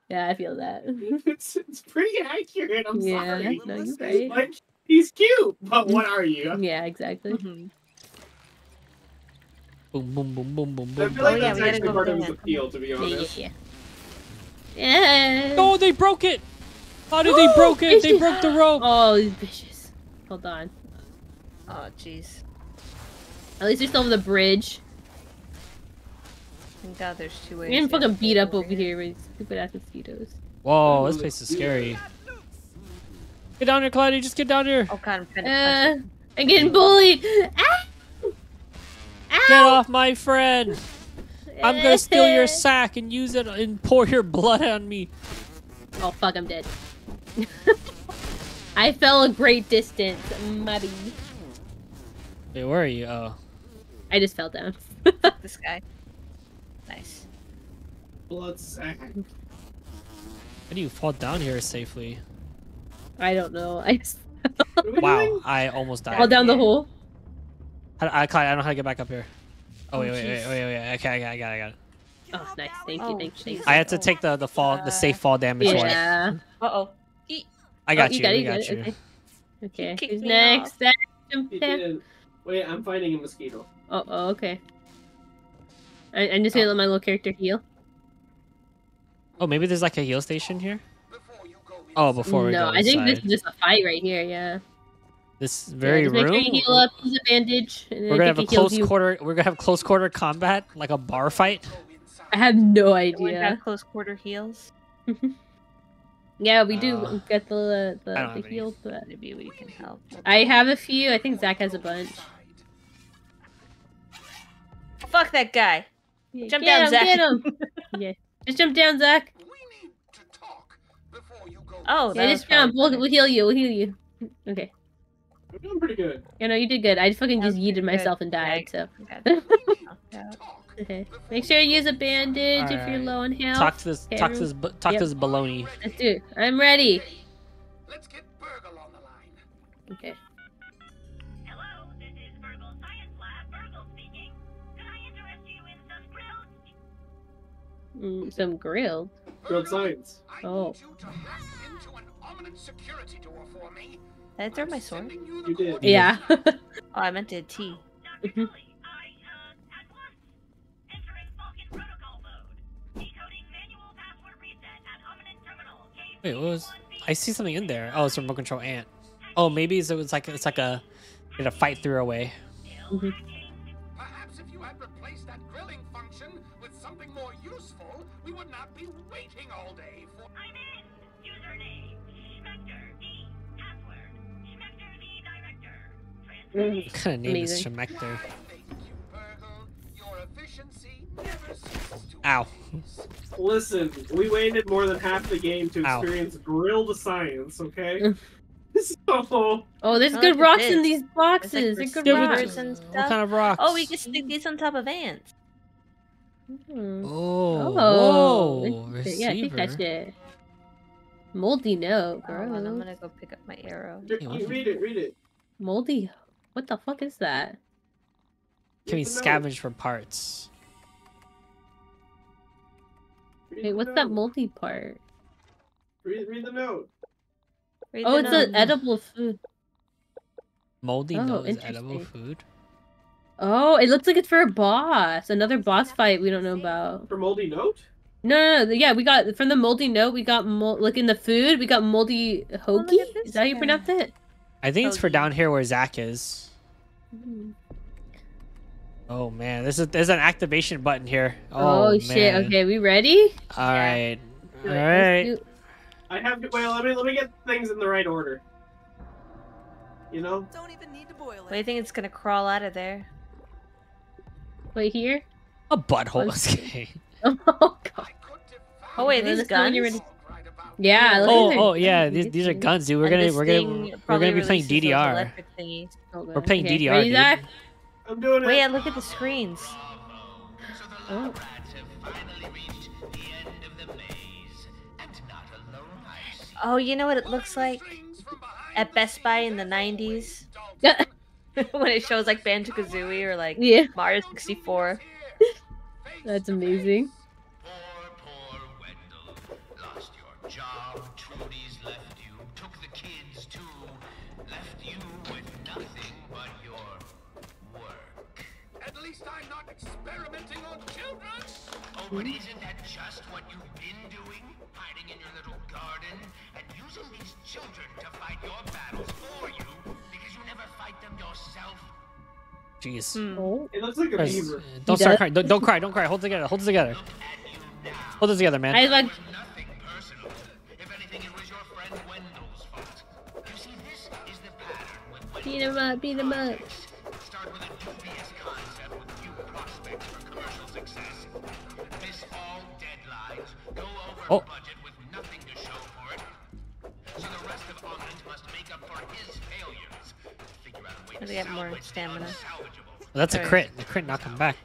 yeah, I feel that. it's it's pretty accurate. I'm yeah, sorry. no, you're right. Like he's cute, but what are you? Yeah, exactly. Mhm. boom, boom, boom, boom, boom, I boom. feel like Oh, that's we gotta actually go part of his appeal, to be Yeah, yeah, honest. yeah. Yeah. Oh, they broke it! How did they broke it? They broke the rope. Oh, these bitches. Hold on. Oh, jeez. At least they're still over the bridge. Thank God there's two ways. We're getting to fucking beat up over here with stupid ass mosquitoes. Whoa, this place is scary. Get down here, Cloudy. Just get down here. Oh God, I'm trying to Uh, I'm getting bullied. Ah! Get off my friend. I'm gonna steal your sack and use it and pour your blood on me. Oh fuck, I'm dead. I fell a great distance, muddy. Wait, where are you? Oh. I just fell down. it. this guy. Nice. Blood sack. How do you fall down here safely? I don't know. I just What are we Wow. I almost died. fell down the hole. How, I, Clyde, I don't know how to get back up here. Oh, Oh, wait, wait, wait, jeez. wait, wait. Okay, I got I got it, I got it. Oh, nice. Thank you, Oh, thank you, thank you. I had to Oh. take the, the fall, the safe fall damage one. Yeah. Uh oh. I got Oh, you, got it, you got got you. okay. Okay. Who's me next? He Jump in. did. Wait, I'm fighting a mosquito. Oh, oh okay. I, I'm just gonna let my little character heal. Oh, maybe there's like a heal station here. Before you go Oh, before we no, go I think this is just a fight right here. Yeah. this Yeah, very just make room. sure you heal up, use a bandage. And We're gonna have a think it close you. quarter. We're gonna have close quarter combat, like a bar fight. I have no Everyone idea. got close quarter heals. Yeah, we do Uh, get the the, I the have heal, but Maybe we can help. I have a few. I think Zach has a bunch. Fuck that guy. Yeah, Jump get down, him, Zach. Get him. yeah, just jump down, Zach. We need to talk before you go. Oh, that Yeah, just jump. probably We'll, we'll heal you. We'll heal you. Okay. We're doing pretty good. Yeah, no, you did good. I fucking just Okay, yeeted good. myself and Yeah, died. So Okay. Make sure you use a bandage if you're low on health. Talk to this. Okay, Talk to this. Talk Yep. to this baloney. Let's do it. I'm ready. Let's get BURG.L on the line. Okay. Hello, this is Virgil Science Lab. Virgil speaking. Could I interest you in some grilled? Mm, some grilled. Grilled science. Oh. Need you to hack into an ominous security door for me. Did I throw I'm my sword? you You did. Yeah. Oh, I meant to T. Dr. Tully, I, at once. Entering Falcon protocol mode. Decoding manual password reset at Ominent Terminal. Wait, what was? I see something in there. Oh, it's a remote control ant. Oh, maybe it's, it's like it's like a, get a fight through away. Mhm. Perhaps you, BURG.L. Your efficiency never ceases to Ow. Listen, we waited more than half the game to Ow. experience grilled science. Okay. Mm. so Oh, there's Oh, good look rocks in these boxes. like, good Yeah, but- receivers rocks. and What kind of rocks? Oh, we can stick these on top of ants. Hmm. Oh, Oh, whoa, yeah, take that receiver. shit. Moldy note, Hold on, I'm gonna go pick up my arrow. you read it. Read it. Moldy. What the fuck is that? Can we Read the note. scavenge for parts? Read Wait, the what's that note. moldy part? Read, read the note. Oh, read Oh, the it's note. an edible food. Moldy Oh, is edible food. Oh, it looks like it's for a boss. Another boss fight we don't know about. For moldy note. No, no, no. Yeah, we got from the moldy note. We got mol- look in the food. We got moldy oh, hoagie. at this is that how you pronounce it? I think it's for Hoagie. down here where Zach is. Hmm. Oh man, this is there's an activation button here. Oh, Oh, shit. Okay, we ready? All right. Do All it. Let's right. do- I have. Well, let me let me get things in the right order. You know. Don't even need to boil What do you think it's gonna crawl out of there? Wait here. A butthole. Let's Okay. Oh god. I could defy Oh, wait, you. these Let us know when you're guns? Ready. Right about Yeah. Oh, oh yeah. These, these are guns, dude. We're And gonna we're gonna we're gonna be playing DDR. Oh, We're playing Okay, DDR, Ready, dude. Zach? I'm doing it. Wait, look at the screens. Oh. lab rats have finally reached the end of the maze, and not alone, I see. Oh, you know what it looks like Strings from behind at Best Buy in the '90s when it shows like Banjo Kazooie or like Yeah. Mario 64. That's amazing. But isn't that just what you've been doing? Hiding in your little garden and using these children to fight your battles for you because you never fight them yourself. Jeez. Oh. It looks like a Guys, beaver. Uh, don't He start does? crying. Don't, don't cry. Don't cry. Hold it together. Hold it together. Look at you now. Hold it together, man. I like. nothing personal. If anything, it was your friend Wendell's fault. You see, this is the pattern. Beat him up. Beat him up. To Gotta get more stamina. unsalvageable. That's a crit. The crit knocked him back.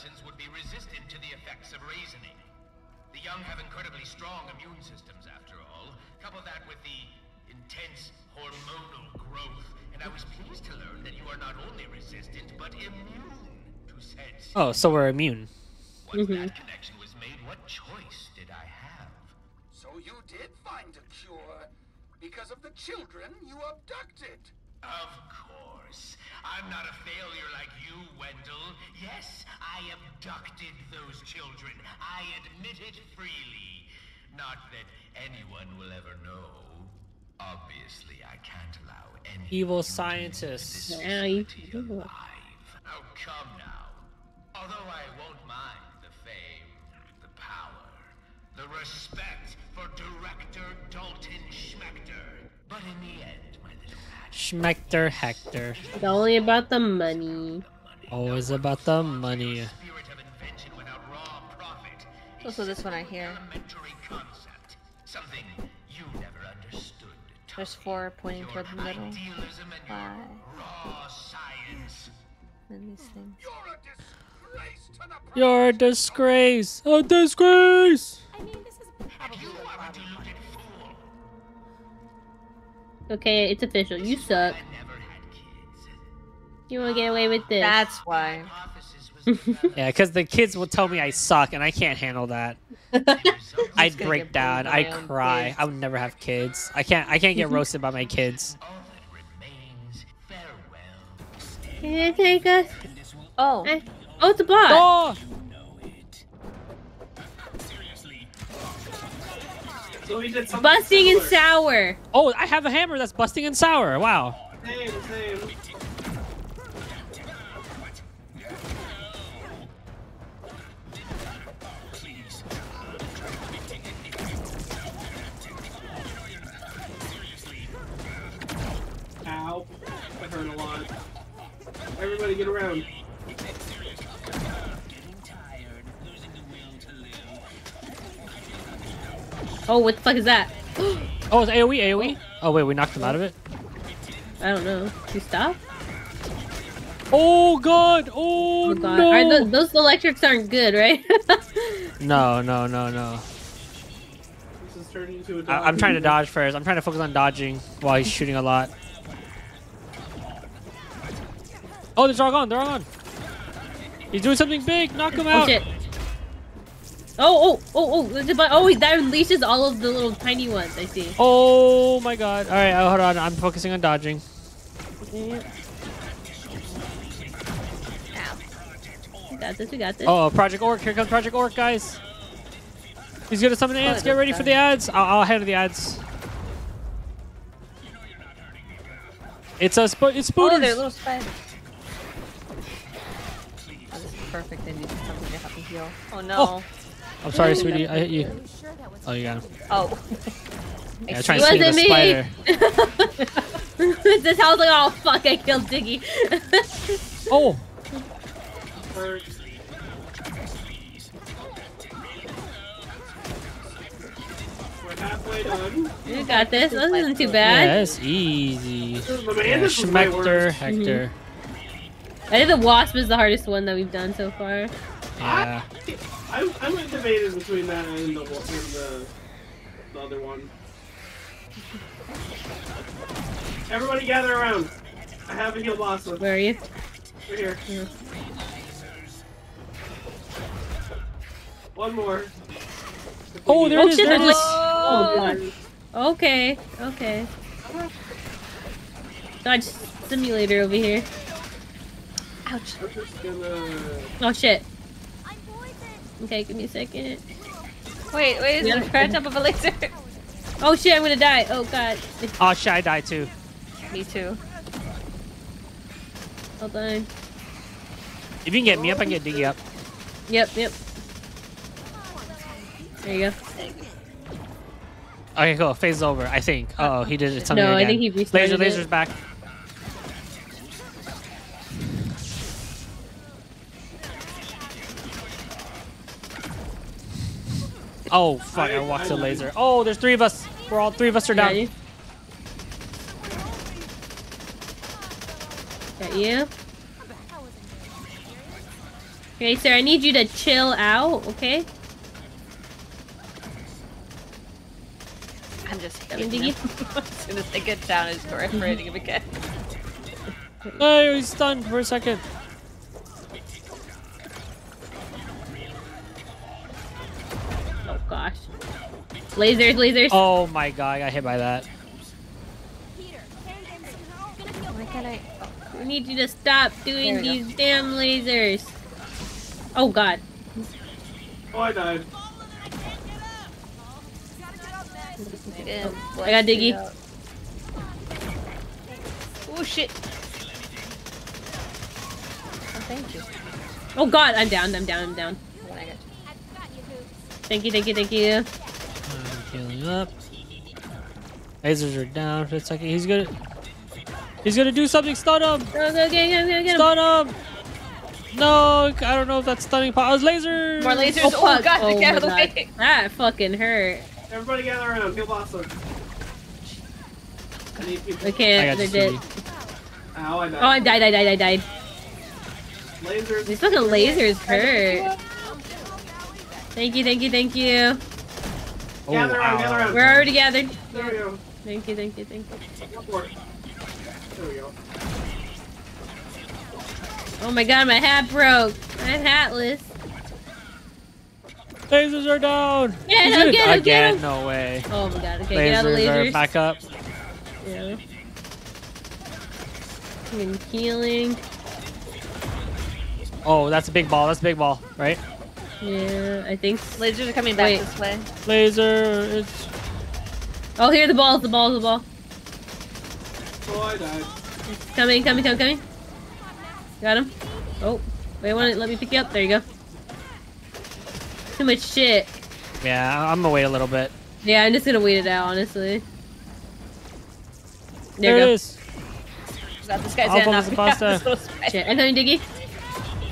Adolescents would be resistant to the effects of reasoning. The young have incredibly strong immune systems, after all. Couple that with the intense hormonal growth, and I was pleased to learn that you are not only resistant, but immune to said Oh, so we're immune. Once Mhm. that connection was made, what choice did I have? So you did find a cure because of the children you abducted. Of course. I'm not a failure like you, Wendell. Yes, I abducted those children. I admit it freely. Not that anyone will ever know. Obviously, I can't allow any Evil scientists. Yeah, you- alive. Oh, come now. Although I won't mind the fame, the power, the respect for director Dalton Schmector. But in the end, my little Schmector Hector. It's only about the money. Always about the money. spirit of invention without raw profit. a Also, this one I hear. There's Tommy. four pointing toward the middle. idealism and your Five. And these things. You're a disgrace to the You're a disgrace. I mean, this is probably You a are a cloud deluded fool. Okay, it's official. You suck. I never had kids. You won't get away with this? That's why. Hypothesis was developed. Yeah, because the kids will tell me I suck, and I can't handle that. I'd break down. I'd cry. kids. I would never have kids. I can't. I can't get roasted by my kids. All that. Can you take us? Oh, Eh. Oh, it's a bot. Oh, So we did something Busting and sour. oh! I have a hammer that's busting and sour. Wow. Same, same. That hurt a lot. Everybody get around. Oh, what the fuck is that? Oh, it's AOE. AOE. Oh wait, we knocked him out of it. I don't know. You stop? Oh god. Oh, Oh god. no. Are th- those electrics aren't good, right? no, no, no, no. This is turning into a I- I'm trying to dodge first. I'm trying to focus on dodging while he's shooting a lot. Oh, they're all gone. They're all gone. He's doing something big. Knock him oh out. shit. Oh, oh, oh, oh, there's oh, that unleashes all of the little tiny ones, I see. Oh my god. All right, oh, hold on. I'm focusing on dodging. Okay. We got this, we got this. Oh, Project Orc. Here comes Project Orc, guys. He's gonna summon the ants. Get ready for the ads. I'll, I'll handle the ads. It's a spo- it's oh, they're little spiders. Oh, this is perfect. I need something to help me heal. Oh no. I'm sorry, sweetie. I hit you. Are you sure that Oh, you got him. Oh. Yeah, I try see. and It the wasn't me. spider. this house like, oh fuck, I killed Diggy. Oh, We're halfway done. you got this. This isn't too yeah, bad. that's easy. The Yeah, man is way Schmector. Hector. Mm-hmm. I think the wasp is the hardest one that we've done so far. Yeah. I, I'm debated between that and the, and the, the other one. Everybody gather around. I have a heal boss with Where are you? We're here. One more. Oh, there Oh is, Shit, there is. is. like. Oh god. Okay, okay. Dodge simulator over here. Ouch. I'm just gonna. Oh shit. Okay, give me a second. Wait, wait, is Yeah. it a crash up of a laser? Oh shit, I'm gonna die. Oh god. Oh shit, I die too. Me too. Hold on. If you can get me up, I can get Diggy up. Yep, yep. There you go. Okay, cool. Phase is over, I think. Uh oh, he did it something No, I think he Laser, laser's it. back. Oh fuck! I, I- walked I to laser. Oh, there's three of us. We're all three of us are down. Got you. Got you. Okay, sir, I need you to chill out, okay? I'm just Coming, hitting him. as soon as they get down his door, I'm hitting him again. No, he's stunned for a second. Gosh. Lasers, lasers. Oh my god! I got hit by that. Why can't I? We need you to stop doing There we these damn lasers. Oh god. Oh, I died. Yeah, I got Diggy. Oh shit! Oh, thank you. Oh god, I'm down, I'm down, I'm down. When I got Thank you, thank you, thank you. I'm healing up. Lasers are down for a second. He's gonna. He's gonna do something. Stun him. Go, go, get him, get him, get him. Stun him. No, I don't know if that's stunning. Po- oh, it's lasers. More lasers. Oh, Oh, god, Oh get out of the my God. way. That fucking hurt. Everybody gather around. Kill Blossom. I need people. Okay, I got they're dead. Ow, I died. Oh, I died, I died, I died. Lasers. These fucking lasers hurt. Thank you, thank you, thank you. Oh, Gather around, gather around. We're already gathered. There we go. Thank you, thank you, thank you. Go for it. There we go. Oh my god, my hat broke. I'm hatless. Lasers are down. Get He's him, get him, get Again, him. no way. Oh my god, okay, get out of the Lasers are back up. Yeah. I'm healing. Oh, that's a big ball. That's a big ball, right? Yeah, I think. Lasers are coming back Wait. this way. Laser. It's. Oh, here the balls, the balls, the ball. Oh, I died. Coming, coming, coming, coming. Got him. Oh, wait, want let me pick you up. There you go. Too much shit. Yeah, I'm gonna wait a little bit. Yeah, I'm just gonna wait it out, honestly. There, There, it you go. is. God, this guy's I'll gonna focus knock the me pasta. So. Shit, I'm coming, Diggy.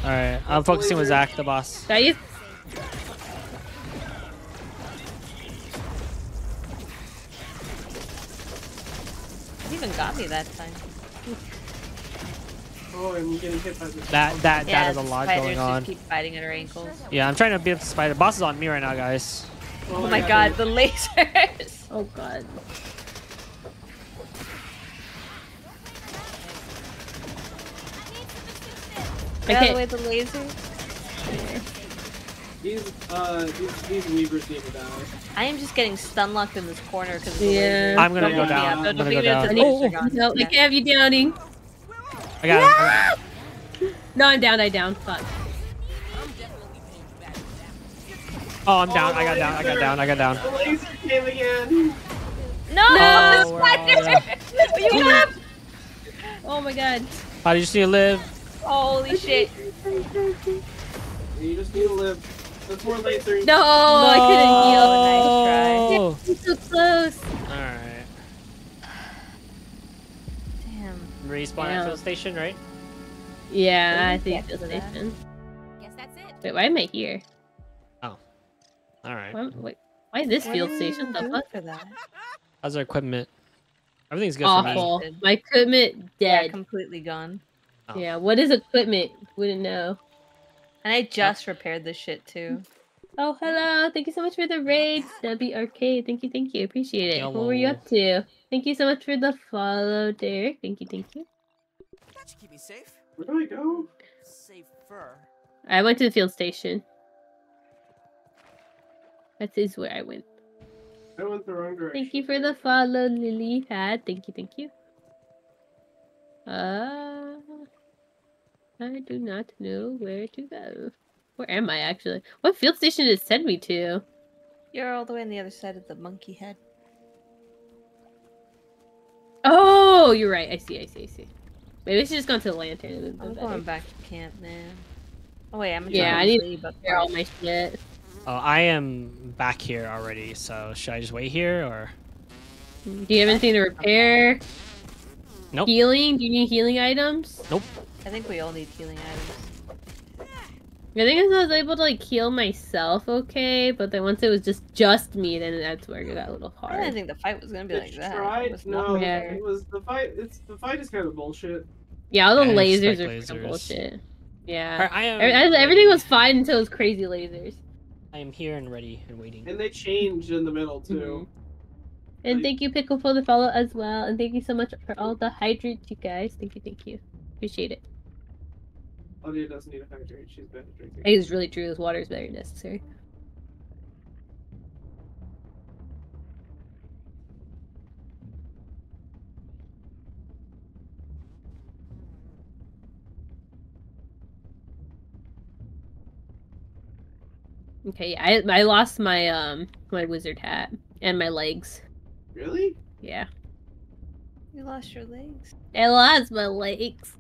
All right, I'm focusing with Zach, the boss. Got you. It even got me that time. Oh, I'm getting hit by the. That that yeah, that is a lot spiders going just on. keep fighting at our ankles. Yeah, I'm trying to beat up the spider. Boss is on me right now, guys. Oh I my got god, the lasers! Oh, oh god. Get out of Okay. the way, the lasers. These, uh, these, these weavers need to die. I am just getting stun locked in this corner because of the Yeah. I'm gonna go down. I'm gonna go beat me up down. Oh, lasers are gone. no, I can't have you downing. I got him. I him. No, I'm down, I down. Fuck. Oh, I'm down. I got down. I got down. I got down. The laser came again. No, No, the we're all spider! you left! Oh my god. How do you see a live? Holy shit. You just need to live. There's more lasers. No, I couldn't heal. Oh. You're so close. All right. Damn. Respawn Yeah. at field station, right? Yeah, I think is it's the station. Guess that's it. Wait, why am I here? Oh. All right. Why, wait, why is this What field station? The fuck? for that? How's our equipment? Everything's good for me. Awful. My equipment Yeah, dead. completely gone. Oh. Yeah, what is equipment? Wouldn't know. And I just repaired this shit too. Oh, hello. Thank you so much for the raid, Stubby Arcade. Thank you, thank you. Appreciate it. What were you up to? Thank you so much for the follow, Derek. Thank you, thank you. That should keep me safe. Where do I go? Safer. I went to the field station. That is where I went. I went the wrong direction. Thank you for the follow, Lily Hat. Thank you, thank you. Uh, I do not know where to go. Where am I actually? What field station did it send me to? You're all the way on the other side of the monkey head. Oh, you're right. I see, I see, I see. Maybe I should just gone to the lantern. It would've I'm better. going back to camp, man. Oh wait, I'm Yeah, I to need sleep up Clear all my shit. Oh, I am back here already. So should I just wait here or? Do you have anything to repair? Nope. Healing? Do you need healing items? Nope. I think we all need healing items. I think I was able to like heal myself okay, but then once it was just just me, then that's where it got a little hard. I didn't think the fight was gonna be They like that. tried. It was No, not it was the fight. It's the fight is kind of bullshit. Yeah, all the Yeah, lasers are freaking lasers. bullshit. Yeah. Alright, I am. Every- every- Everything was fine until those crazy lasers. I am here and ready and waiting. And they changed in the middle too. Mhm. And thank you, Pickle, for the follow as well. And thank you so much for all the hydrates, you guys. Thank you, thank you. Appreciate it. Claudia doesn't need a hydrate. She's been drinking. It is really true. This water is very necessary. Okay, I I lost my um my wizard hat and my legs. Really? Yeah, You lost your legs. I lost my legs.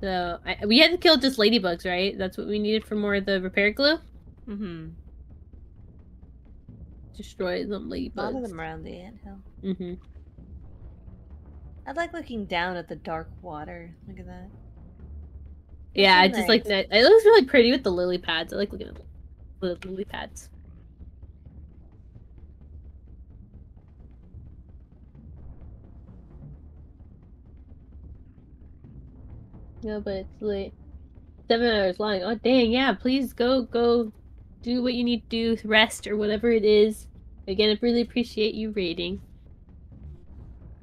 So I, we had to kill just ladybugs, right? That's what we needed for more of the repair glue. Mm-hmm. Destroy some A lot of them around the anthill. Mm-hmm. I like looking down at the dark water. Look at that. Yeah, I so just like that. It looks really pretty with the lily pads. I like looking at the lily pads. No, but it's late. Seven hours long. Oh dang, yeah. Please go go do what you need to do, rest or whatever it is. Again, I really appreciate you raiding.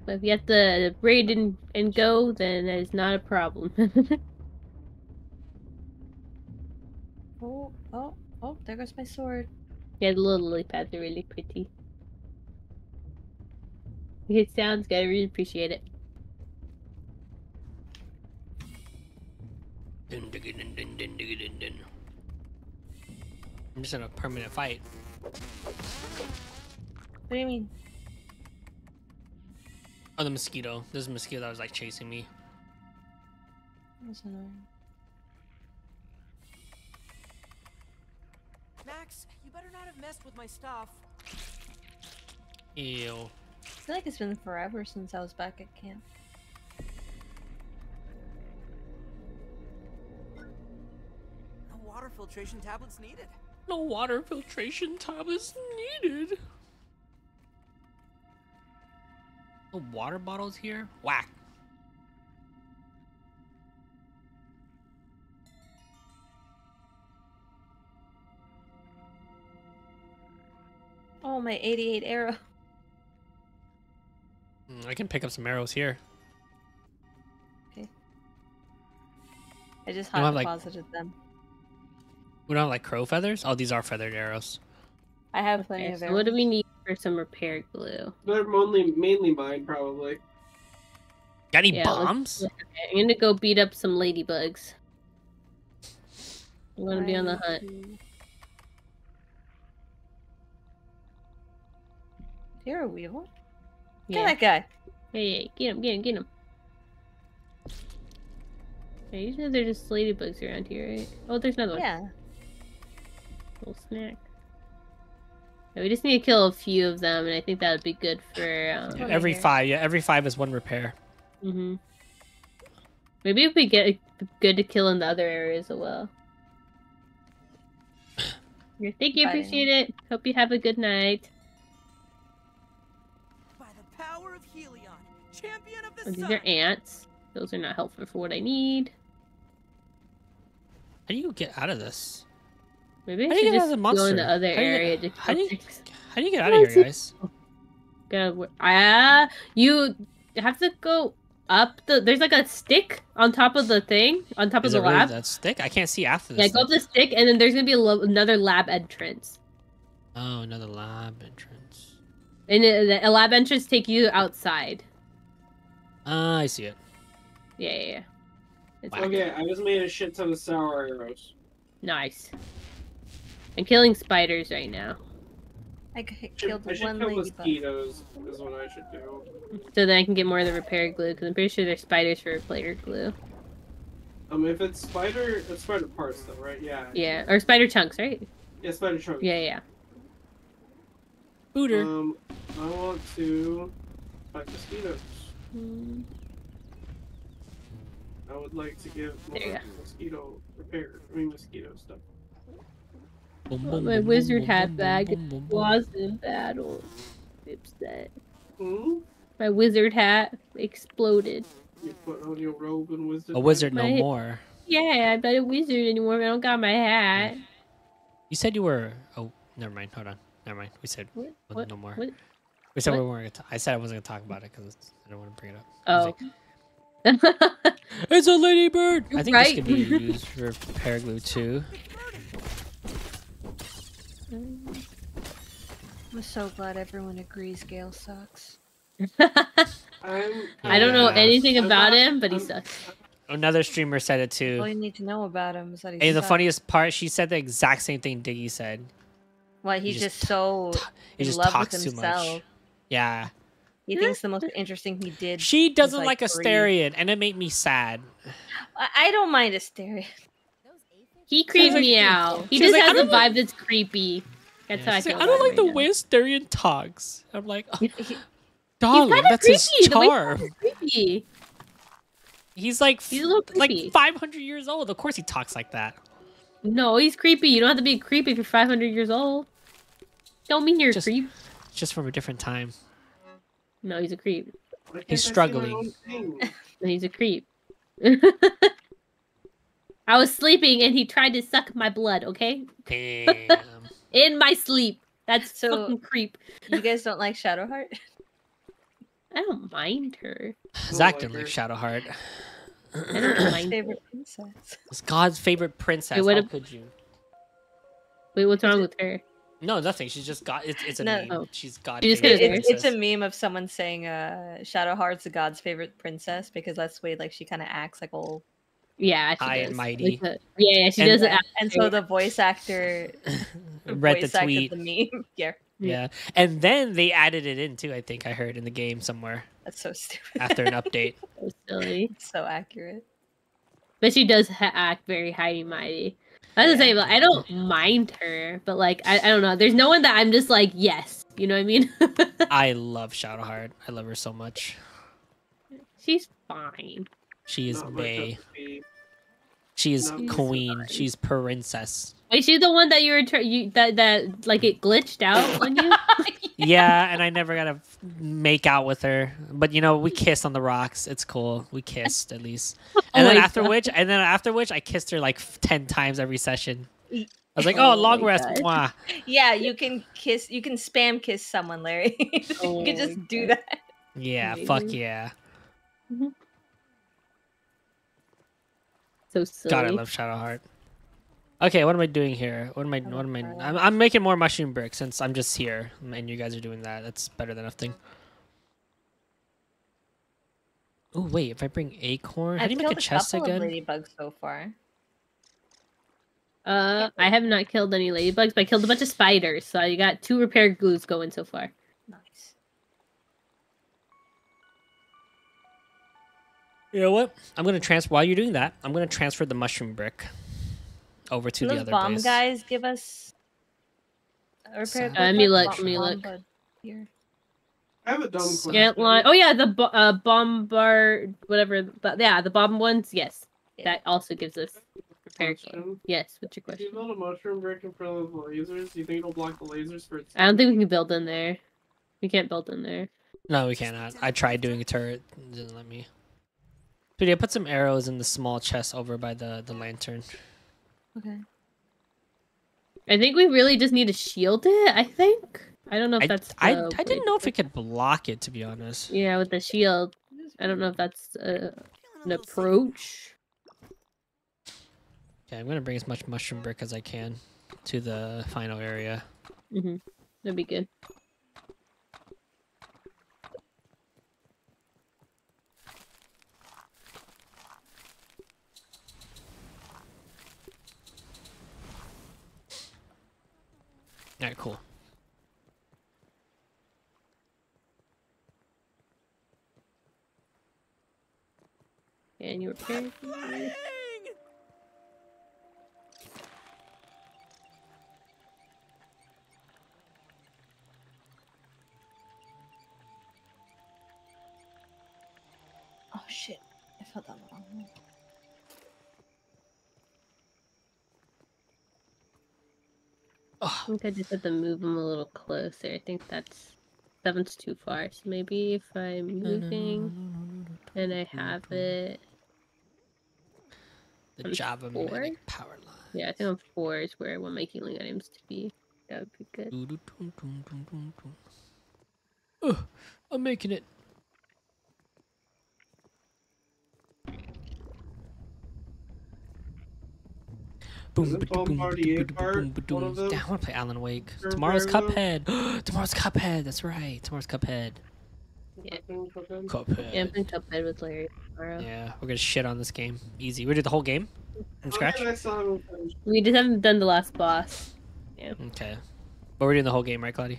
But if you have to raid and, and go, then that is not a problem. Oh, oh, oh, there goes my sword. Yeah, the little lily pads are really pretty. It sounds good. I really appreciate it. Dun, dun, dun. I'm just in a permanent fight. What do you mean? Oh, the mosquito. There's a mosquito that was like chasing me. That's annoying. Max, you better not have messed with my stuff. Ew. I feel like it's been forever since I was back at camp. Water filtration tablets needed. No water filtration tablets needed. No water bottles here? Whack. Oh, my 88 arrow. Mm, I can pick up some arrows here. Okay. I just You hot have, like- deposited them. We don't like crow feathers? Oh, these are feathered arrows. I have plenty Okay, of so arrows. what do we need for some repair glue? They're only mainly mine, probably. Got any Yeah, bombs? Okay, I'm gonna go beat up some ladybugs. I'm gonna be on the hunt. two. You're a weevil? Get Yeah. that guy. Hey, hey, get him, get him, get him. Okay, usually they're just ladybugs around here, right? Oh, there's another one. Yeah. Little snack. Yeah, we just need to kill a few of them, and I think that would be good for. Um, Yeah, every here. five. Yeah, every five is one repair. hmm Maybe if we get good to kill in the other areas as well. Yeah, Thank you, Fighting. appreciate it. Hope you have a good night. By the power of Helion, champion of the Oh, these sun. are ants. Those are not helpful for what I need. How do you get out of this? Maybe I do should get out just of the go in the other How do you get- area how do you- How do you get out of here, guys? Go. Ah, you have to go up the. There's like a stick on top of the thing, on top Is of it the really lab. that stick? I can't see after this. Yeah, this. go up the stick, and then there's gonna be a lo- another lab entrance. Oh, another lab entrance. And a, a lab entrance take you outside. Ah, I see it. Yeah, yeah, yeah. It's Wow. Okay, I just made a shit ton of sour arrows. nice. I'm killing spiders right now, I c- Should, killed I should one kill ladybug. mosquitoes. Is what I should do. so then I can get more of the repair glue because I'm pretty sure there's spiders for player glue. Um, if it's spider, it's spider parts though, right? Yeah. Yeah, or spider chunks, right? Yeah, spider chunks. Yeah, yeah. Booter. Um, I want to fight mosquitoes. Mm. I would like to give There you more mosquito repair. I mean mosquito stuff. Boom, Well, boom, my boom, wizard boom, hat boom, bag boom, boom, boom. was in battle. Upset. Hmm? My wizard hat exploded. You put on your robe and wizard. A wizard no My- more. Yeah, I'm not a wizard anymore. I don't got my hat. You said you were. Oh, never mind. Hold on. Never mind. We said What? What? no more. What? we said we weren't. Gonna t- I said I wasn't gonna talk about it because I don't want to bring it up. Oh. like, it's a ladybird. I think Right. this could be used for paraglue glue too. I'm so glad everyone agrees Gale sucks. I'm, don't know anything about him, but he sucks. Another streamer said it too. All you need to know about him is that he And the funniest part, she said the exact same thing Diggy said. Why he's just just, so He just love with talks too much. Yeah. He thinks the most interesting he did. She doesn't like like, three. Astarion, and it made me sad. I, I don't mind Asteria. Those aphids He creeps like- me out. He just like, has a don't like- vibe that's creepy. That's how I She's like, feel. I don't like him the right way Astarion talks. I'm like, oh, He- he- darling, that's his creepy, the way- charm. now. Creepy. He's like, He's a little like 500 years old. Of course he talks like that. No, he's creepy. You don't have to be creepy if you're 500 years old. Don't mean you're a Just- creep. It's just from a different time. No, he's a creep. He's I see my struggling. No, he's a creep. I was sleeping and he tried to suck my blood, okay? Damn. In my sleep. That's So- fucking creep. you guys don't like Shadowheart? I don't mind her. Zach like didn't like her. Shadowheart. I don't mind Favorite princess. It's God's favorite princess. It would've- How could you? Wait, what's wrong with her? No, nothing. She's just got. It's, it's a No. meme. Oh. She's God. She just favorite kinda It, it's, it's a meme of someone saying uh, Shadowheart's the God's favorite princess because that's the way like she kind of acts like old. Yeah, she High and mighty. Like the- yeah, yeah, she And- does it. And so the voice actor Read the voice acted tweet. the meme. yeah, Yeah, and then they added it in too. I think I heard in the game somewhere that's so stupid. after an update. So silly. so accurate. But she does ha- act very high and mighty. I was Yeah. gonna say, but I don't mind her. But like, I, I don't know. There's no one that I'm just like, yes. You know what I mean? I love Shadowheart. I love her so much. She's fine. She is Not my cup Bay. Of tea. She is Not queen. cup. She's princess. Is she the one that you were tr- you that that like it glitched out on you. Yeah, and I never got to make out with her. But you know, we kissed on the rocks. It's cool. We kissed at least. Oh and Oh then after God. which, and then after which, I kissed her like ten times every session. I was like, Oh "Oh, long rest." Mwah. Yeah, you can kiss. You can spam kiss someone, Larry. you Oh can my just do that. Yeah, fuck Amazing. yeah. Mm-hmm. So silly. God, I love Shadowheart. Okay, what am I doing here? What am I? What am I? I'm, I'm making more mushroom bricks since I'm just here and you guys are doing that. That's better than nothing. Oh wait, if I bring acorn, how I've do you make a killed chest couple again? of ladybugs so far. Uh, I have not killed any ladybugs, but I killed a bunch of spiders. So you got two repair glues going so far. You know what? I'm gonna transfer. While you're doing that, I'm gonna transfer the mushroom brick over to Can the those other bomb base. guys give us a repair? So- group Uh, me look, let me look. Here. I have a dumb question. Scant. Oh yeah, the bo- uh, bombard, whatever. But yeah, the bomb ones. Yes, Yeah. that also gives us repair. Yes. What's your question? If you question? build a mushroom brick in front of the lasers, do you think it'll block the lasers for its I don't think we can build in there. We can't build in there. No, we cannot. I tried doing a turret. it Didn't let me. Dude, I put some arrows in the small chest over by the the lantern. Okay. I think we really just need to shield it. I think. I don't know if I, that's. I, the I didn't know if it could block it to be honest. Yeah, with the shield. I don't know if that's uh, an approach. Okay, I'm gonna bring as much mushroom brick as I can to the final area. Mm-hmm. That'd be good. Alright, cool. And you were repair. Oh shit! I felt that wrong. I think I just have to move them a little closer. I think that's seven's too far. So maybe if I'm moving and I have it, The Java four? power line. yeah, I think on four is where I want my healing items to be. That would be good. Ugh, I'm making it. Boom, Isn't ba-da-boom, ba-da-boom, part ba-da-boom, ba-doom. those? I want to play Alan Wake. Sure, Tomorrow's. Cuphead. Tomorrow's Cuphead. That's right. Tomorrow's Cuphead. Yeah, Cuphead. yeah I'm playing Cuphead with Larry tomorrow. Yeah, we're gonna shit on this game. Easy. We did the whole game from oh, scratch. Okay, next we'll finish. We just haven't done the last boss. Yeah. Okay, but we're doing the whole game, right, Claudia?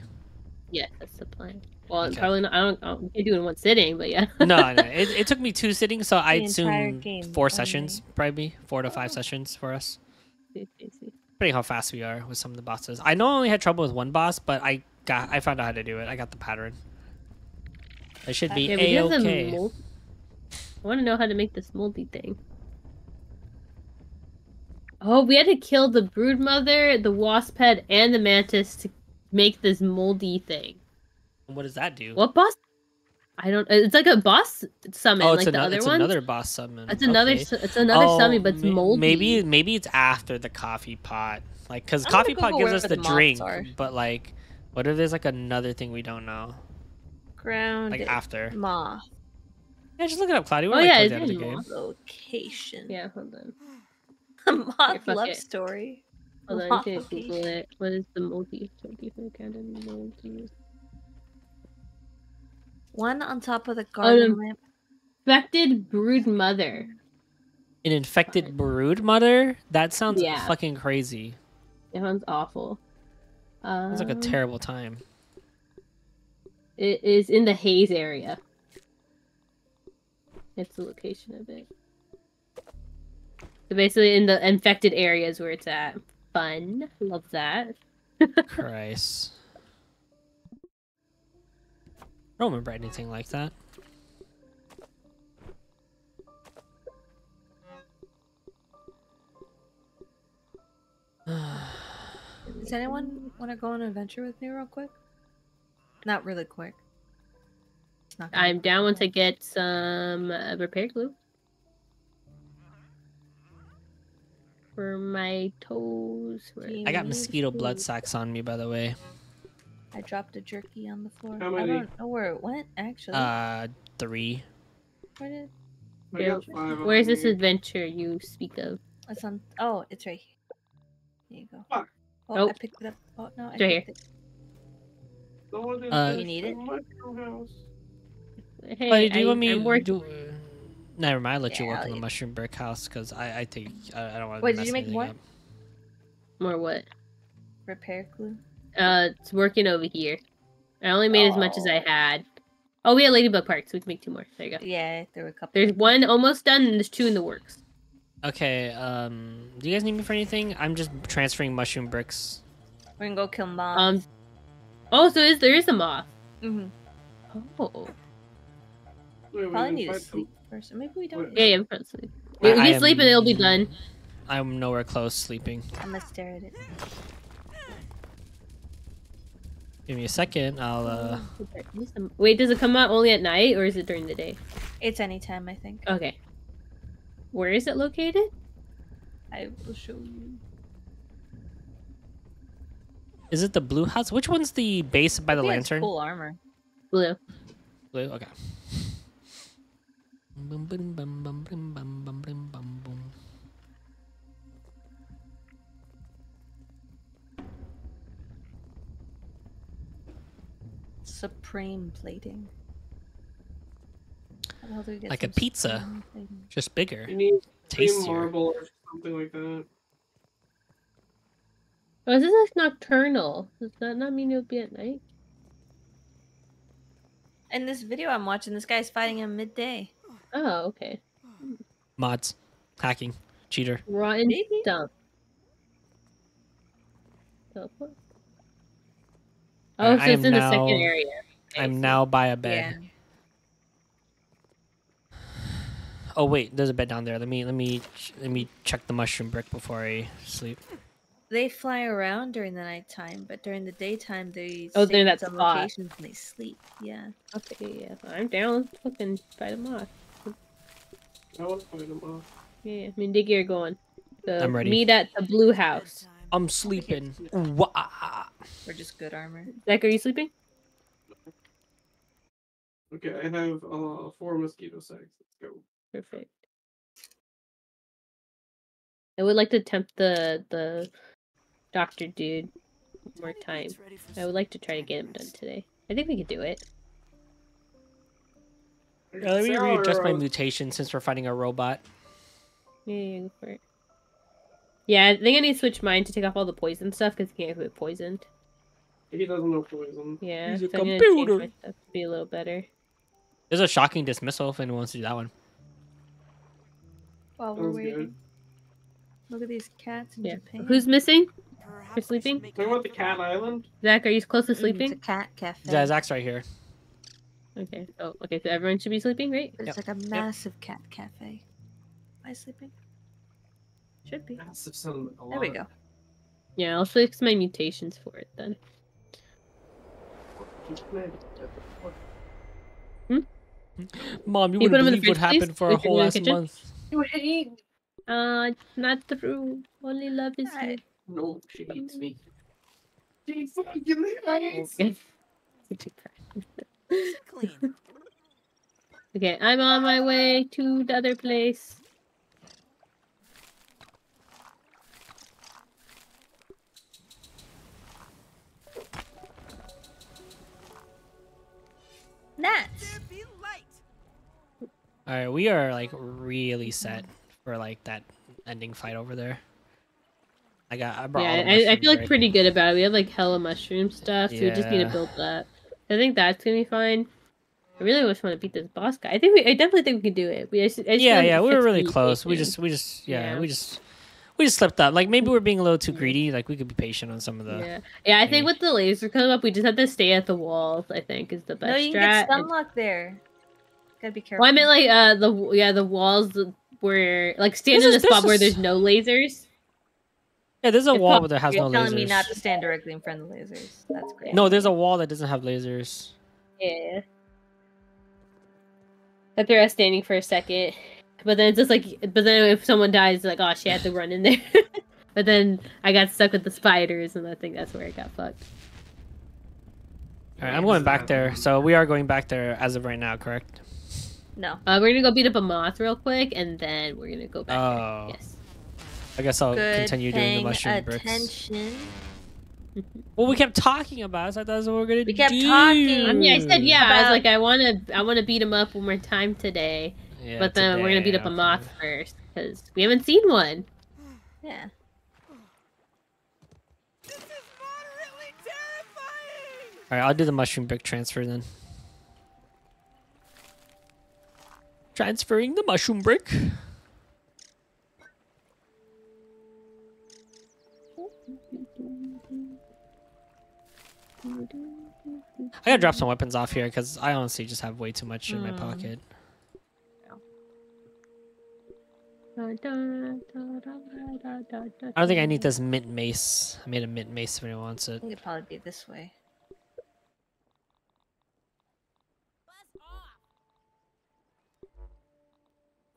Yeah, that's the plan. Well, Okay. probably not. I don't. I don't we can't do it in one sitting, but yeah. no, no. It, it took me two sittings, so I The entire assume game, four one sessions, probably four to five oh. sessions for us. See. How fast we are with some of the bosses. I know I only had trouble with one boss, but I got I found out how to do it. I got the pattern. It should uh, be we a okay. I want to know how to make this moldy thing. Oh, we had to kill the brood mother, the wasp head, and the mantis to make this moldy thing. What does that do? What boss? I don't. It's like a boss summon, oh, like it's, the ano- other it's ones. another boss summon. It's another. Okay. It's another Oh, summon, but it's ma- moldy. Maybe maybe it's after the coffee pot, like because coffee pot gives us the the drink, are. but like, what if there's like another thing we don't know, Grounded. like after? Moth. Yeah, just look it up, Claudia. We're Oh, like yeah, towards it the end of the is game. Location. Yeah, hold on. Moth fuck love it. story. Hold on, Moth I'm gonna Google it. What is the moldy? Moldy Cannon moldy. One on top of the garden um, lamp. Infected brood mother. An infected brood mother? That sounds Yeah. fucking crazy. That sounds awful. Um, Sounds like a terrible time. It is in the haze area. It's the location of it. So basically, in the infected areas where it's at. Fun. Love that. Christ. I don't remember anything like that. Does anyone want to go on an adventure with me real quick? Not really quick. Not I'm down once I get some uh, repair glue. For my toes. Where I got mosquito blood food? sacs on me, by the way. I dropped a jerky on the floor. How I many? don't know where it went actually. Uh, three. where did I got five on Where's this adventure you speak of? it's on? Oh, it's right here. There you go. Fuck. Oh, Oh. I picked it up. Oh no, I It's right here. picked it. Someone Uh, You need it? in my house. Hey, But do you I, want me I'm working. do? Never mind. I'll let you work I'll on the eat. mushroom brick house because I, I think I, I don't want to. Wait, did you make more? More what? Repair glue. Uh, it's working over here. I only made as much as I Oh. had. Oh, we had ladybug parts, so we can make two more. There you go. Yeah, there were a couple. There's one almost done, and there's two in the works. Okay. Um. Do you guys need me for anything? I'm just transferring mushroom bricks. We're gonna go kill moths. Um. Oh, so is there is a moth? hmm Oh. Wait, we Probably need to fight sleep first, or maybe we don't. Yeah, yeah, I'm trying to sleep. I- We, we I can sleep and it'll be done. I'm nowhere close sleeping. I'm gonna stare at it. Give me a second. I'll uh. Wait, does it come out only at night or is it during the day? It's anytime, I think. Okay. Where is it located? I will show you. Is it the blue house? Which one's the base by the He has lantern? Cool armor. Blue. Blue. Okay. Supreme plating. How the hell do we get Like a pizza. plating? Just bigger. You need three Tastier. marble or something like that. Oh, this is nocturnal. Does that not mean it'll be at night? In this video I'm watching, this guy's fighting him midday. Oh, okay. Mods. Hacking. Cheater. Rotten Maybe. dump. Teleport? Oh, so it's am in the now- second area. I I'm see. now by a Yeah. bed. Oh wait, there's a bed down there. Let me let me let me check the mushroom brick before I sleep. they fly around during the nighttime, but during the daytime they Oh, stay they're in that some spot. locations and they sleep. Yeah. Okay, yeah, I'm down. Let's fucking fight them off. I want to fight him off. Yeah, I mean, dig you're going. So I'm ready. Meet at the blue house. I'm sleeping. Wah. We're just good armor. Zach, are you sleeping? Okay, I have uh, four mosquito sacks. Let's go. Perfect. I would like to tempt the the doctor dude more time. I would like to try to get him done today. I think we could do it. Yeah, let me Sarah, readjust my mutation since we're fighting a robot. Yeah, yeah, go for it. Yeah, I think I need to switch mine to take off all the poison stuff because he can't get poisoned. He doesn't know poison. Yeah, He's a so I'm gonna change computer. my stuff to be a little better. There's a shocking dismissal if anyone wants to do that one. While we're waiting, good. look at these cats in Yeah. Japan. Who's missing? Perhaps You're sleeping? I should Talking about the Cat Island? Zach, are you close to Mm, It's a sleeping? cat cafe. Yeah, Zach's right here. Okay. Oh, okay. So everyone should be sleeping, right? It's Yep. like a massive cat cafe. Am I sleeping? Should be. Massive sound a There we lot. go. Yeah, I'll fix my mutations for it then. Mom, you You wouldn't 'em in the believe what fridge, please? happened for a whole last kitchen? month. You hate Uh, not true. Only love is I- No, she hates me. She fucking hates Okay. clean. okay, I'm on my way to the other place. Gnats. There be light. All right, we are like really set for like that ending fight over there. I got. I brought. Yeah, all the I, I feel like right? pretty good about it. We have like hella mushroom stuff, so we just need to build that. I think that's gonna be fine. I really just want to beat this boss guy. I think we, I definitely think we can do it. We, I just, I just Yeah, yeah, we were really the close. We just, we just, yeah, Yeah. we just, we just slipped up. Like maybe we're being a little too greedy. Like we could be patient on some of the. Yeah, yeah. I think with the laser coming up, we just have to stay at the walls. I think is the best No, you can strat. get stun and- lock there. Gotta be careful. Well, I meant like uh the yeah the walls where like stand This in a is- spot this where is- there's no lasers. Yeah, there's a It's wall, not- but there has You're no telling lasers. me not to stand directly in front of the lasers. That's great. No, there's a wall that doesn't have lasers. Yeah. That they're standing for a second, but then it's just like, but then if someone dies, like oh she had to run in there. but then I got stuck with the spiders, and I think that's where it got fucked. All right, I'm going back there. So we are going back there as of right now, correct? No. Uh, we're gonna go beat up a moth real quick, and then we're gonna go back. Oh. there. Yes. I guess I'll Good continue doing the paying mushroom bricks. attention. Well, we kept talking about it, so I thought that's what we are gonna do. We do. kept talking. I mean, I said yeah. I was like, I wanna, I wanna beat him up one more time today. Yeah, but then we're gonna beat up a moth first because we haven't seen one. Yeah. This is moderately terrifying. All right, I'll do the mushroom brick transfer then. Transferring the mushroom brick. I gotta drop some weapons off here because I honestly just have way too much in my Hmm. pocket. I I don't think I need this mint mace. I made a mint mace if anyone wants I it. think it'd probably be this way.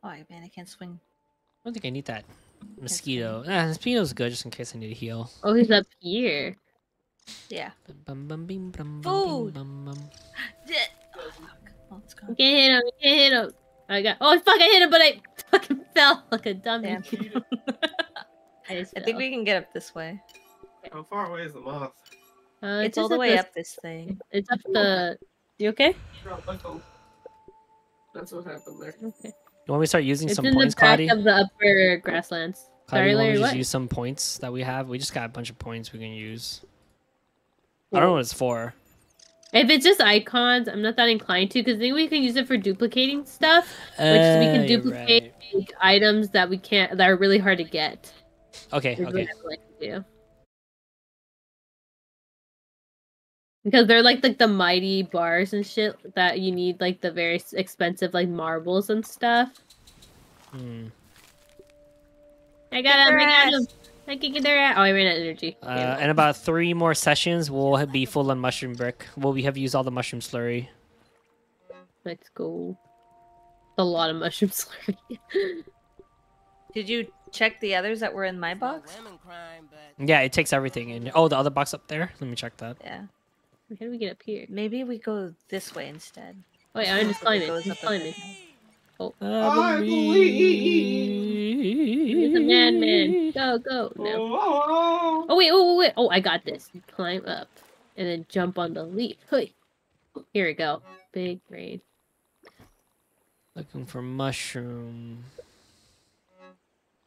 Oh man, I can't swing. I don't think I need that mosquito. Ah, mosquito's good just in case I need to heal. Oh, he's up here. Yeah. Bum, bum, bum, bum, Food. bum, bum. Oh, fuck. Oh, it's We gone. can't hit him. We can't hit him. I got. Oh fuck! I hit him, but I fucking fell like a dummy. Damn. I, just I think we can get up this way. How far away is the moth? Uh, it's just all the way the- up this thing. It's up the. You okay? That's what happened there. Okay. You want me to start using It's some in points, the back Cloudy? of the upper grasslands. Cloudy, Sorry, you want me to just What? use some points that we have? We just got a bunch of points we can use. I don't know what it's for. If it's just icons, I'm not that inclined to because I think we can use it for duplicating stuff, which we Uh, can duplicate right. items that we can't that are really hard to get. Okay, okay. Like to. Because they're like like the mighty bars and shit that you need like the very expensive like marbles and stuff. Hmm. I got him! I got him! I can get there. Oh, I ran out of energy. Uh, in about three more sessions, we'll be full on mushroom brick. Well, we have used all the mushroom slurry. Let's go. A lot of mushroom slurry. Did you check the others that were in my box? Crime, but Yeah, it takes everything. And oh, the other box up there. Let me check that. Yeah. How do we get up here? Maybe we go this way instead. Wait, I'm just It climbing. I'm up climbing. bit. I He's a madman. Go, go. No. Oh, Oh wait, oh wait, oh I got this. Climb up and then jump on the leaf. Hey. Here we go. Big brain. Looking for mushroom.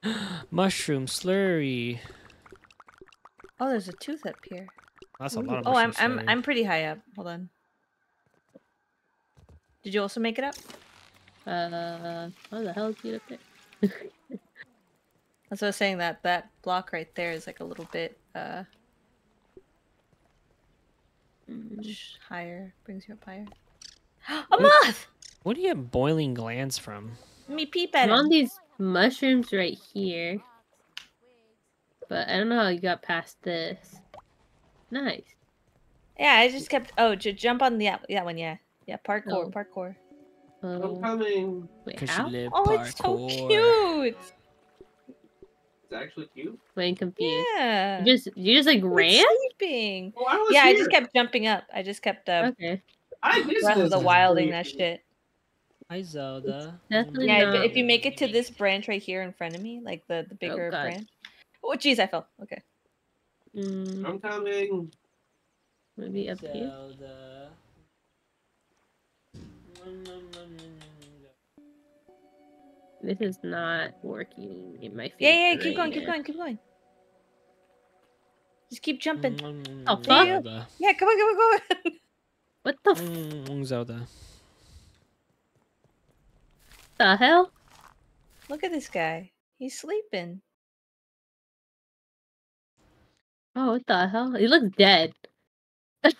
mushroom slurry. Oh, there's a tooth up here. That's a lot of Oh, I'm mushroom I'm. I'm pretty high up. Hold on. Did you also make it up? Uh, how the hell did you get up there? That's what I was saying. That that block right there is like a little bit uh Mm, higher. Brings you up higher. a moth. What do you get boiling glands from? Let me peep at I'm on these mushrooms right here, but I don't know how you got past this. Nice. Yeah, I just kept. Oh, j- jump on the that that one. Yeah, yeah. Parkour, Oh. parkour. I'm Oh, coming. wait, Cause how? you live Oh, it's so cute. It's actually cute. Wait, I'm confused. Yeah. You just you just like It's ran? sleeping. Oh, I was Yeah, I just kept jumping up. I just kept uh, Okay. I missed Breath of the Wilding that shit. Hi Zelda. Definitely Yeah, not. if, if you make it to this branch right here in front of me, like the the bigger God. branch. Oh, jeez, I fell. Okay. Mm, I'm coming. maybe up here. Zelda. This is not working in my face. Yeah, yeah. Keep right going, keep going, keep going. Just keep jumping. Oh, Mm, fuck. Zelda. Yeah, come on, come on, come on. What the f- Mm, Zelda. the hell? Look at this guy. He's sleeping. Oh, what the hell? He looks dead.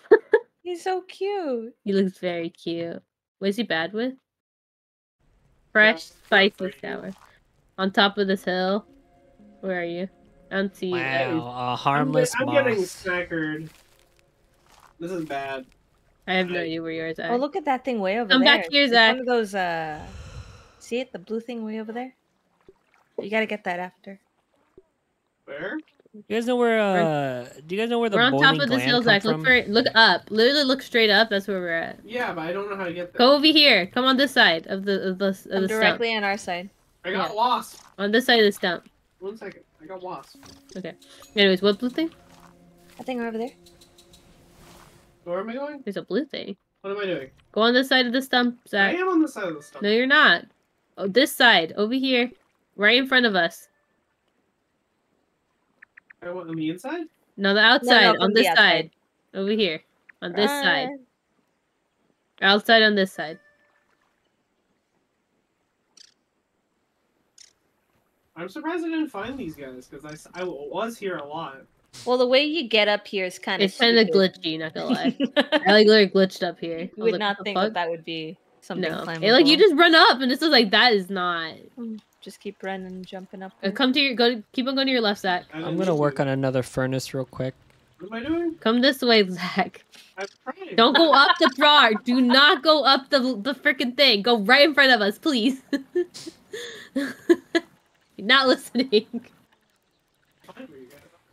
He's so cute. He looks very cute. What is he bad with? Fresh, spicy sour. On top of this hill. Where are you? I don't see you. Wow, a I'm, harmless get- I'm getting moth. snackered. This is bad. I have no idea where yours are. Oh, look at that thing way over Come there. back here, It's Zach. One of those. Uh, see it? The blue thing way over there. You gotta get that after. Where? You guys know where? Uh, do you guys know where the we're on boiling top of this gland hill, Zach. Look for it. Look up. Literally look straight up. That's where we're at. Yeah, but I don't know how to get there. Go over here. Come on this side of the of the, of I'm the stump. directly on our side. I got yeah. lost. On this side of the stump. One second. I got lost. Okay. Anyways, what blue thing? I think we're over there. Where am I going? There's a blue thing. What am I doing? Go on this side of the stump, Zach. I am on the side of the stump. No, you're not. Oh, this side. Over here. Right in front of us. I went on the inside? No, the outside. from on the this outside. side. Over here. On this uh, side. Outside on this side. I'm surprised I didn't find these guys because I, I was here a lot. Well, the way you get up here is kind of. It's kind of glitchy, not gonna lie. I like literally glitched up here. You would like, not think fuck? that that would be something No. climbable. Hey, like you just run up and it's just like that is not. Mm. Just keep running and jumping up. Uh, come to your go. Keep on going to your left, Zach. I I'm gonna work on another furnace real quick. What am I doing? Come this way, Zach. I'm trying. Don't go up the bar. Do not go up the the freaking thing. Go right in front of us, please. You're not listening. Find where you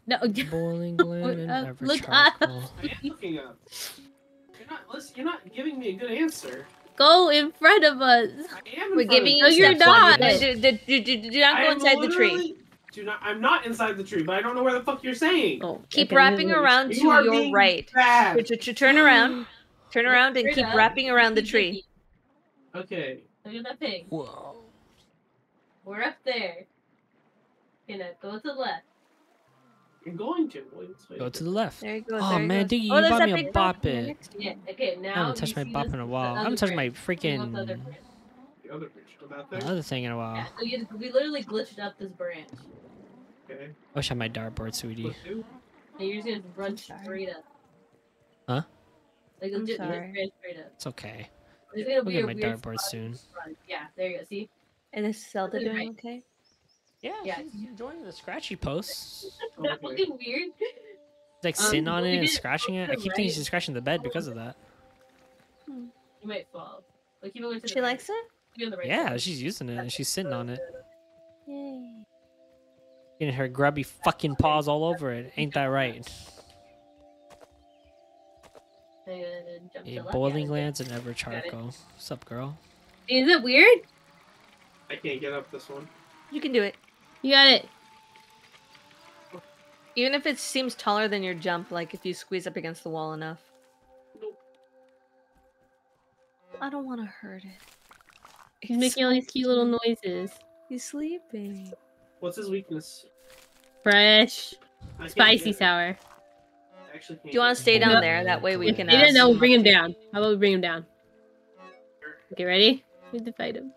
guys are. No. Boiling gland and Uh, ever look up. charcoal. I am looking up. You're not listen, You're not giving me a good answer. Go in front of us. I am. We're giving of you. No, you're steps not. Do, do, do, do, do not I go am inside the tree. literally- Do not. I'm not inside the tree, but I don't know where the fuck you're saying. Oh, Keep okay, wrapping around to You are your right. Bad. To, to turn around. Turn around and keep wrapping around the tree. Okay. Look at that pig. Whoa. We're up there. Gonna go to the left. I'm going to. Wait, wait, Go to the left. There he goes. Oh man, goes. Diggy, oh, you bought me a big bop it. next to you. Yeah. Okay. Now. I haven't touched my bop in a while. I haven't touched my freaking The other bridge. Go that thing. other thing in a while. Yeah, so you, we literally glitched up this branch. Okay. I wish I had my dartboard, sweetie. What? And you're just gonna run straight up. Huh? Like I'm legit, sorry. straight straight up. It's okay. There's gonna We'll be get my dartboard soon. Yeah, there you go. See? And is Zelda doing right. okay? Yeah, Yeah. she's enjoying the scratchy posts. That Okay. fucking weird. Like Um, sitting on it and scratching it. I keep thinking she's scratching the bed because of that. You might fall. Like even with She likes it? The right Yeah, side. she's using it and she's sitting on it. Yay. Getting her grubby fucking paws all over it. Ain't that right? And jump Yeah, left. boiling Yeah. glands and ever charcoal. What's up, girl? Is it weird? I can't get up this one. You can do it. You got it. Even if it seems taller than your jump, like if you squeeze up against the wall enough. Nope. I don't want to hurt it. He's making all these cute little noises. He's sleeping. What's his weakness? Fresh, spicy sour. Actually Do you want to stay down No. there? That way we If can. He Uh, didn't know. swim Bring him down. How about we bring him down? Okay, ready? We have to fight him.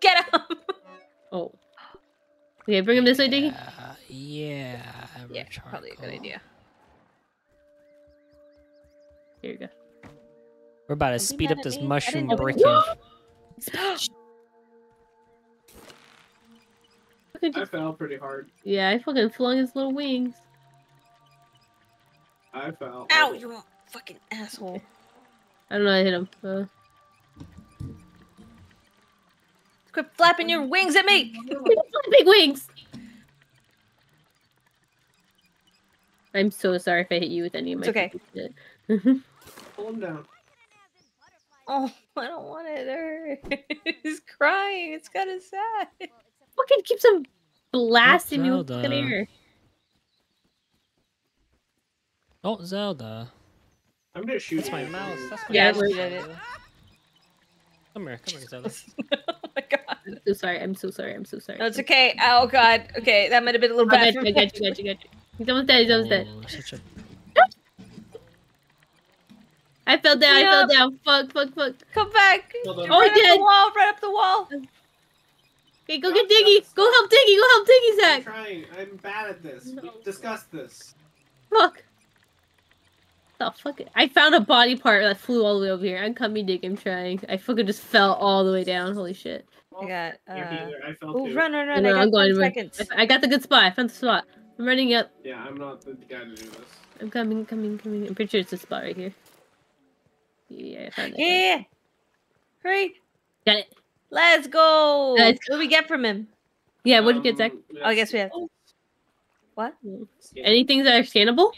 Get him! Oh. Okay, bring him this way, Diggy. Uh, yeah, ever yeah, probably a good idea. Here you go. We're about to Don't speed up this me. Mushroom didn't know I fell pretty hard. Yeah, I fucking flung his little wings. I fell. Ow, you fucking asshole. I don't know. I hit him. Uh, Quit flapping your wings at me! big wings. I'm so sorry if I hit you with any of my. It's okay. stupid shit. Pull him down. Oh, I don't want it to hurt. He's crying. It's kind of sad. fucking keeps him blasting me with Zelda. fucking air. Oh, Zelda. I'm gonna shoot That's my mouse. That's my Yeah, mouse. We're- did it. Come here, come here, Zelda. oh my god. I'm so sorry. I'm so sorry. I'm so sorry. No, it's okay. Oh god. Okay, that might have been a little I bad. got you. I got you. I got you. Got you. He's almost dead. He's almost dead. Oh, such a I fell down. I fell up. down. Fuck. Fuck. Fuck. Come back. Hold. Oh, right he up did. the wall. Right up the wall. Okay, go get Diggy. Go help Diggy. Go help Diggy, Zach. I'm trying. I'm bad at this. We discussed this. Fuck. The fuck? I found a body part that flew all the way over here. I'm coming, Dig. I'm trying. I fucking just fell all the way down. Holy shit. I got. Uh. I fell oh, run, run, run! know, I got I'm going. seconds. I got the good spot. I found the spot. I'm running up. Yeah, I'm not the guy to do this. I'm coming, coming, coming. I'm pretty sure it's this spot right here. Yeah, I found it. Yeah. Hurry. Got it. Let's go. Let's What do we get from him? Yeah, what did you get, Zach? Um, Oh, I guess we have. What? scan. Any things that are scannable?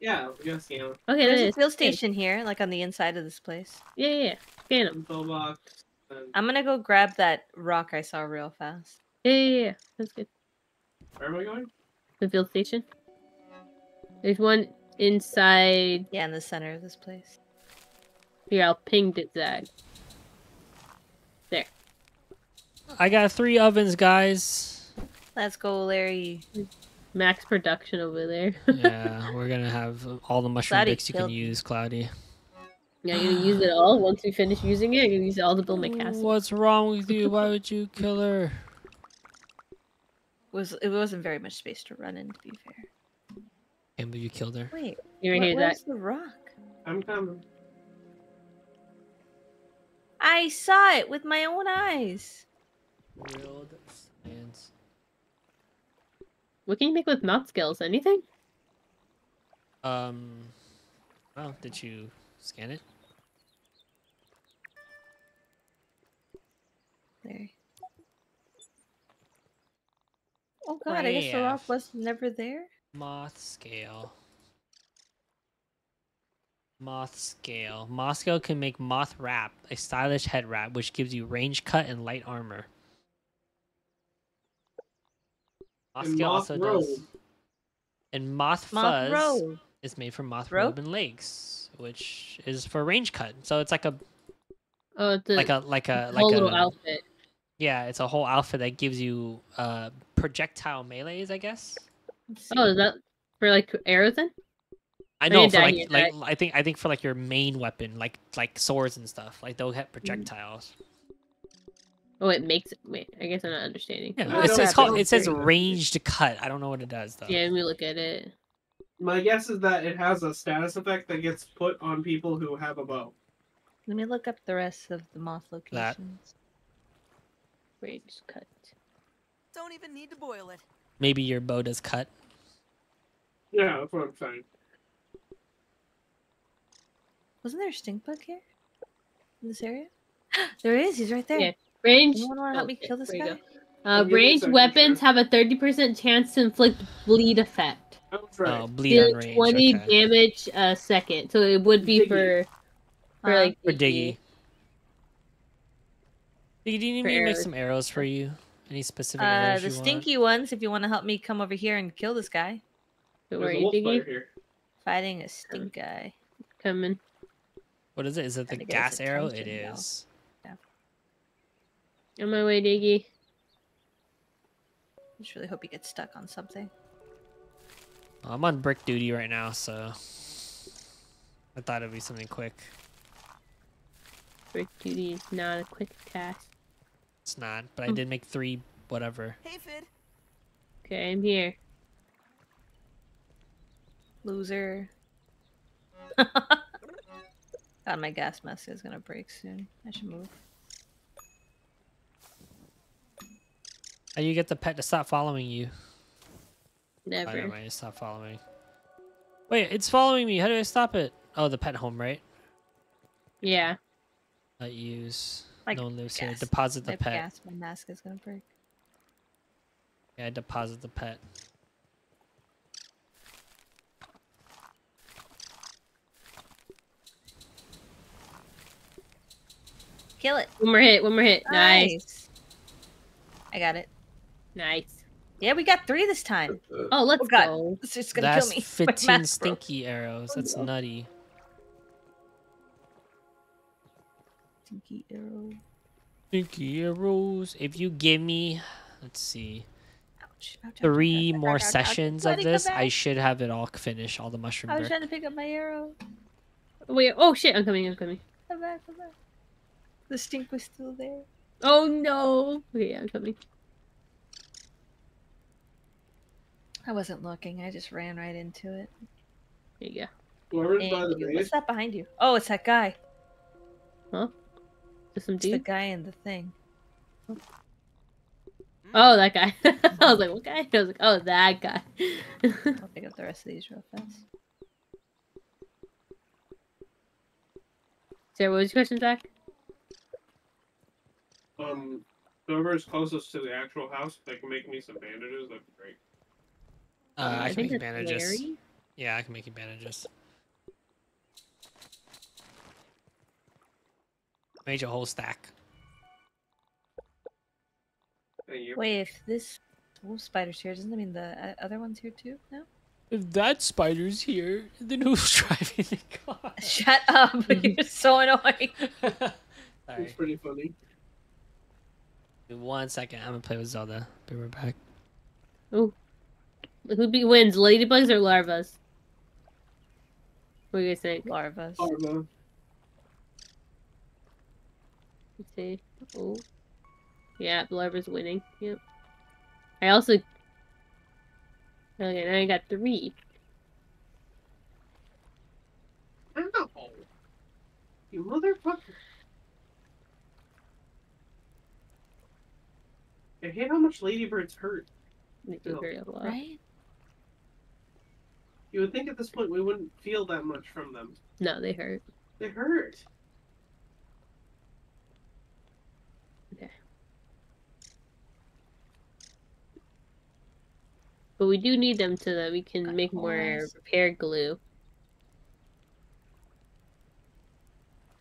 Yeah, we gotta scan him. Okay, There's that a is. fuel station here, like on the inside of this place. Yeah, yeah, yeah. Scan them. Info box. And um, I'm gonna go grab that rock I saw real fast. Yeah, yeah, yeah. That's good. where am I going? The field station. There's one inside. Yeah, in the center of this place. Here, I'll ping it, Zach. There. I got three ovens, guys. Let's go, Larry. Mm. Max production over there. Yeah, we're gonna have all the mushroom Cloudy bits you can killed- use, Cloudy. yeah, I'm gonna use it all. Once we finish using it, I'm gonna use it all to build my castle. What's wrong with you? Why would you kill her? Was it wasn't very much space to run in, to be fair. Can't believe you killed her. Wait, You're where- here, Zach. where's the rock? I'm coming. I saw it with my own eyes. Grilled science. What can you make with mouth skills? Anything? Um. Well, did you scan it? There. Oh god, I guess the rock was never there. Moth scale. Moth scale. Moth scale can make moth wrap, a stylish head wrap, which gives you range cut and light armor. Moth And scale also robe. does. And moth, Moth fuzz robe. is made from moth Rope? robe and legs, which is for range cut. So it's like a Oh, it's a, like a like a whole like little a outfit. yeah, it's a whole outfit that gives you uh projectile melees, I guess. Oh, is that for like arrows then? I know for like like I think I think for like your main weapon, like like swords and stuff, like they'll have projectiles. Oh, it makes it. Wait, I guess I'm not understanding. Yeah, I it's, it's called it says ranged cut. I don't know what it does though. Yeah, let me look at it. My guess is that it has a status effect that gets put on people who have a bow. Let me look up the rest of the moth That. locations. Range cut. Don't even need to boil it. Maybe your boat is cut. Yeah, that's what I'm saying. Wasn't there a stink bug here? In this area? there is. He's right there. Yeah. Range. Anyone want to help oh, me kill this guy? Uh, I'll give you a ranged weapons sure. have a 30% chance to inflict bleed effect. Right. Oh, bleed on range. 20 okay. damage a second. So it would be Diggy. for for Uh, like For Diggy. Diggy, do you need For me to make some arrows for you? Any specific Uh, arrows the you want? stinky ones. If you want to help me come over here and kill this guy, Don't There's worry, Diggy. here. fighting a stink guy. Coming. What is it? Is it the Trying to get his gas arrow? It is. attention, though. Is. On my way, Diggy. I just really hope he gets stuck on something. I'm on brick duty right now, so I thought it'd be something quick. Brick duty is not a quick task. It's not, but. I did make three. Whatever. Hey, Fid. Okay, I'm here. Loser. God, my gas mask is gonna break soon. I should move. How do you get the pet to stop following you? Never. don't mind. Stop following. Wait, it's following me. How do I stop it? Oh, the pet home, right? Yeah. Not use. Like no one lives here. Deposit the My pet. gas, my mask is gonna break. Yeah, I deposit the pet. Kill it. One more hit. One more hit. Nice. I got it. Nice. Yeah, we got three this time. Uh, uh, oh, let's Oh, God. go. It's just gonna That's kill me. 15 mask broke. stinky arrows. That's oh, nutty. Stinky arrow. Stinky arrows. If you give me, let's see, Ouch, ouch, ouch, three ouch, ouch, more ouch, ouch, ouch. sessions of this, I should have it all finished. All the mushroom I was brick. trying to pick up my arrow. Wait. Oh shit! I'm coming. I'm coming. Come back, come back. The stink was still there. Oh no. Okay, yeah, I'm coming. I wasn't looking. I just ran right into it. There you Whoever's by the you. base. What's that behind you? Oh, it's that guy. go. Just some It's the guy in the thing. Oh, that guy. I was like, what guy? I was like, oh, that guy. I'll pick up the rest of these real fast. Sarah, what was your question, Zach? Um, whoever's closest to the actual house, if they can make me some bandages, that'd be great. Uh, I, can make you bandages. Larry. Yeah, I can make you bandages. Made you a whole stack. Thank. Wait, if this wolf spider's here, doesn't that mean the uh, other one's here too? No. If that spider's here, then who's driving the car? Shut up! You're so annoying. It's pretty funny. One second, I'm gonna play with Zelda. Be right back. Who be wins, ladybugs or larvas? What do you guys think? Larvas. Arma. Let's see. Oh. Yeah, larva's winning. Yep. I also. Okay, now I got three. Ow! You motherfucker. I hate how much ladybirds hurt. They do hurt a lot. Right? You would think at this point we wouldn't feel that much from them. No, they hurt. They hurt. But we do need them so that we can Of make more repair glue.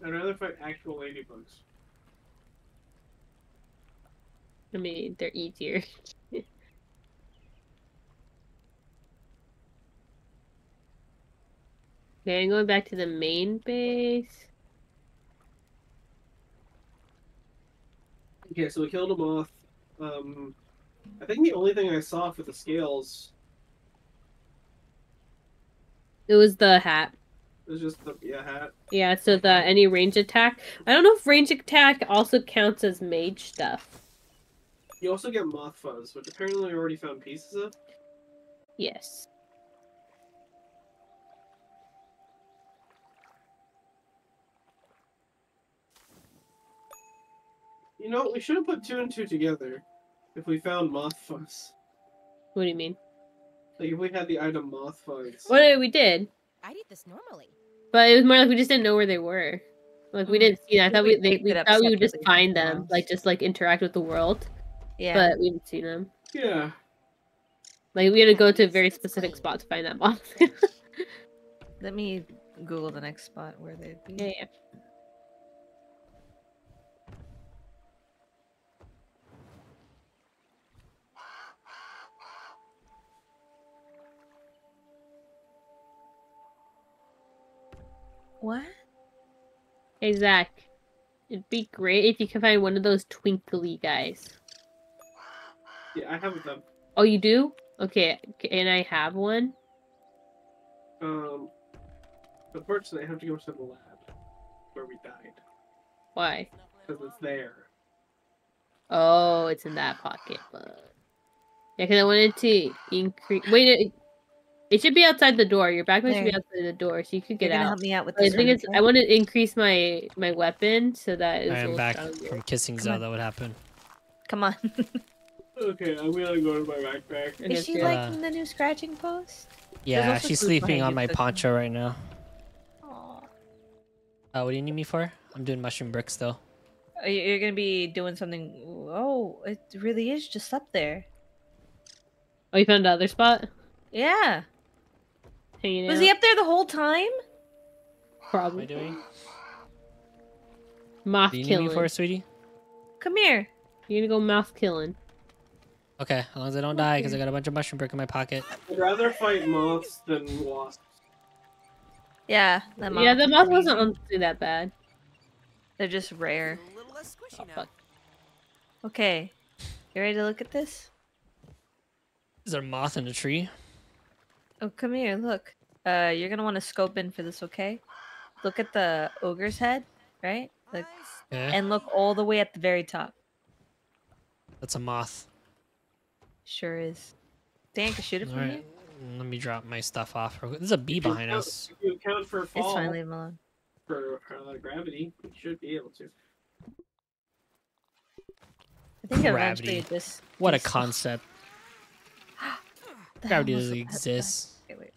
I'd rather fight actual ladybugs. I mean, they're easier. okay, I'm going back to the main base. Okay, so we killed a moth. Um, I think the only thing I saw for the scales It was the hat. It was just the yeah hat. Yeah, so the any range attack. I don't know if range attack also counts as mage stuff. You also get moth fuzz, which apparently we already found pieces of. Yes. You know, we should have put two and two together. if we found moth fuzz. What do you mean? Like if we had the item moth fuzz. What we did, I'd eat this normally. but it was more like we just didn't know where they were. Like we Mhm. didn't see. Them. I thought we We they, we thought we would just find them, mouse. like just like interact with the world. Yeah. But we didn't see them. Yeah. Like we had to go to a very specific spot to find that moth. Let me Google the next spot where they'd be. yeah, yeah. What? Hey Zach, it'd be great if you could find one of those twinkly guys. Yeah, I have them. Oh, you do? Okay, can I have one? Um, unfortunately, I have to go to the lab where we died Why? because it's there. Oh, it's in that pocket. But... Yeah, because I wanted to increase. Wait, it... it should be outside the door. Your backpack should be outside the door, so you could get You're get gonna out. help me out with this. the thing one, is, okay? I want to increase my my weapon so that it's I a am little back stronger. from kissing Come on. Zelda. What happened? Come on. Okay, I'm gonna go to my backpack. Is she good. liking the new scratching post? Yeah, she's sleeping on my so she- poncho right now. Aw. Uh, what do you need me for? I'm doing mushroom bricks though. You- You're gonna be doing something. Oh, it really is just up there. Oh, you found another spot? Yeah. Hanging Was out? he up there the whole time? What am I Probably. doing? Moth Do you need killing. me for, sweetie? Come here. You're gonna go mouth killing. Okay, as long as I don't die, because I got a bunch of mushroom brick in my pocket. I'd rather fight moths than wasps. Yeah. The yeah, the moth wasn't easy. honestly that bad. They're just rare. A little less squishy Oh, now. fuck. Okay. You ready to look at this? Is there a moth in a tree? Oh, come here. Look. Uh, you're gonna want to scope in for this, okay? Look at the ogre's head, right? Like, Yeah, and look all the way at the very top. that's a moth. Sure is. Think I can shoot it from Alright, here? let me drop my stuff off. real quick. There's a bee behind Count- us. You account for It's fine. Leave him alone. for uh, gravity, you should be able to. I think Gravity. this. What a concept. The Gravity doesn't exist. Okay, wait.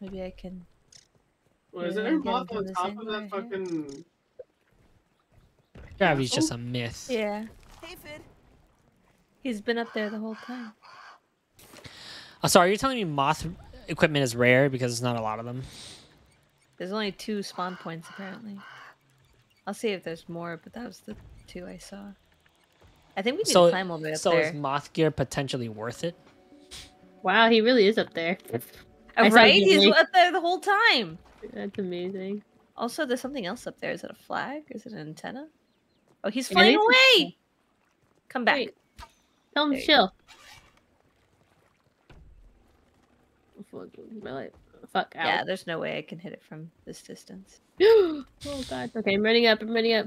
Maybe I can. Well, is there a moth on top of that way, fucking? Gravity's oh. just a myth. Yeah. Hey, Fid. He's been up there the whole time. Oh, sorry, you're telling me moth equipment is rare because there's not a lot of them? There's only two spawn points apparently. I'll see if there's more, but that was the two I saw. I think we need So, to climb all the way up so there. is moth gear potentially worth it? Wow, he really is up there. Uh, I right? He's up there the whole time. That's amazing. Also, there's something else up there. Is it a flag? Is it an antenna? Oh, he's flying away! Come back. Wait. Tell him There to chill. My life. Fuck out. Yeah, there's no way I can hit it from this distance. oh god. Okay, I'm running up. I'm running up.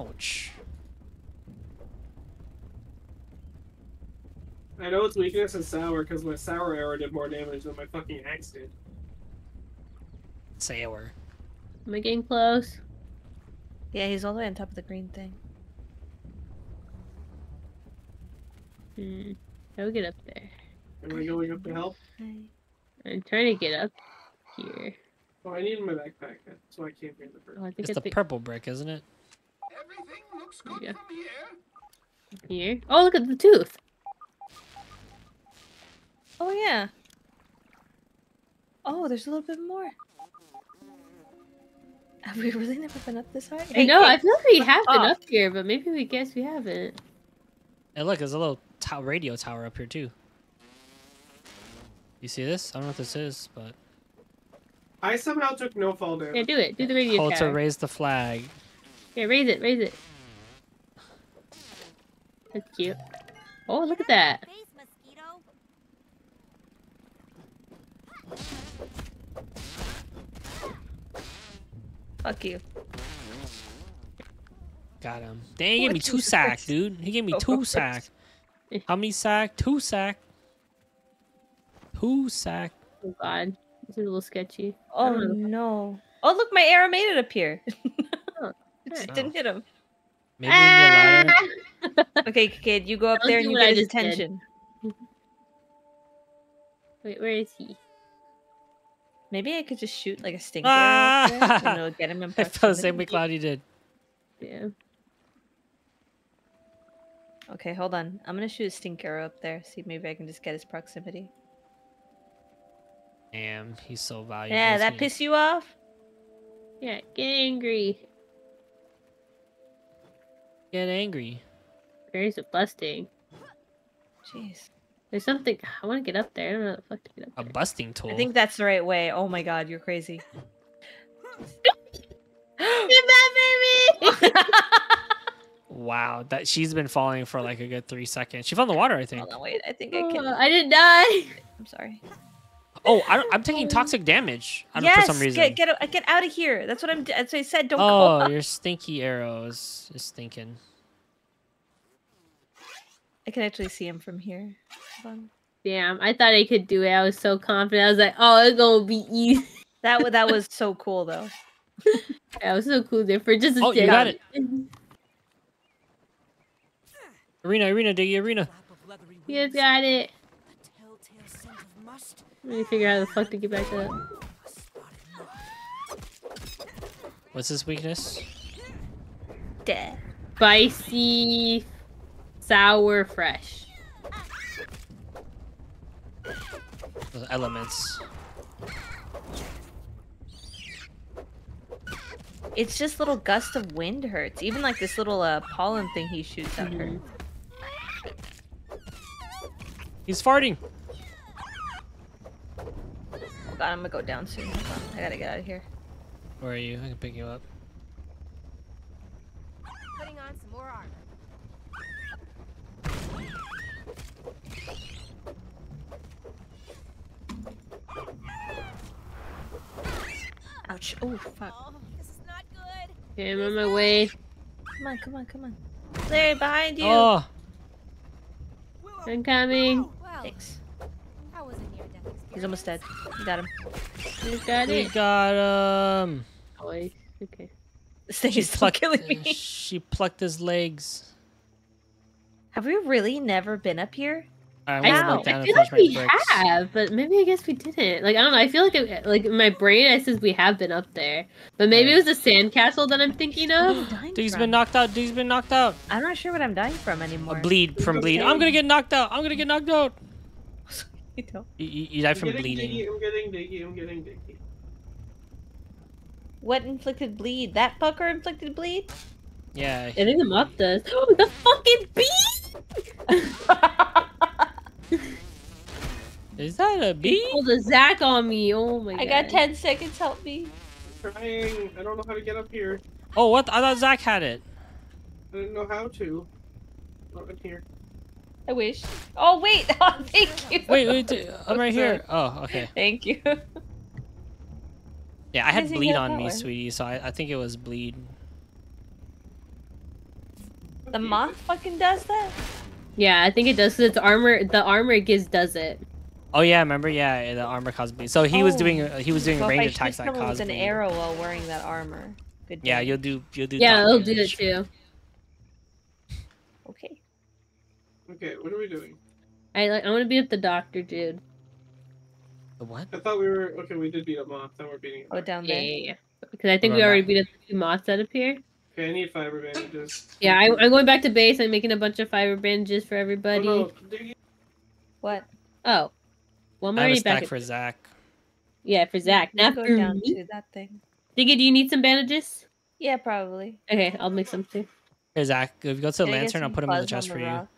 Ouch. I know its weakness is sour because my sour arrow did more damage than my fucking axe did. Sour. Am I getting close? Yeah, he's all the way on top of the green thing. Hmm. How do we get up there? Am I going up to help? I'm trying to get up here. Oh, I need my backpack. That's why I came here in the first. Oh, I think It's it's, the the purple brick, isn't it? Everything looks good Yeah. from here. here. Oh, look at the tooth. Oh yeah. Oh, there's a little bit more. Have we really never been up this high? I know. I feel like we have been off. up here, but maybe we guess we haven't. And look, there's a little tow- radio tower up here too. You see this? I don't know what this is, but I somehow took no fall damage. Yeah, do it. Do the radio tower. hold to raise the flag. Yeah, raise it. Raise it. That's cute. Oh, look at that. Fuck you. Got him. Dang, he gave me two Jesus sack, dude. He gave me oh, two Christ. sack. How many sack? Two sack. Poo sack. Oh god, this is a little sketchy. Oh no. Oh look, my arrow made it appear. It just didn't hit him. Maybe we need a ladder. Okay, kid, you go up there and you get his just did. attention. Wait, where is he? Maybe I could just shoot like a stink arrow up there Ah! and it'll get him I felt the same way proximity. Cloudy did. Yeah. Okay, hold on. I'm gonna shoot a stink arrow up there. See, maybe I can just get his proximity. Damn, he's so valuable. Yeah, isn't that piss you off? Yeah, get angry. Get angry. Berries are busting. Jeez. There's something. I want to get up there. I don't know how the fuck to get up A there. busting tool. I think that's the right way. Oh my god, you're crazy. back, Wow, that she's been falling for like a good three seconds. She fell in the water, I think. Hold on, wait. I think I can. Oh, I didn't die. I'm sorry. Oh, I don't, I'm taking toxic damage. I yes, for some reason. get uh, get get out of here. That's what I'm. That's what I said. Don't oh, up. your stinky arrows is stinking. I can actually see him from here. Damn, I thought I could do it. I was so confident. I was like, oh, it's gonna be easy. That that was so cool though. that was so cool there for just a Oh, you second. got it. Arena, arena, Diggy, arena. You got it. Telltale scent of must. Let me figure out how the fuck to get back to that. What's his weakness? Dead. Spicy, sour, fresh. Those elements. It's just little gust of wind hurts. Even like this little uh, pollen thing he shoots out Mm-hmm. hurts. He's farting. God, I'm gonna go down soon. Hold on. I gotta get out of here. Where are you? I can pick you up. Putting on some more armor. Ouch. Oh fuck. Oh, this is not good. Okay, I'm on my way. Come on, come on, come on. Larry, behind you. Oh, I'm coming. Well, Thanks. He's almost dead. You got him. You got we it. got um, oh, him. Boys. Okay. This thing She is still killing me. she plucked his legs. Have we really never been up here? Alright, I, I'm Wow. gonna look down I feel like we bricks. have, but maybe I guess we didn't. Like I don't know. I feel like it, like in my brain it says we have been up there, but maybe it was the sandcastle that I'm thinking What are you of. dying Diggy's from? been knocked out. Diggy's been knocked out. I'm not sure what I'm dying from anymore. A bleed from bleed. I'm gonna get knocked out. I'm gonna get knocked out. You know. You, you, you died I'm from bleeding. diggy, I'm getting diggy, I'm getting diggy. What inflicted bleed? That fucker inflicted bleed? Yeah. I think the moth does. the fucking bee! Is that a He bee? pulled a Zach on me. Oh my god. I got 10 seconds, help me. Trying. I don't know how to get up here. Oh, what? I thought Zach had it. I didn't know how to. Oh, in here. I wish. Oh, wait. Oh, thank you. Wait, wait. d- I'm right here. Oh, okay. Thank you. Yeah, I had Does bleed get on me, sweetie. So I, I think it was bleed. The moth fucking does that? Yeah, I think it does. it's armor. The armor gives does it. Oh yeah, remember? Yeah, the armor caused bleed. So he was Oh. doing uh, he was doing So range shoot attacks that someone with caused an arrow while wearing that armor. Good Yeah, you'll do you'll do. Yeah, dot it'll do it too. Okay. Okay, what are we doing? I like. I want to beat up the doctor, dude. The what? I thought we were okay. We did beat up moth. Now we're beating. Oh, down Yeah, there. yeah, yeah. Because I think we already that? beat up the two moths that appear. Okay, I need fiber bandages. Yeah, I, I'm going back to base. I'm making a bunch of fiber bandages for Oh, everybody. no, diggy. What? Oh, well, I'm I have a already back. At, for Zach. yeah, for Zach. You Not go for down me. to that thing. Digga, do you need some bandages? Yeah, probably. Okay, I'll make some too. Here, Zach. If you go to the Can lantern, I'll put them in the fuzz on chest for you.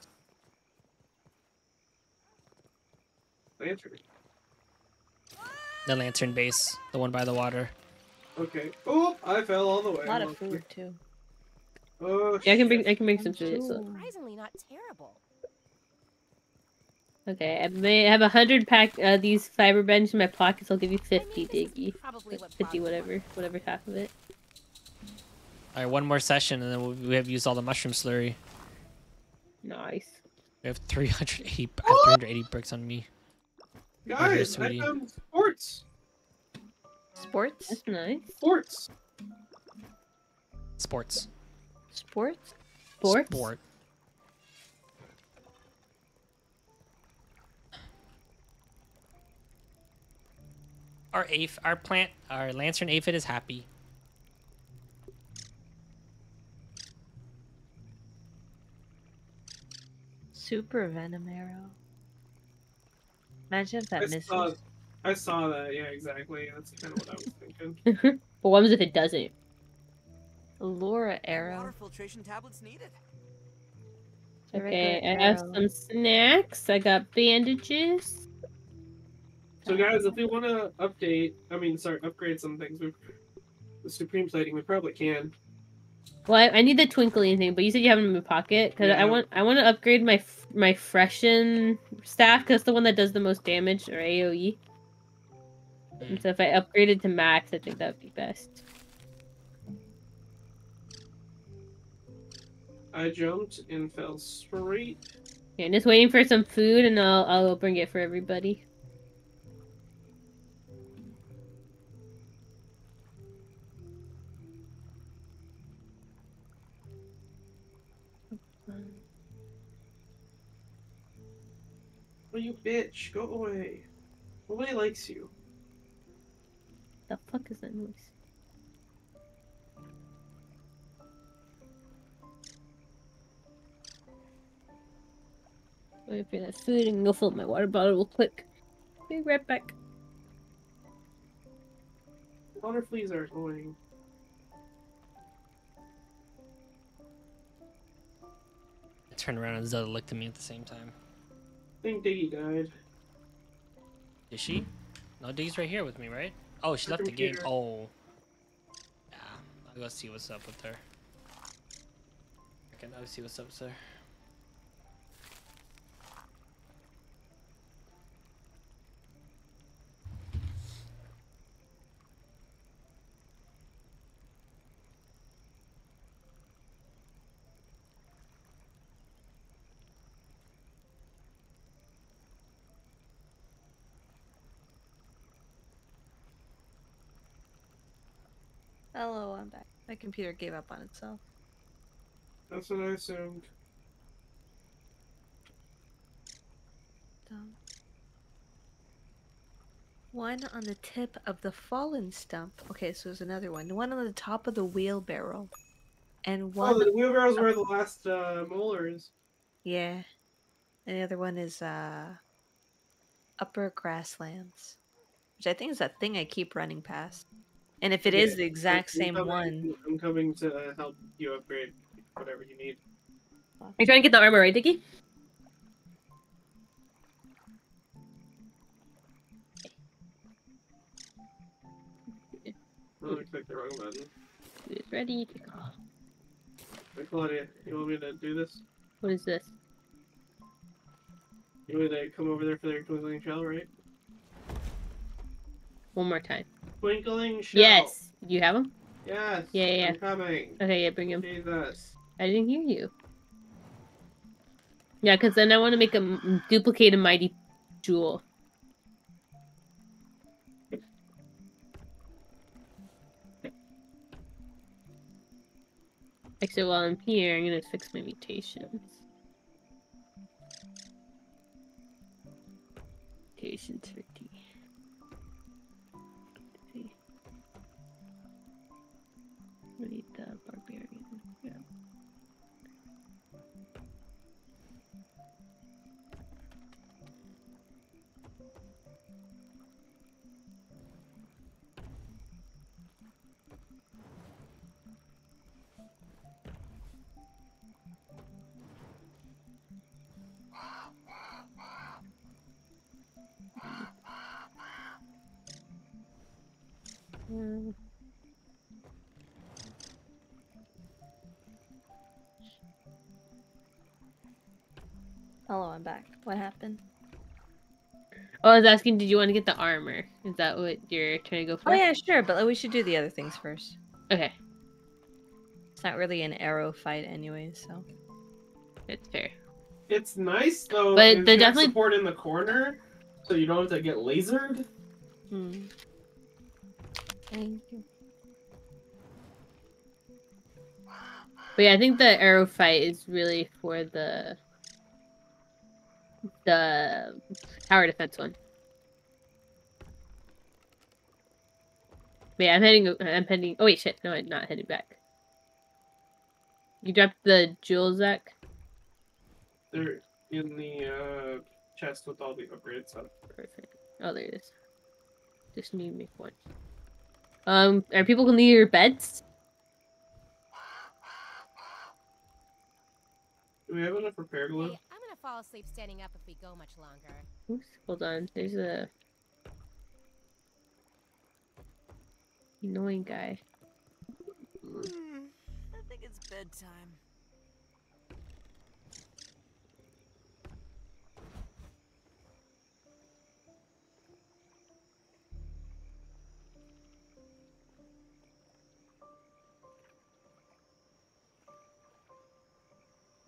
Lantern. The lantern base, the one by the water. Okay. Oh, I fell all the way. A lot I'm of food, too. Oh, Yeah, I can bring. I can make some food. Surprisingly not terrible. Okay, I may have a hundred pack uh, these fiber bandages in my pockets. I'll give you I fifty, mean, Diggy. Probably what Fifty, whatever, whatever half of it. All right, one more session, and then we'll, we have used all the mushroom slurry. Nice. We have 380, I have 380 bricks on me. Guys, I found sports. Sports? That's nice. Sports. Sports. Sports? Sports? Sport. Our aph, our plant, our lantern aphid is happy. Super venom arrow. Imagine if I that misses. saw, I saw that. Yeah, exactly. That's kind of what I was thinking. but what happens if it doesn't? Laura arrow. Water filtration tablets needed. Okay, regular I have arrow. some snacks. I got bandages. So, guys, if we want to update, I mean, sorry, upgrade some things, we the supreme plating, we probably can. Well, I, I need the twinkling thing, but you said you have it in my pocket because I want I want to upgrade my f- my freshen staff because the one that does the most damage or AOE. And so if I upgraded to max, I think that would be best. I jumped and fell straight. Okay, I'm just waiting for some food, and I'll I'll bring it for everybody. Oh, you bitch, go away. Nobody likes you. The fuck is that noise? Wait for that food and go fill up my water bottle real quick. Be right back. Water fleas are annoying. I turned around and Zelda looked at me at the same time. I think Diggy died. Is she? No, Diggy's right here with me, right? Oh, she Her left the game. Oh. Yeah, I'll go see what's up with her. I can I'll see what's up with her. Hello, I'm back. My computer gave up on itself. That's what I assumed. Dumb. One on the tip of the fallen stump. Okay, so there's another one. One on the top of the wheelbarrow. And one Oh, the wheelbarrows were the last uh, molars. Yeah. And the other one is uh upper grasslands. Which I think is that thing I keep running past. And if it is Yeah, the exact I'm same coming- one, I'm coming to help you upgrade whatever you need. Are you trying to get the armor right, Diggy? Oh, I clicked the wrong button. It's ready to go. Hey, Claudia, you want me to do this? What is this? You want me to come over there for the twinkling shell, right? One more time. Twinkling shell. Yes. You have them? Yes. Yeah, yeah, I'm coming. Okay, yeah, bring him. Jesus. I didn't hear you. Yeah, because then I want to make a duplicate a mighty jewel. Actually, while I'm here, I'm gonna fix my mutations. Mutations We need the barbarian. Yeah. Mm. Hello, I'm back. What happened? Oh, I was asking, did you want to get the armor? Is that what you're trying to go for? Oh yeah, sure, but we should do the other things first. Okay, It's not really an arrow fight anyway, so it's fair. It's nice though. But if they're definitely- support in the corner. So you don't have to get lasered? Hmm. Thank you. But yeah, I think the arrow fight is really for the the tower defense one. Yeah, I'm heading. I'm heading. Oh wait, shit! No, I'm not heading back. You dropped the jewels, Zach. They're in the uh, chest with all the upgrade stuff. Perfect. Oh, there it is. Just need to make one. Um, are people near your beds? Do we have enough repair? Hey, I'm gonna fall asleep standing up if we go much longer. Oops, hold on. There's a annoying guy. Hmm, I think it's bedtime.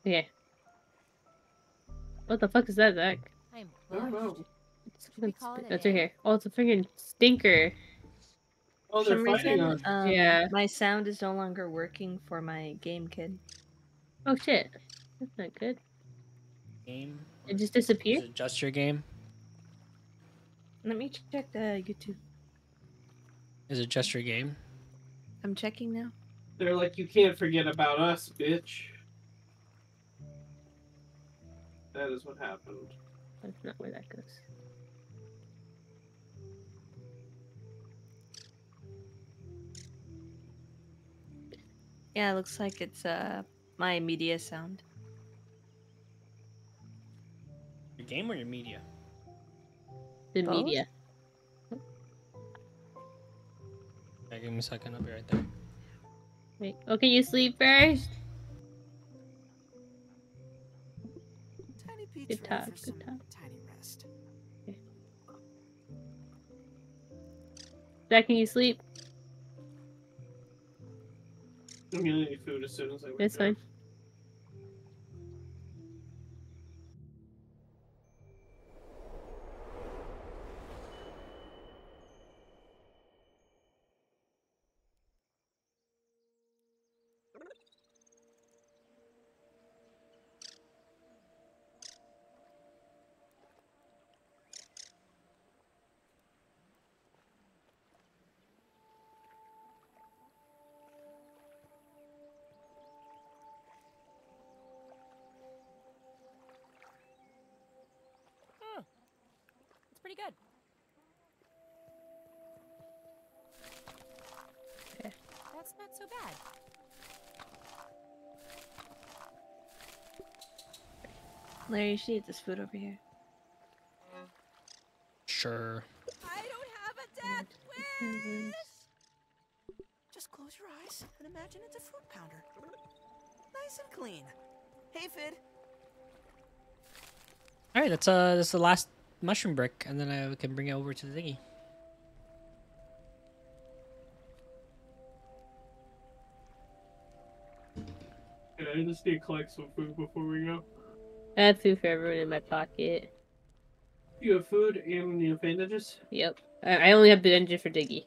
Yeah. What the fuck is that, Zach? I'm I don't know. buffed. It's we fucking call st- it a That's right day? here. Oh, it's a freaking stinker. Oh, For they're some fighting reason, um, Yeah. my sound is no longer working for my game kid. Oh shit. That's not good. Game. It just Is disappeared. it just your game? Let me check the YouTube. Is it just your game? I'm checking now. They're like, you can't forget about us, bitch. That is what happened. That's not where that goes. Yeah, it looks like it's uh my media sound. Your game or your media? The Both? media. Yeah, give me a second. I'll be right there. Wait. Oh, can you sleep first? Good ready talk, for good some talk. tiny rest. Zach, can you sleep? I'm gonna need food as soon as I wake That's up. fine. Larry, you should eat this food over here. Sure. I don't have a death wish. Just close your eyes and imagine it's a fruit pounder. Nice and clean. Hey, Fid. All right, that's uh, that's the last mushroom brick, and then I can bring it over to the thingy. Can I just need to collect some food before we go? I have food for everyone in my pocket. You have food and you have bandages? Yep. I, I only have the engine for Diggy.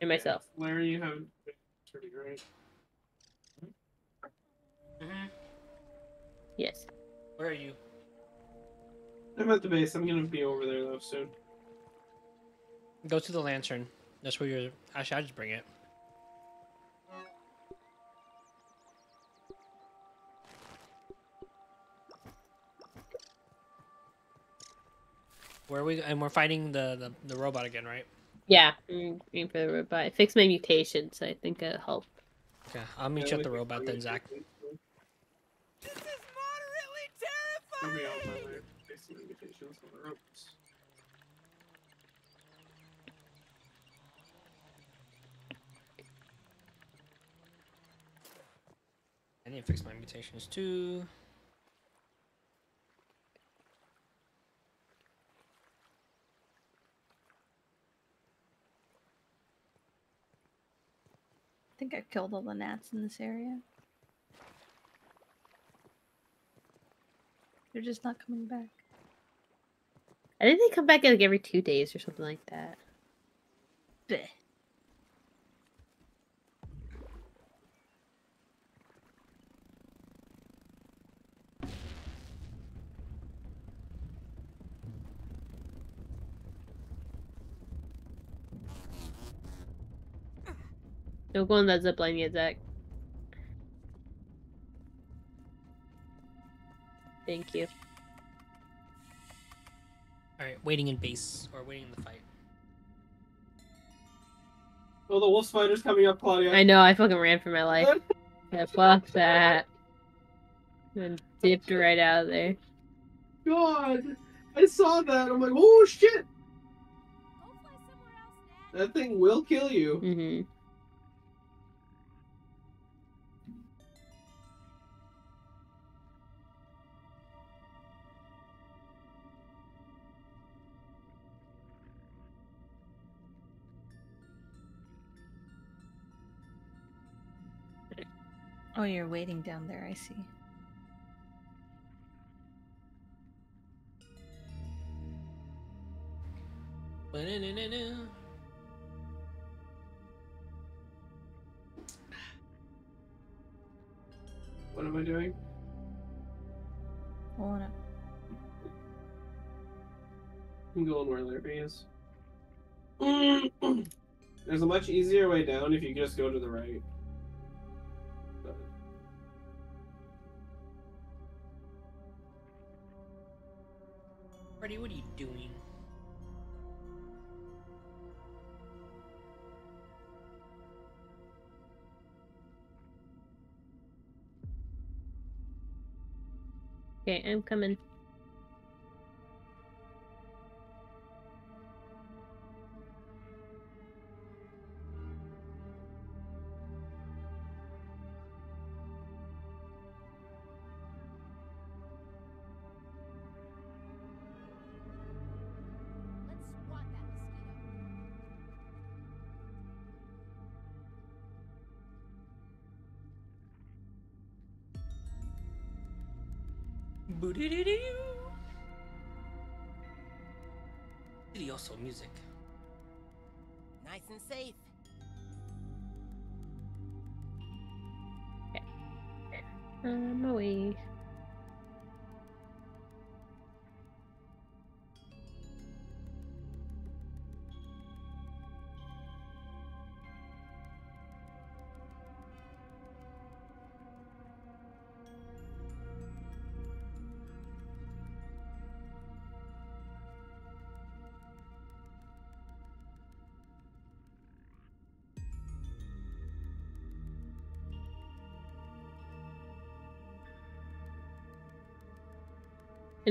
And myself. Larry, you have pretty great. Mm-hmm. Yes. Where are you? I'm at the base. I'm gonna be over there though soon. Go to the lantern. That's where you're. Actually, I'll just bring it. Where are we? And we're fighting the the, the robot again, right? Yeah. I'm going for the robot. I fixed my mutation, so I think it'll help. Okay, I'll meet you at the robot then, Zach. This is moderately terrifying. out by there. Facing invitations on the ropes. I need to fix my mutations too. Think I killed all the gnats in this area. They're just not coming back. I think they come back like every two days or something like that. Don't go on that zipline yet, Zach. Thank you. All right, waiting in base or waiting in the fight. Oh, the wolf spider's coming up, Claudia. I know, I fucking ran for my life. Yeah, fuck that. And dipped right out of there. God, I saw that. I'm like, oh shit, Go fly somewhere else, Dad. that thing will kill you. hmm Oh, you're waiting down there. I see. What am I doing? Oh, no. I'm going where Larry is. There's a much easier way down if you just go to the right. Freddy, what are you doing? Okay, I'm coming. Boo-doo-doo-doo. Idioso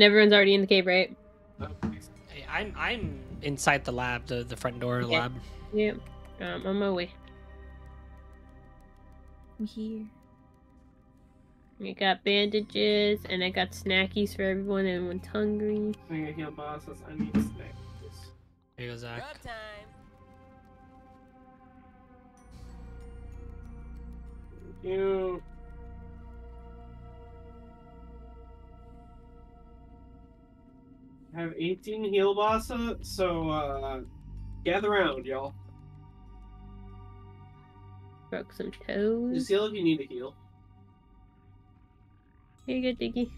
And everyone's already in the cave, right? Hey, I'm I'm inside the lab, the the front door Okay. lab. Yep. Um, on my way. I'm here. I got bandages and I got snackies for everyone. Everyone's hungry. I think I heal bosses. I need snacks. Here goes Zach. Grub time. Thank you. Have 18 heal bossa, so uh, gather around, y'all. Broke some toes. Just heal if you need to heal. Here you go, Diggy.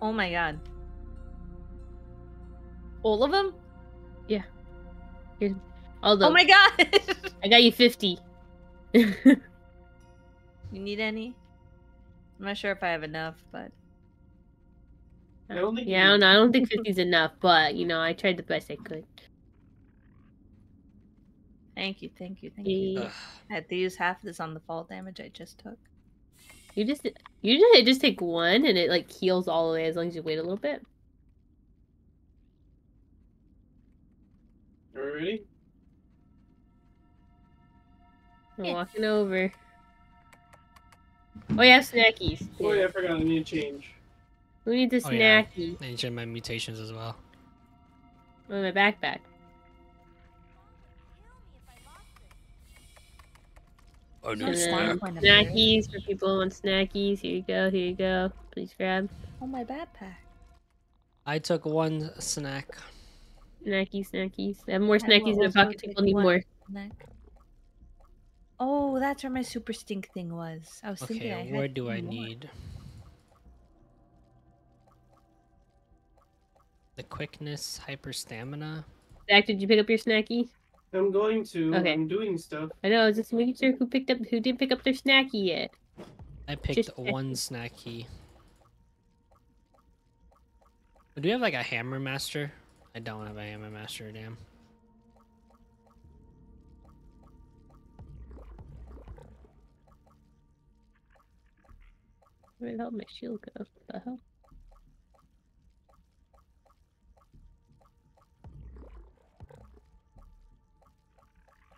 Oh my god. All of them? Yeah. Although Oh my god! I got you 50. you need any? I'm not sure if I have enough, but I don't think yeah, I don't know. I don't think 50 is enough, but you know, I tried the best I could. thank you, thank you, thank you. Yeah. Ugh. I had to use half of this on the fall damage I just took. You just usually just take one and it like heals all the way as long as you wait a little bit. Are we ready? I'm Yes. walking over. Oh yeah, snackies. Oh yeah, I forgot. I need to change. We need a Oh, yeah. I need to check my mutations as well. Oh, my backpack. Kill me if I lost it. No snack then point up there. snackies for people who want snackies. Here you go. Here you go. Please grab Oh, my backpack. I took one snack. snackies, snackies. I have more snackies in the was pocket. People need one? more. Snack. Oh, that's where my super stink thing was. I was thinking I Okay, had where do I more. need? The quickness, hyper stamina. Zach, did you pick up your snacky? I'm going to. Okay. I'm doing stuff. I know. I was just making sure who picked up, who didn't pick up their snacky yet. I picked Just one snacky. Do we have like a hammer master? I don't have a hammer master, damn. Where the hell my shield go? What the hell?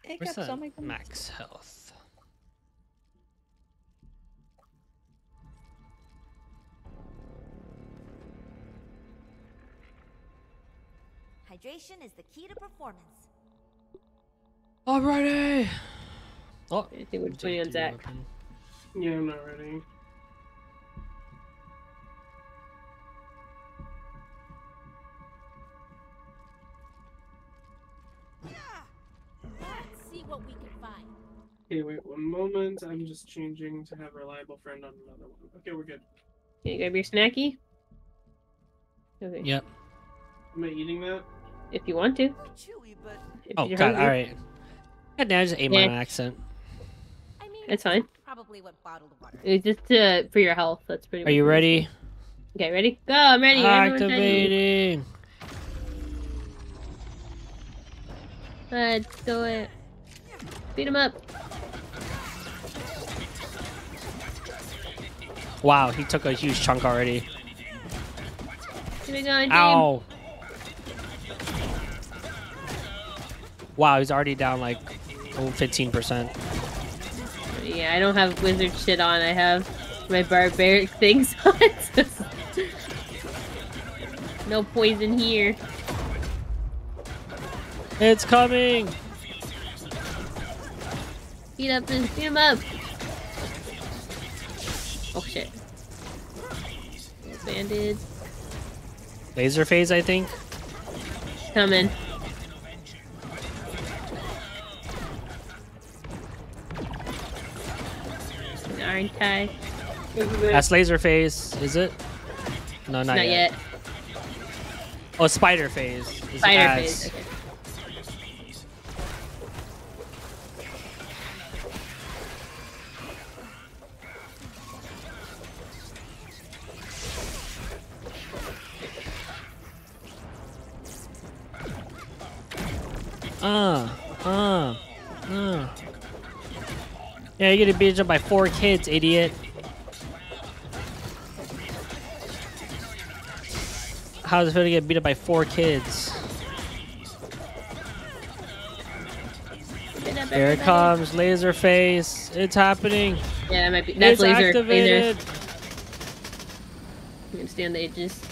Hey, Where's Caps, the oh my goodness. max health? Hydration is the key to performance. Alrighty. Oh, I think we're take putting on the Zach. Yeah, I'm not ready. What we can find. Okay, wait one moment. I'm just changing to have a reliable friend on another one. Okay, we're good. Can you grab your snacky? Okay. Yep. Am I eating that? If you want to. Chewy, but If Oh you're god, hungry. alright. God damn, I just ate my Yeah. own accent. I mean, It's fine. Probably what bottled water. It's just uh, for your health. That's pretty. Are you ready? is. Okay, ready? Go. I'm ready. Everyone's ready. Activating. Let's do it. Beat him up. Wow, he took a huge chunk already. Keep it going, team. Ow. Wow, he's already down like oh, 15%. Yeah, I don't have wizard shit on. I have my barbaric things on. no poison here. It's coming. Beat up. Beat him up. Oh shit. Banded. Laser phase, I think. Coming. Iron tie. That's laser phase, is it? No, not, Not, yet. yet. Oh, spider phase. Spider phase. Okay. Yeah, you're gonna beat up by four kids, idiot. How's it feel to get beat up by four kids? Get up, Here it comes, laser phase. It's happening. Yeah, that might be. That's it's laser. activated. You can stay on the edges.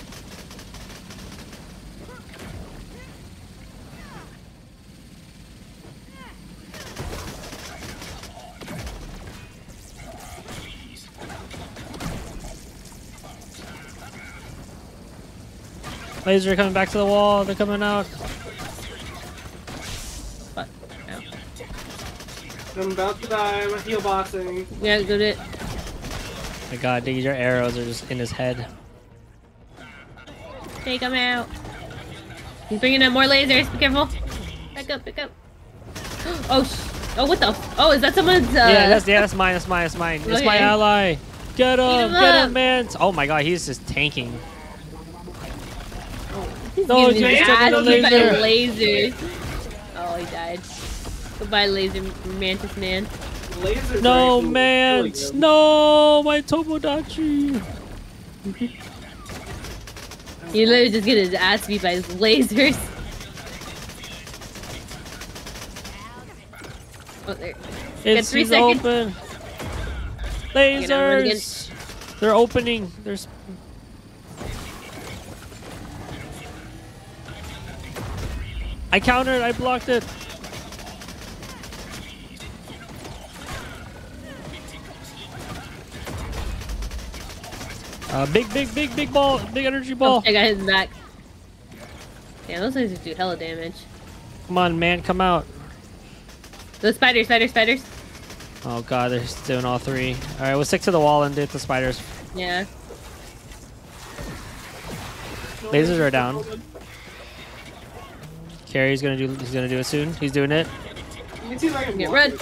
Laser coming back to the wall. They're coming out. Fuck. Ow. I'm about to die. I'm heal boxing. Yeah, go to it. My god, dude, your arrows are just in his head. Take him out. He's bringing in more lasers. Be careful. Back up, back up. Oh, sh oh, what the? F oh, is that someone's? Uh, yeah, that's yeah, that's mine. That's mine. That's mine. It's my ally. Get him! him Get up. him, man! Oh my god, he's just tanking. He's No, getting dude, his he's taking ass the beat by laser. lasers. Oh, he died. Goodbye, laser mantis man. Lasers No, man! really no, my Tomodachi. He literally just get his ass beat by his lasers. Oh, there. It's three seconds. open. Okay, now run again. Lasers. They're opening. There's. I countered, I blocked it. Uh, big, big, big, big ball, big energy ball. I got his back. Damn, those things do hella damage. Come on, man, come out. The spiders, spiders, spiders. Oh god, they're doing all three. All right, we'll stick to the wall and do it the spiders. Yeah. Lasers are down. Carrie's gonna do. He's gonna do it soon. He's doing it. You can see if I can Get red.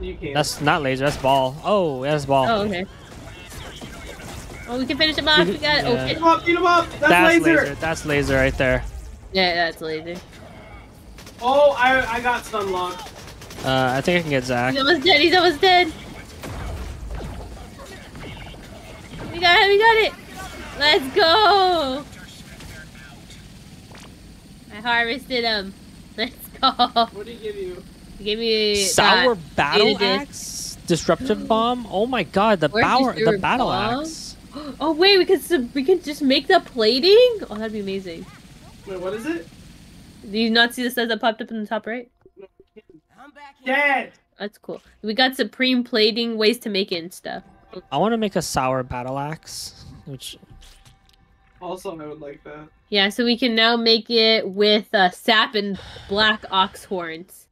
You can. That's not laser. That's ball. Oh, that's ball. Oh, okay. Oh, we can finish him off. We got it. Oh, Yeah. shit. Beat him up, beat him up! That's, That's laser. That's laser right there. Yeah, that's laser. Oh, I I got stun locked. Uh, I think I can get Zach. He's almost dead. He's almost dead. We got it. We got it. Let's go. I harvested them. Let's go. What did he give you? Give me Sour that. battle axe, disruptive bomb. Oh my god, the Where'd power, the battle bomb? axe. Oh wait, we could sub- we could just make the plating. Oh, that'd be amazing. Wait, what is it? Do you not see the stuff that popped up in the top right? I'm back here. Dead. That's cool. We got supreme plating ways to make it and stuff. I want to make a sour battle axe, which Also, I would like that. Yeah, so we can now make it with uh, sap and black ox horns,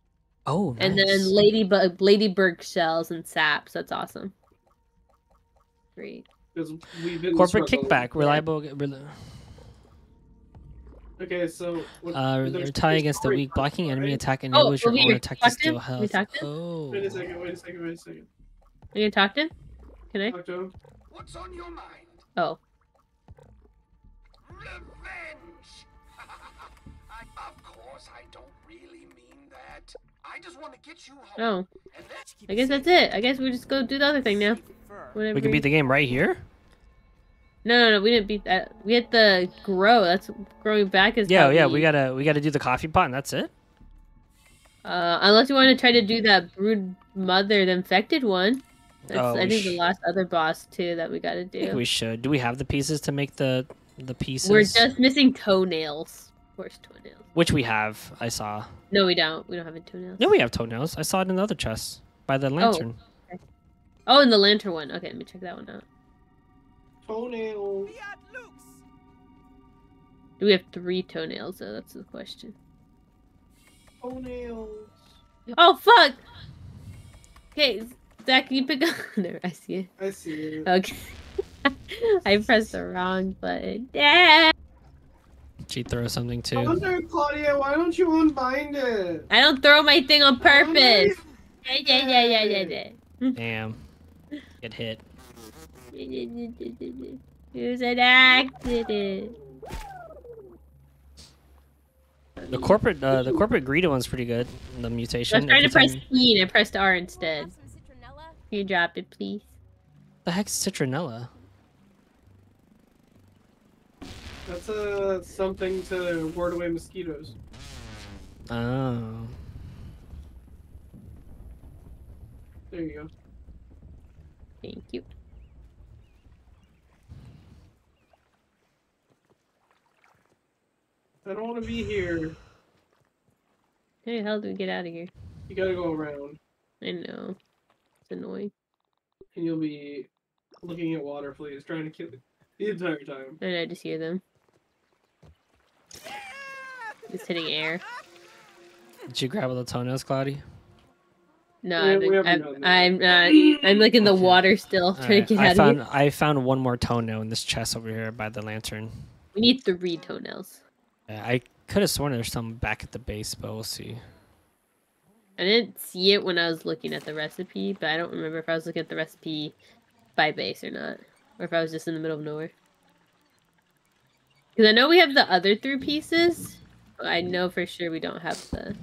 oh, nice. and then ladybug ladybird shells and sap. So that's awesome. Great. We've been corporate kickback, reliable. rel- Okay, so what, Uh, there's retaliate three against the weak, blocking enemy right? attack and Oh, enables your own attack to talked to steal health. We talked to? Oh, Wait a second. Wait a second. Wait a second. Are you gonna talk to him? Can I? Talk to him. What's on your mind? Oh, just want to get you home. oh. I guess that's it. I guess we just go do the other thing now. Whatever. we can beat the game right here. No, no, no. We didn't beat that. We had the grow. That's growing back is. Yeah, yeah, we gotta we gotta do the coffee pot, and that's it. Uh, unless you want to try to do that brood mother, the infected one. That's Oh, I think the last other boss too that we got to I think do. we should. Do we have the pieces to make the the pieces? We're just missing toenails. Of course, toenails. which we have. I saw. No, we don't. We don't have any toenails. No, we have toenails. I saw it in the other chest by the oh, lantern. Oh, and the lantern one. Okay, let me check that one out. Toenail. Fiat Lux. Do we have three toenails though? That's the question. Toenails. Oh fuck! Okay, Zach, can you pick up? There, I see it. I see it. Okay. I pressed the wrong button. Yeah. She throws something I too. wonder, Claudia, why don't you unbind it? I don't throw my thing on purpose. Yeah, yeah, yeah, yeah, yeah, yeah. Damn. Get hit. It was an accident. The corporate uh, the corporate Greedo one's pretty good. The mutation. I mutation. was trying to press time- E and I pressed R instead. Citronella? Can you drop it, please? The heck's citronella? That's uh, something to ward away mosquitoes. Oh. There you go. Thank you. I don't want to be here. How the hell do we get out of here? You gotta go around, I know. It's annoying. and you'll be looking at water fleas, trying to kill it the entire time. And I just hear them. Just hitting air. Did you grab all the toenails, Cloudy? No, We- I'm, uh, we I'm. I'm not. I'm like in the Okay. water still, trying to Alright, get I out found of here. I found one more toenail in this chest over here by the lantern. We need three toenails. Yeah, I could have sworn there's some back at the base, but we'll see. I didn't see it when I was looking at the recipe, but I don't remember if I was looking at the recipe by base or not, or if I was just in the middle of nowhere. Because I know we have the other three pieces, but I know for sure we don't have the.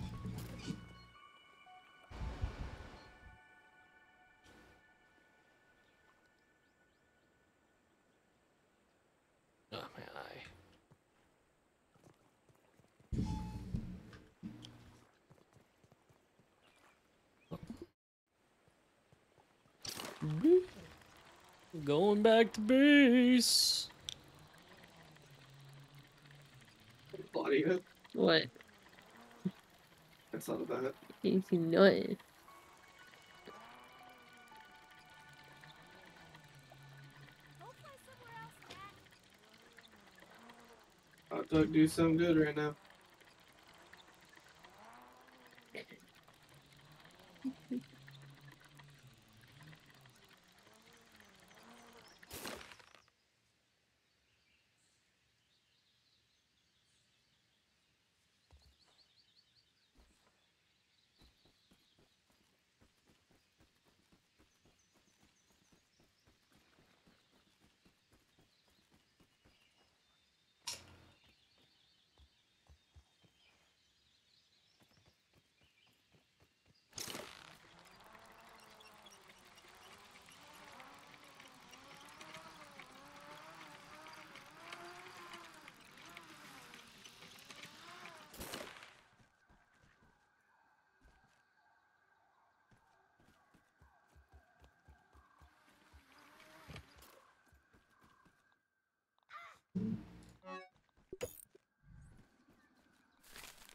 Going back to base. Claudia. What? That's not that. You know it. Hot dog do something good right now.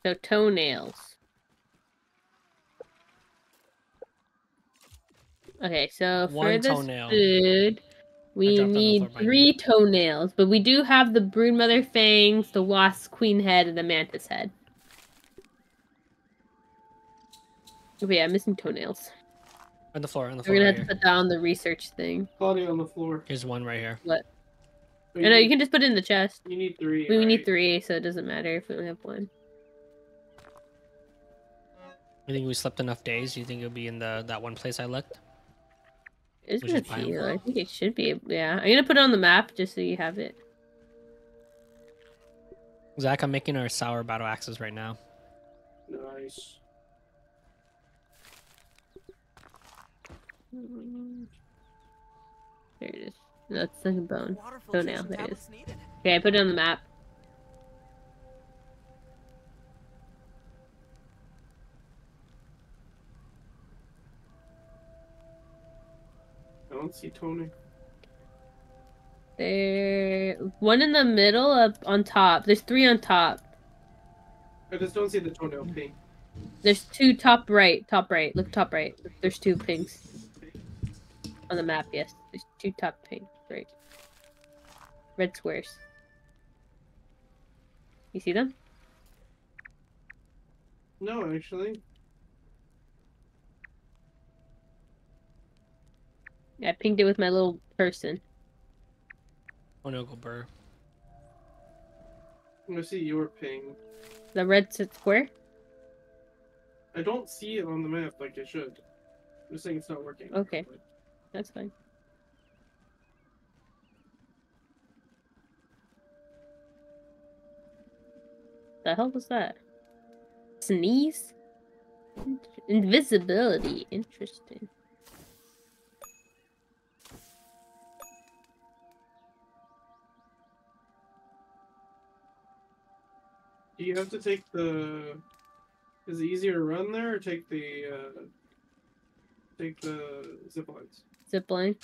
So toenails. Okay, so for One this toenail. food, we dropped on the need floor behind three toenails, but we do have the broodmother fangs, the wasp queen head, and the mantis head. Oh yeah, I'm missing toenails. On the floor, on the We're gonna Right have to put down the research thing. Claudia on the floor. Here's one right here. But I know you can just put it in the chest. You need three. We, we need three, so it doesn't matter if we only have one. You think we slept enough days? Do You think it'll be in the that one place I looked? It's Which gonna is fine. I think it should be. Yeah, I'm gonna put it on the map just so you have it. Zach, I'm making our sour battle axes right now. Nice. There it is. No, it's like a bone. Water oh, Toenail, there it tablets is. needed. Okay, I put it on the map. I don't see Tony. There, one in the middle, up on top. There's three on top. I just don't see the toenail pink. There's two top right, top right. Look top right. There's two pinks on the map. Yes, there's two top pinks. Right. Red squares. You see them? No, actually. I pinged it with my little person. Oh no, go burr. I'm gonna see your ping. The red s- square. I don't see it on the map like I should. I'm just saying it's not working. Okay. That's fine. The hell was that? Sneeze? Invisibility. Interesting. Do you have to take the? Is it easier to run there or take the? uh Take the zip lines? Zip line.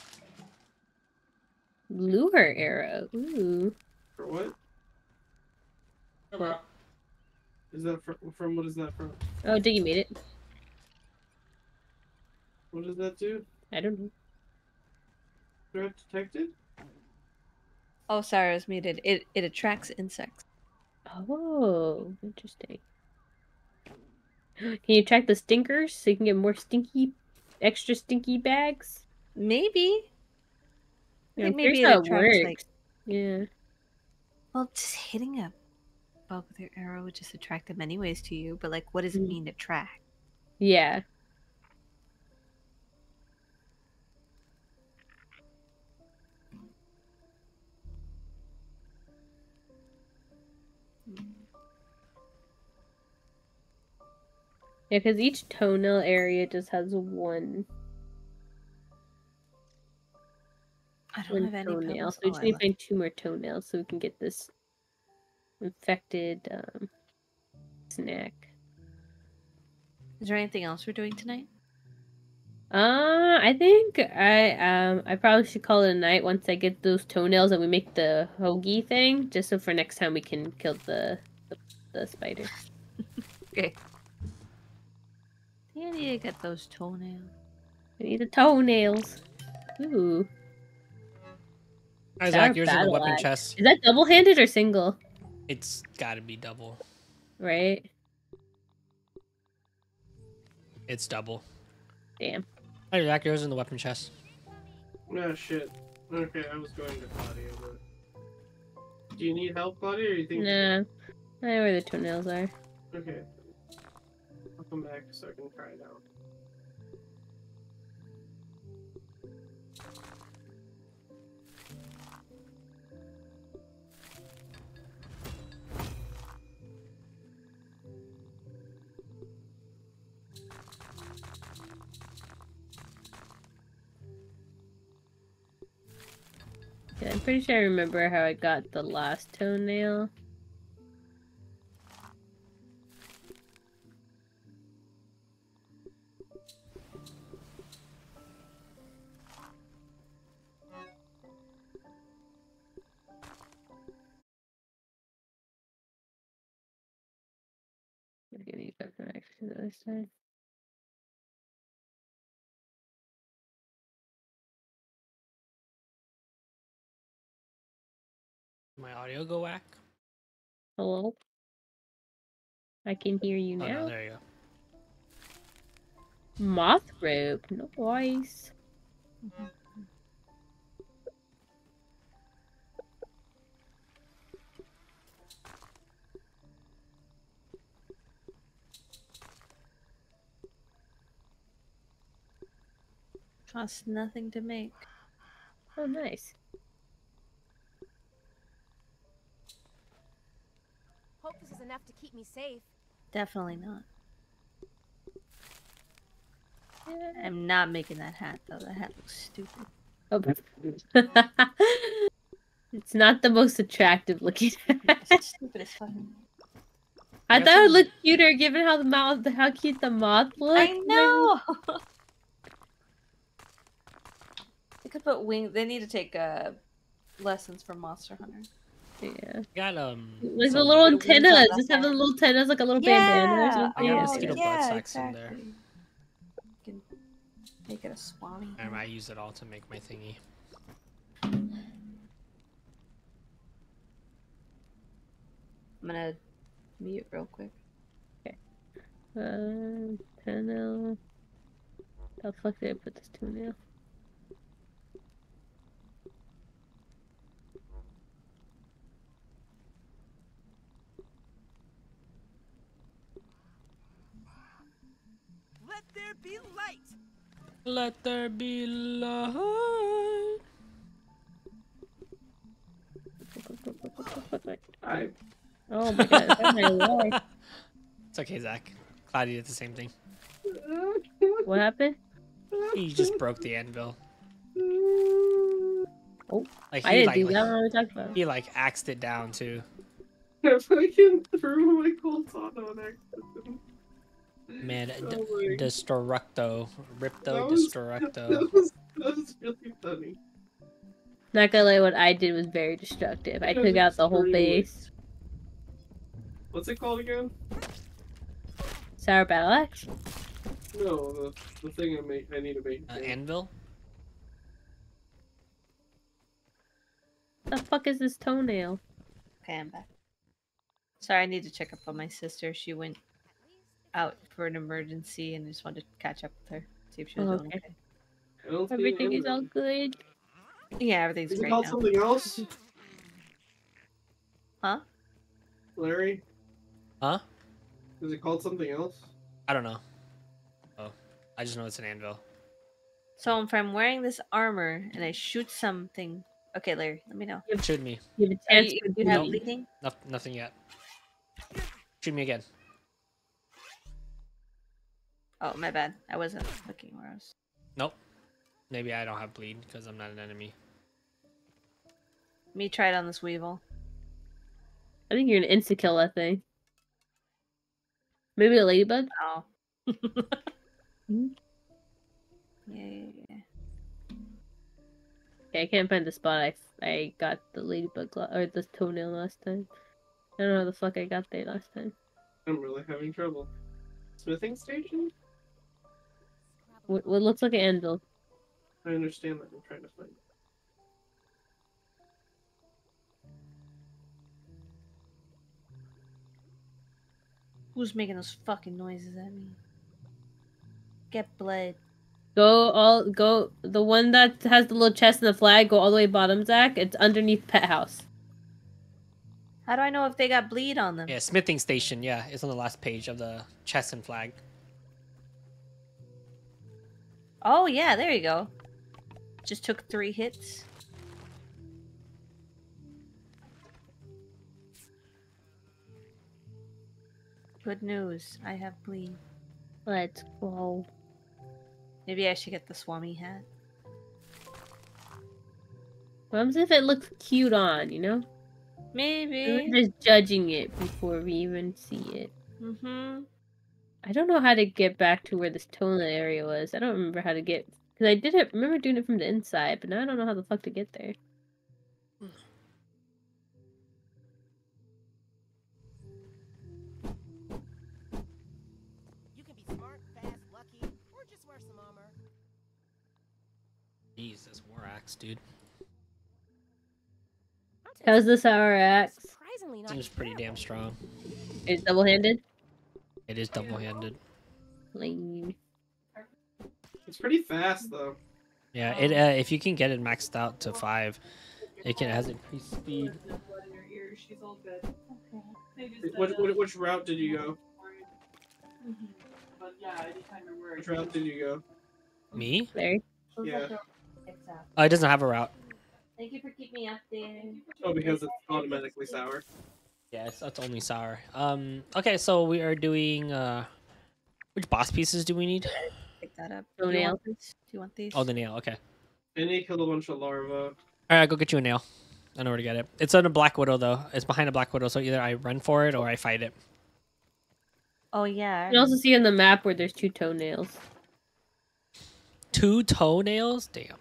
Lure arrow. Ooh. For what? What? Is that from? From what is that from? Oh, Diggy made it. What does that do? I don't know. Threat detected? Oh, sorry, I was muted. It it attracts insects. Oh, interesting. Can you track the stinkers so you can get more stinky, extra stinky bags? Maybe. Yeah, I'm maybe it attracts like works. Yeah. well, just hitting a bug with your arrow would just attract them anyways to you. But like, what does it Mm. mean to track? Yeah. Yeah, because each toenail area just has one, I don't one have any toenail. So we just need to find two more toenails so we can get this infected um, snack. Is there anything else we're doing tonight? Uh, I think I um I probably should call it a night once I get those toenails and we make the hoagie thing, just so for next time we can kill the the, the spider. Okay. Yeah, I need to get those toenails. I need the toenails. Ooh, Hi, Sour Zach, yours in the weapon axe. chest. is that double handed or single? It's got to be double. right? It's double. Damn. Oh, Zach, yours in the weapon chest. Oh shit. Okay, I was going to Claudia, but. Do you need help, Claudia, or you think? Nah. I know where the toenails are. Okay. Come back so I can try it out. Yeah, I'm pretty sure I remember how I got the last toenail. Actually the other side. My audio go whack? Hello? I can hear you Oh, now. no, there you go. Moth rope, nice. Mm-hmm. Costs nothing to make. Oh, nice. Hope this is enough to keep me safe. Definitely not. I'm not making that hat though. That hat looks stupid. Oh. it's not the most attractive looking. It's stupid as fuck. I thought it would look cuter given how the mouth, how cute the moth looked. I know. they could put wing. They need to take uh, lessons from Monster Hunter. Yeah. Got um. Like the little the wings on antennas. Just have the head. little antennas like a little bandana or Yeah. something. Yeah, Oh, mosquito blood yeah, sacks in there. You can make it a swanny. And I use it all to make my thingy. I'm gonna mute real quick. Okay. Uh, toenail. How the fuck did I put this toenail? Let there be light. Let there be light. I Oh my god, that's my life. It's okay, Zach. Cloudy did the same thing. What happened? He just broke the anvil. Oh, like I he didn't like, do that when we talked about. he like axed it down too. I fucking threw my cold auto on accident. Man, Oh my- destructo, That ripto, was- destructo. That was, that was really funny. Not gonna lie, what I did was very destructive. I took out the whole extremely- base. What's it called again? Sour battle axe. No, the, the thing I make. I need to make. Uh, anvil. The fuck is this toenail? Okay, I'm back. Sorry, I need to check up on my sister. She went out for an emergency and I just wanted to catch up with her, see if she was Oh, doing okay. okay. I don't see an Everything is all good. Yeah, everything's Is it great called now. something else, Huh? Larry? Huh? Is it called something else? I don't know. Oh, I just know it's an anvil. So if I'm wearing this armor and I shoot something, okay, Larry, let me know. Shoot me. You have a Are chance you, you have Nope. bleeding? No, nothing yet. Shoot me again. Oh, my bad. I wasn't looking where I was. Nope. Maybe I don't have bleed because I'm not an enemy. Me try it on this weevil. I think you're gonna insta kill that thing. Maybe a ladybug. Oh. Hmm? Yeah, yeah, yeah. Okay, I can't find the spot I I got the ladybug or the toenail last time. I don't know how the fuck I got there last time. I'm really having trouble. Smithing station? What, what looks like an anvil? I understand that. I'm trying to find it. Who's making those fucking noises at me? Get blood. Go all go the one that has the little chest and the flag. Go all the way bottom, Zach. It's underneath pet house. How do I know if they got bleed on them? Yeah, smithing station. Yeah, it's on the last page of the chest and flag. Oh yeah, there you go. Just took three hits. Good news. I have bleed. Let's go. Maybe I should get the Swami hat. What if it looks cute on? You know, Maybe. we're just judging it before we even see it. Mm-hmm. I don't know how to get back to where this toilet area was. I don't remember how to get because I did it, remember doing it from the inside, but now I don't know how the fuck to get there. You can be smart, fast, lucky, or just wear some armor. Jesus, war axe, dude. How's this sour axe? Seems pretty damn strong. It's double handed. It is double-handed. Lame. It's pretty fast though. Yeah, it uh, if you can get it maxed out to five, it can it has increased speed. Which, which, which route did you go? Which route did you go? Me? There. Yeah. Oh, it doesn't have a route. Thank you for keeping me updated. Oh, because it's automatically sour. Yeah, it's, it's only sour. Um. Okay, so we are doing uh, which boss pieces do we need? Pick that up. Do you want these? Do you want these? Oh, the nail. Okay. And he killed a bunch of larvae. All right, I go get you a nail. I know where to get it. It's on a black widow though. It's behind a black widow, so either I run for it or I fight it. Oh yeah. You can also see on the map where there's two toenails. Two toenails. Damn.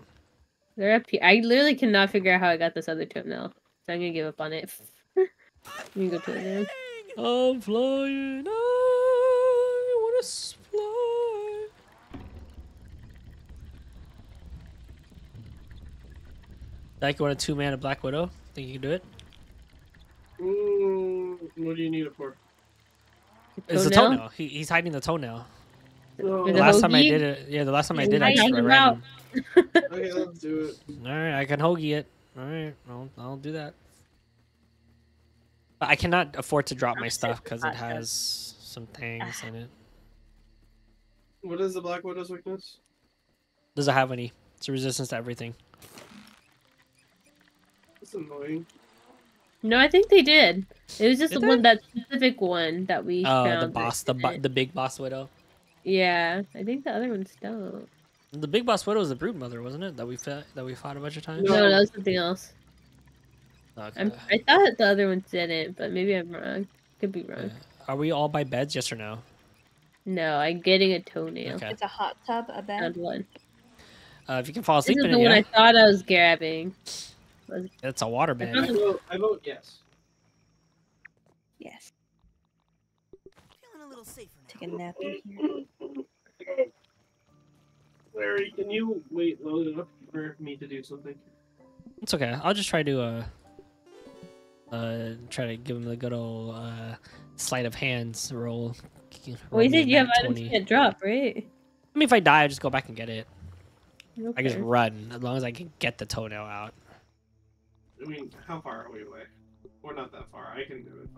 They're up here. I literally cannot figure out how I got this other toenail, so I'm gonna give up on it. Let me go to it now. I'm flying. I wanna fly. Like you want a two man a black widow? Think you can do it? Mm, what do you need it for? It's the Toenail? toenail. He, he's hiding the toenail. Oh, The The last time I did it, yeah, the last time I did, it, I Hide just ran. out. okay, let's do it. All right, I can hoagie it. All right, I'll, I'll do that. But I cannot afford to drop my stuff because it has some things in it. What is the Black Widow's weakness? Doesn't have any. It's a resistance to everything. It's annoying. No, I think they did. It was just Did the one that specific one that we Oh, found. the boss, the bo- the big boss widow. Yeah, I think the other ones don't. The big boss widow was the brood mother, wasn't it? That we fought, that we fought a bunch of times. No. No, that was something else. Okay. I'm, I thought the other ones didn't, but maybe I'm wrong. Could be wrong. Yeah. Are we all by beds? Yes or no? No, I'm getting a toenail. Okay. It's a hot tub, a bed. Found one. Uh, if you can fall asleep This asleep is in the it, one I thought I was grabbing. It's a water I bed. vote, I vote yes. Yes. Feeling a little safer. Take a nap in here. Larry, can you wait long enough for me to do something? It's okay. I'll just try to uh uh try to give him the good old uh sleight of hands roll. Well, Roll you me a said you have nat items 20. drop, right? I mean, if I die, I just go back and get it. I can just run as long as I can get the toenail out. I mean, how far are we away? We're not that far. I can do it.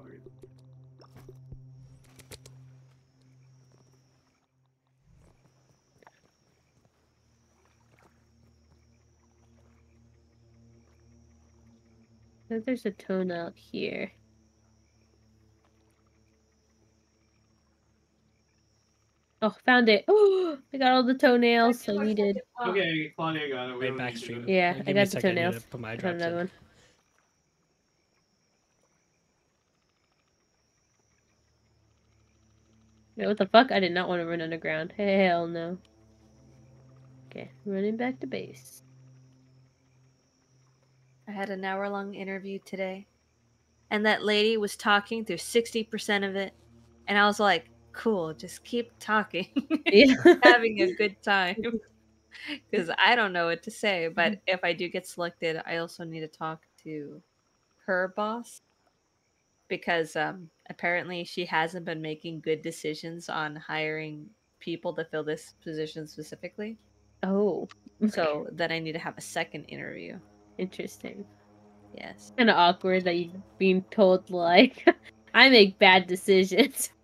Fuck think there's a toenail here. Oh, found it. Oh, I got all the toenails I needed. Okay, Claudia got it. We Right don't back need to stream. do it. Yeah, I got the second, I to toenails. Put my I found drops another in. one. Yeah, what the fuck? I did not want to run underground. Hell no. Okay, running back to base. I had an hour long interview today, and that lady was talking through 60% of it. And I was like, cool, just keep talking. Yeah. Having a good time. Because I don't know what to say. But if I do get selected, I also need to talk to her boss. because um, apparently she hasn't been making good decisions on hiring people to fill this position specifically. Oh, So then I need to have a second interview. Interesting. Yes. Kind of awkward that you're being told like I make bad decisions.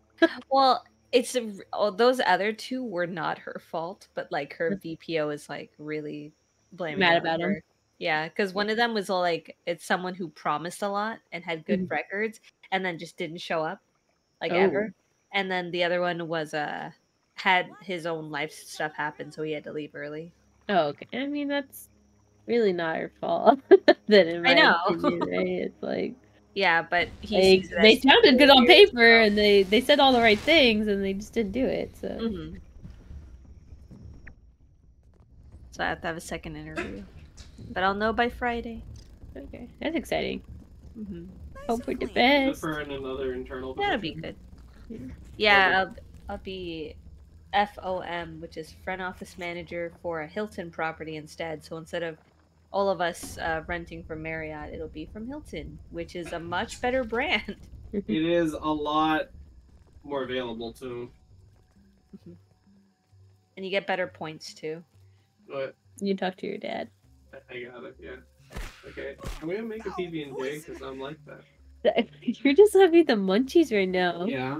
Well, it's a, oh, those other two were not her fault, but like her VPO is like really blaming Mad about on about 'em. her. Yeah, because one of them was all like it's someone who promised a lot and had good Mhm. records, and then just didn't show up, like Oh. ever. And then the other one was uh had his own life stuff happen, so he had to leave early. Oh, okay. I mean, that's really not her fault. then in my I know. opinion, right? It's like Yeah, but he they, they sounded good on paper and they they said all the right things and they just didn't do it. So Mhm. So I have to have a second interview, but I'll know by Friday. okay, that's exciting. Mm-hmm. Hope for the best. For another internal. That'll be position. good. Yeah, I'll, I'll be FOM, which is front office manager for a Hilton property instead. So instead of all of us uh, renting from Marriott, it'll be from Hilton, which is a much better brand. It is a lot more available too. And you get better points too. But You talk to your dad. I- I got it. Yeah. Okay. I'm gonna make a PB and J because I'm like that. You're just having the munchies right now. Yeah.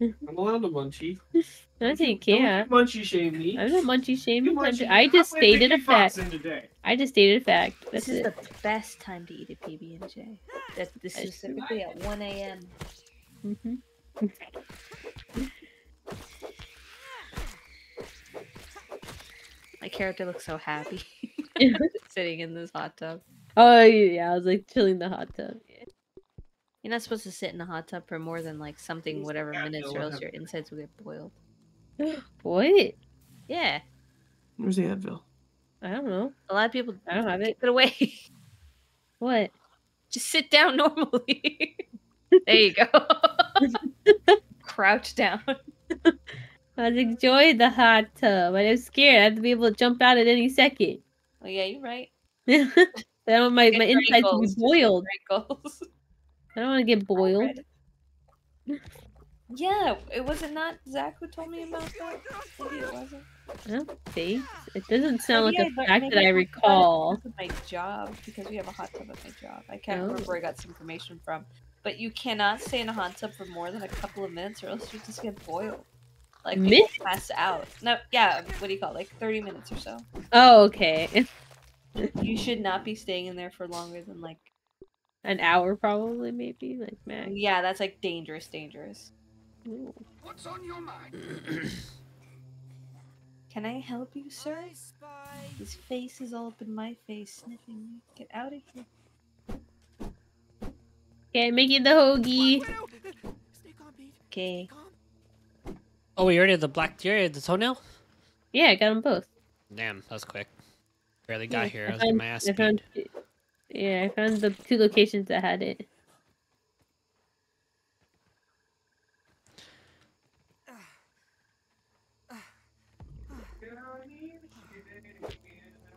I'm allowed to munchie. I think Don't yeah. Munchie shame me. I'm not munchie You shaming. munchie- I just halfway stated a Fox fact. today. I just stated a fact. That's this is it. the best time to eat a PB and J. That this That's is specifically at 1 a.m. hmm My character looks so happy sitting in this hot tub. Oh yeah, I was like chilling the hot tub. You're not supposed to sit in a hot tub for more than like something whatever Yeah, minutes, or else your insides will get boiled. What? Yeah, Where's the Advil? I don't know. a lot of people I don't have it. keep it away. What? Just sit down normally. there you go. Crouch down. I was enjoying the hot tub. but I was scared. I had to be able to jump out at any second. Oh yeah, you're right. I don't my, my insides to be boiled. your ankles. I don't want to get boiled. Yeah, it was it not Zach who told me about that? Maybe it wasn't. I don't think. It doesn't sound Maybe like a fact that I recall. my job because we have a hot tub at my job. I can't Oh. remember where I got some information from, but you cannot stay in a hot tub for more than a couple of minutes, or else you just get boiled. Like Minutes? pass out. No, yeah. What do you call it? like thirty minutes or so? Oh, okay. You should not be staying in there for longer than like. An hour probably, maybe like man Yeah, that's like dangerous, dangerous. Ooh. What's on your mind? Can I help you, sir? I. His face is all up in my face, sniffing me. Get out of here. Okay, making the hoagie. Widow! Stay calm, Pete. Okay. Oh, we already had the black deer, the toenail. Yeah, I got them both. Damn, that was quick. Barely got Yeah, here. I I was getting found- my ass I found, yeah, I found the two locations that had it.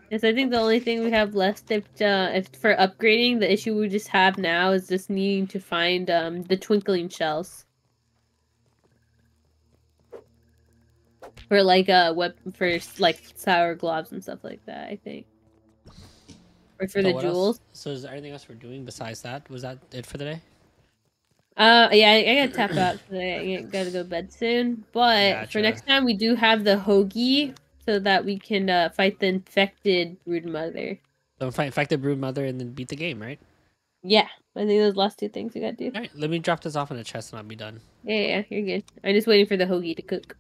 Yes, I think the only thing we have left if, uh, if for upgrading, the issue we just have now is just needing to find um, the twinkling shells. For like uh web for like sour globs and stuff like that, I think. Or for So the what else- jewels. So is there anything else we're doing besides that? Was that it for the day? Uh, yeah, I, I gotta tap out today. I gotta go to bed soon. But for next time, we do have the hoagie so that we can uh, fight the infected brood mother. So fight, the brood mother and then beat the game, right? Yeah, I think those last two things we gotta do. All right, let me drop this off in the chest and I'll be done. Yeah, yeah, you're good. I'm just waiting for the hoagie to cook.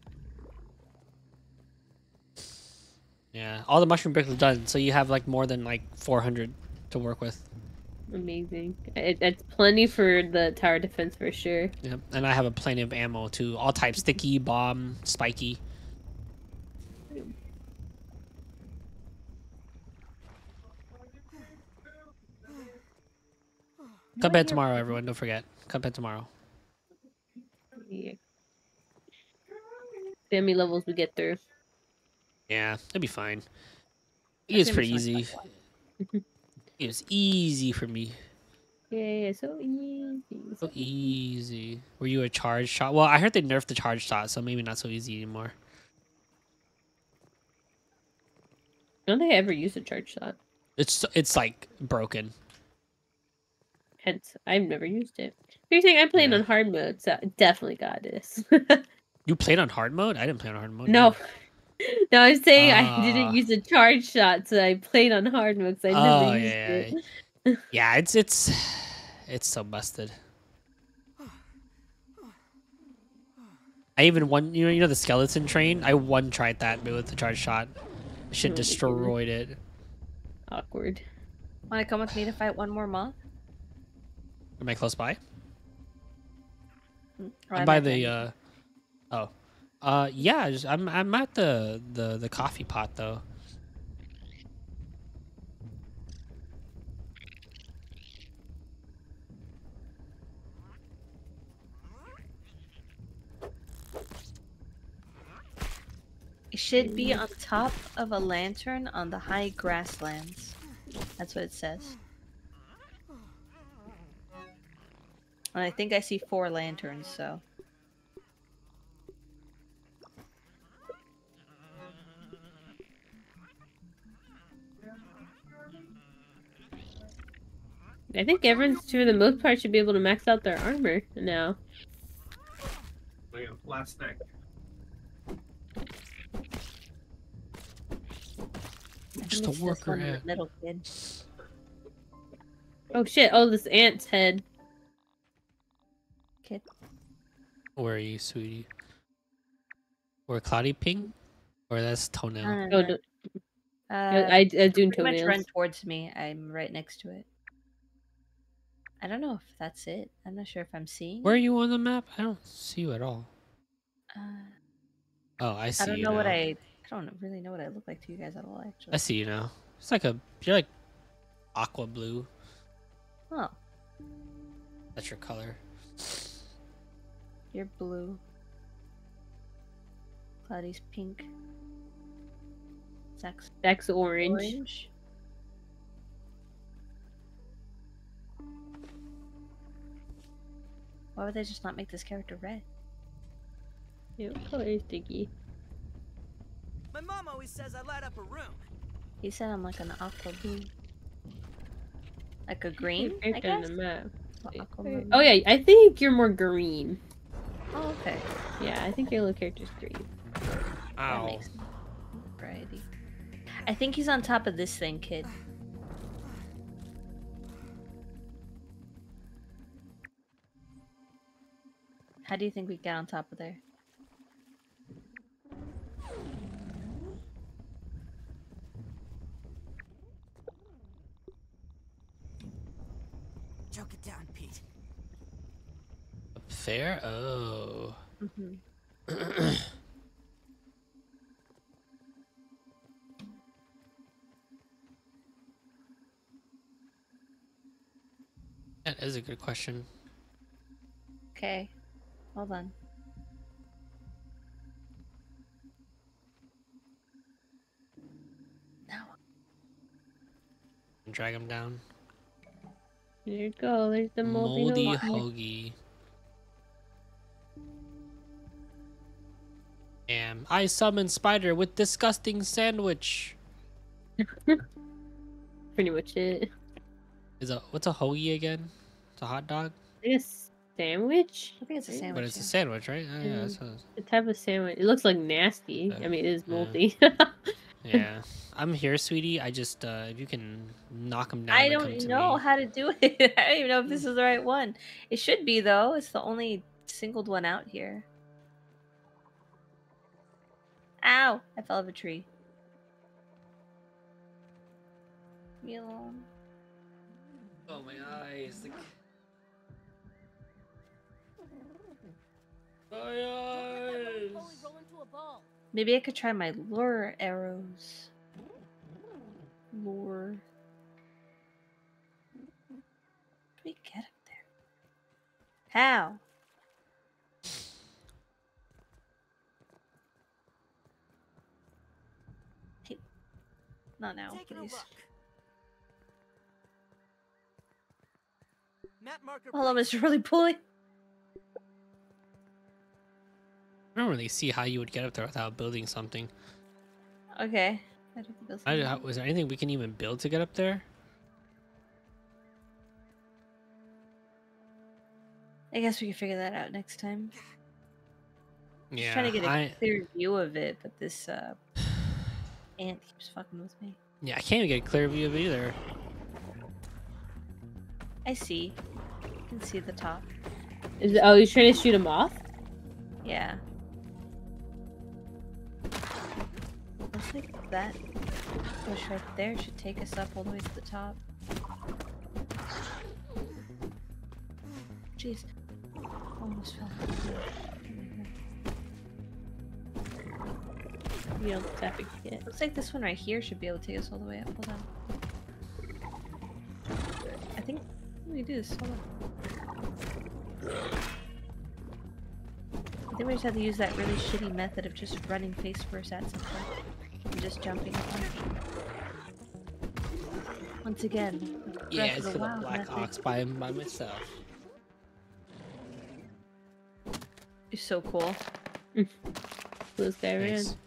Yeah, all the mushroom bricks are done, so you have like more than like 400 to work with. Amazing. It, it's plenty for the tower defense for sure. Yep, and I have a plenty of ammo too, all types: sticky, bomb, spiky. Come bed tomorrow, everyone. Don't forget. Come bed tomorrow. Yeah. Many levels we get through. Yeah, it'll be fine. It was pretty easy. It was easy for me. Yeah, so easy. So easy. Were you a charge shot? Well, I heard they nerfed the charge shot, so maybe not so easy anymore. I don't think I ever used a charge shot. It's it's like broken. Hence, I've never used it. You're saying I'm playing Yeah. on hard mode, so I definitely got this. You played on hard mode? I didn't play on hard mode. no. No, I'm saying I Ah. didn't use a charge shot, so I played on hard mode because I never Oh, used yeah, it. yeah, Yeah, it's it's it's so busted. I even one you know you know the skeleton train. I one tried that with the charge shot. Shit Oh, destroyed it. Awkward. Want to come with me to fight one more moth? Am I close by? Or I'm by the uh oh. Uh yeah, just, I'm I'm at the the the coffee pot though. It should be on top of a lantern on the high grasslands. That's what it says. And I think I see four lanterns, so. I think everyone, for the most part, should be able to max out their armor now. Like a last neck. Just a worker one in ant. kid. Oh shit! Oh, this ant's head. Kid. Where are you, sweetie? Or cloudy ping? Or that's toenail. No, no, Oh, no. no, Uh, I, I do pretty much run towards me. I'm right next to it. I don't know if that's it. I'm not sure if I'm seeing. Where are you on the map? I don't see you at all. Uh, Oh, I see I don't you know what. I. I don't really know what I look like to you guys at all. Actually. I see you now. It's like a you're like aqua blue. Oh, That's your color. you're blue. Cloudy's pink. Zach's That's orange. orange. Why would they just not make this character red? Yeah, what color is Diggy? My mom always says I light up a room. He said I'm like an aqua blue. Like a green, I Character on guess? the map. Or Oh yeah, I think you're more green. Oh, okay. Yeah, I think your little character's green. That Ow. makes variety. I think he's on top of this thing, kid. How do you think we get on top of there? Choke it down, Pete. Up there? Oh. Mm-hmm. That is a good question. Okay. Hold on. Now. Drag him down. There you go. There's the moldy, Moldy hoagie. Damn. I summon spider with disgusting sandwich. Pretty much it. Is a what's a hoagie again? It's a hot dog, guess sandwich. I think it's a sandwich. but it's a sandwich, right? Oh, yeah, Mm. that's what- The type of sandwich. It looks like nasty. Uh, I mean, it is yeah. moldy. yeah. I'm here, sweetie. I just uh if you can knock them down. I don't to know me. how to do it. I don't even know if this is the right one. It should be though. It's the only singled one out here. Ow! I fell off a tree. Leave Me alone. Oh my eyes. My Maybe I could try my lure arrows. Lure. How do we get up there? How? Hey. Not now, Taking please. look. Map marker. Hello, Mr. Really Pulley. I don't really see how you would get up there without building something. Okay. I don't build I, something. how, was there anything we can even build to get up there? I guess we can figure that out next time. Just Yeah, trying to get a I, clear view of it, but this uh ant keeps fucking with me. yeah, I can't even get a clear view of it either. I see. I can see the top. Is oh, he's trying to shoot him off? Yeah. Like that push right there should take us up all the way to the top. Jeez. Almost fell. You don't tap yet. Looks like this one right here should be able to take us all the way up. Hold on. I think we do this. Hold on. I think we just have to use that really shitty method of just running face first at something just jumping up on it. Once again, Yeah, Breath it's of for the the Wild Black method. Ox by, by myself. is so cool. This guy ran. Nice.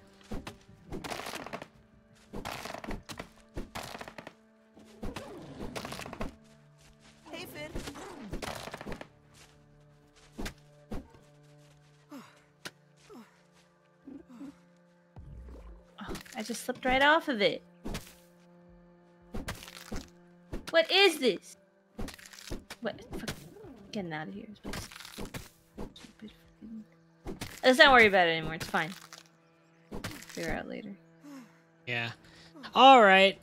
Right off of it. What is this? What? Fuck, getting out of here. please. Stupid fucking- Let's not worry about it anymore. It's fine. Figure out later. Yeah. All right.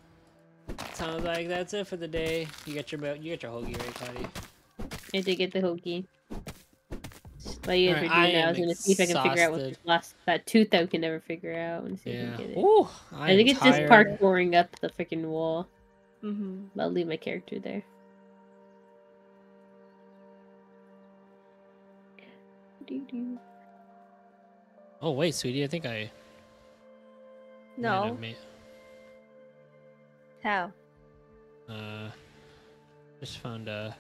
Sounds like that's it for the day. You got your mo- you got your hoagie right, Cloudy. I did get the hokey. While you guys Alright, were doing I that, I was gonna see if I can figure out what last that tooth that we can never figure out and see if Yeah. we can get it. Ooh, I, I, think am it's just tired. parkouring up the freaking wall. Mm-hmm. I'll leave my character there. Oh wait, sweetie, I think I No. made- How? uh, just found a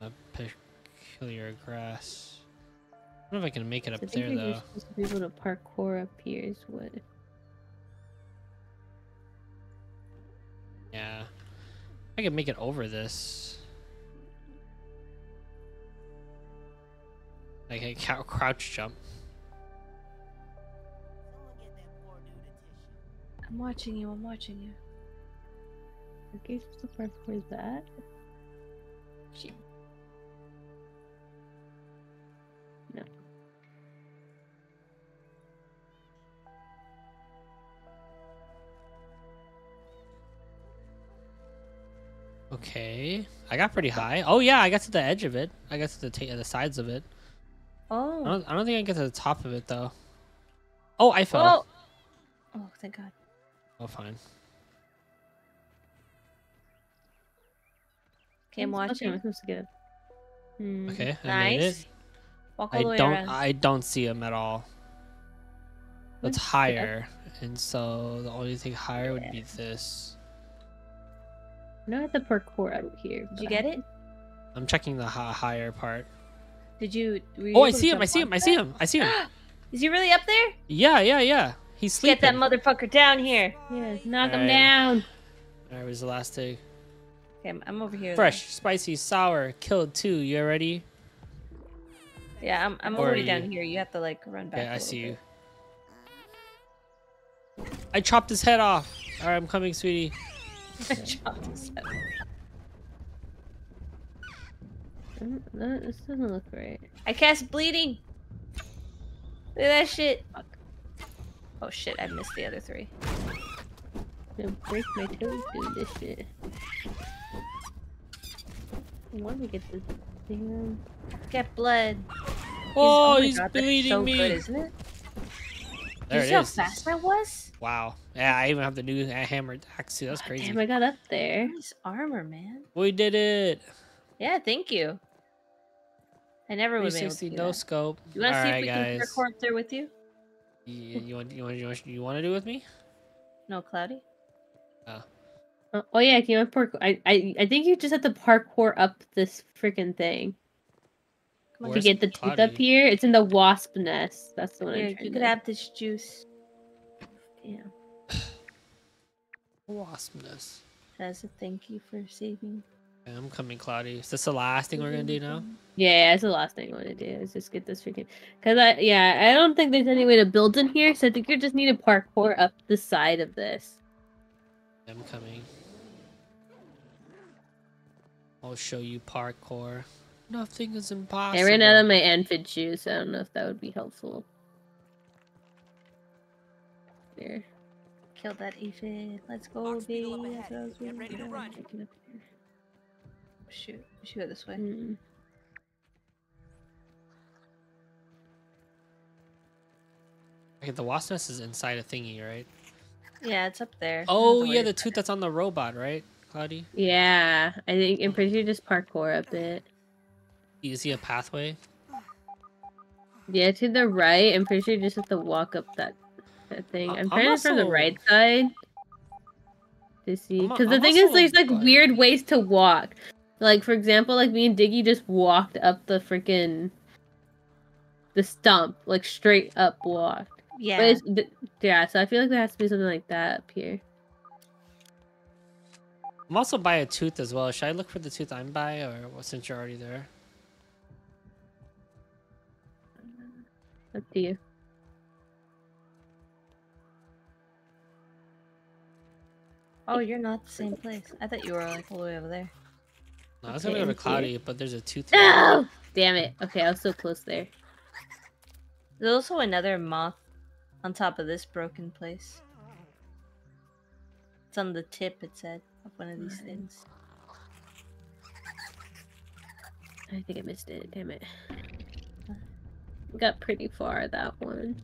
a peculiar grass. I don't know if I can make it up So there think you're though. supposed to be able to parkour up here is what. Yeah, I can make it over this. I can crouch jump. Someone get that poor dude a tissue. I'm watching you. I'm watching you. Okay, so parkour is that. Okay, I got pretty high. Oh yeah, I got to the edge of it. I got to the ta- the sides of it. I Oh. don't, I don't think I get to the top of it though. Oh, I fell. Oh. Oh, thank God. Oh, fine. Okay, I'm Okay, watching. I'm supposed to get up. Hmm. Okay, I made it. Walk all I the way don't. around. I don't see him at all. That's Let's get up. higher, and so the only thing higher would be this. Not at the parkour out here. Did you get it? I'm checking the higher part. Did you? You Oh, I able to see him! I see him! I see him! I see him! Is he really up there? Yeah, yeah, yeah. He's sleeping. Get that motherfucker down here. Yeah, knock him Alright. down. Alright, where's the last egg? Okay, I'm, I'm over here. Fresh, spicy, sour, killed two. You ready? Yeah, I'm, I'm Or already down here. You have to like run back. Okay, a I little see you. I chopped his head off. Alright, I'm coming, sweetie. I chopped his head. Mm, This doesn't look right. I cast bleeding. Look at that shit. Fuck. Oh shit! I missed the other three. I'm gonna break my toes doing this shit. I want to get this damn. Get blood. Oh, my he's God, bleeding so me. Good, isn't it? There you it see how is. fast that was? Wow. Yeah, I even have the new hammer axe. too. That's God crazy. Damn, I got up there. Nice armor, man. We did it. Yeah, thank you. I never would have been able to 360 do no that. scope. You want to see if we guys. can parkour up there with you? You, you want you want you want you want to do it with me? No, Cloudy. Uh, oh yeah, can you parkour? I, I I think you just have to parkour up this freaking thing Come on, to get the tooth up here. It's in the wasp nest. That's the one. Here, I'm you could have this juice. Damn. Waspness. As a thank you for saving. Okay, I'm coming, Cloudy. Is this the last thing we're gonna do now? Yeah, it's the last thing I want to do. Is just get this freaking. Cause I yeah, I don't think there's any way to build in here. So I think you just need to parkour up the side of this. I'm coming. I'll show you parkour. Nothing is impossible. I ran out of my Anfid shoes. So I don't know if that would be helpful. There. Kill that aphid. Let's go, Ox baby. beetle up That's what I was Get ready to run. Get up. Shoot. We should go this way. Mm. Okay, the wasp nest is inside a thingy, right? Yeah, it's up there. Oh Don't yeah, the tooth that's on the robot, right, Cloudy? Yeah, I think I'm pretty sure just parkour up it. Do you a pathway? Yeah, to the right. I'm pretty sure you just have to walk up that, that thing. I- I'm I'm trying to from the right side to see. Because the I'm thing is, there's like like- weird ways to walk. Like for example, like me and Diggy just walked up the freaking the stump, like straight up walked. Yeah. But it's, th- yeah, so I feel like there has to be something like that up here. I'm also by a tooth as well. Should I look for the tooth I'm by, or well, since you're already there? Up to you. Oh, you're not the same place. I thought you were like all the way over there. No, I was gonna go to Okay, Cloudy, but there's a tooth. here. No! Damn it. Okay, I was so close there. There's also another moth on top of this broken place. It's on the tip, it said, of one of these things. I think I missed it. Damn it. Got pretty far that one.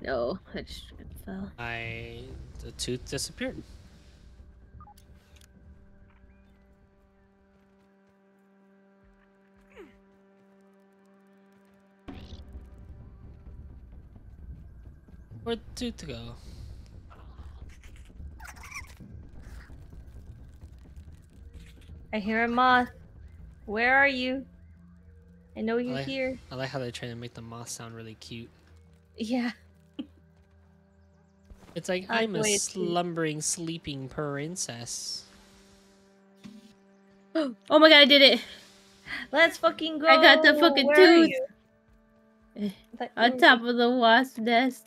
No, I just fell. I the tooth disappeared. Where'd the tooth go? I hear a moth. Where are you? I know you're like- here. I like how they're trying to make the moth sound really cute. Yeah. It's like I I'm a like it. slumbering, sleeping princess. Oh my god, I did it! Let's fucking go. I got the fucking Where tooth. you? Eh, I thought you On top of the wasp nest.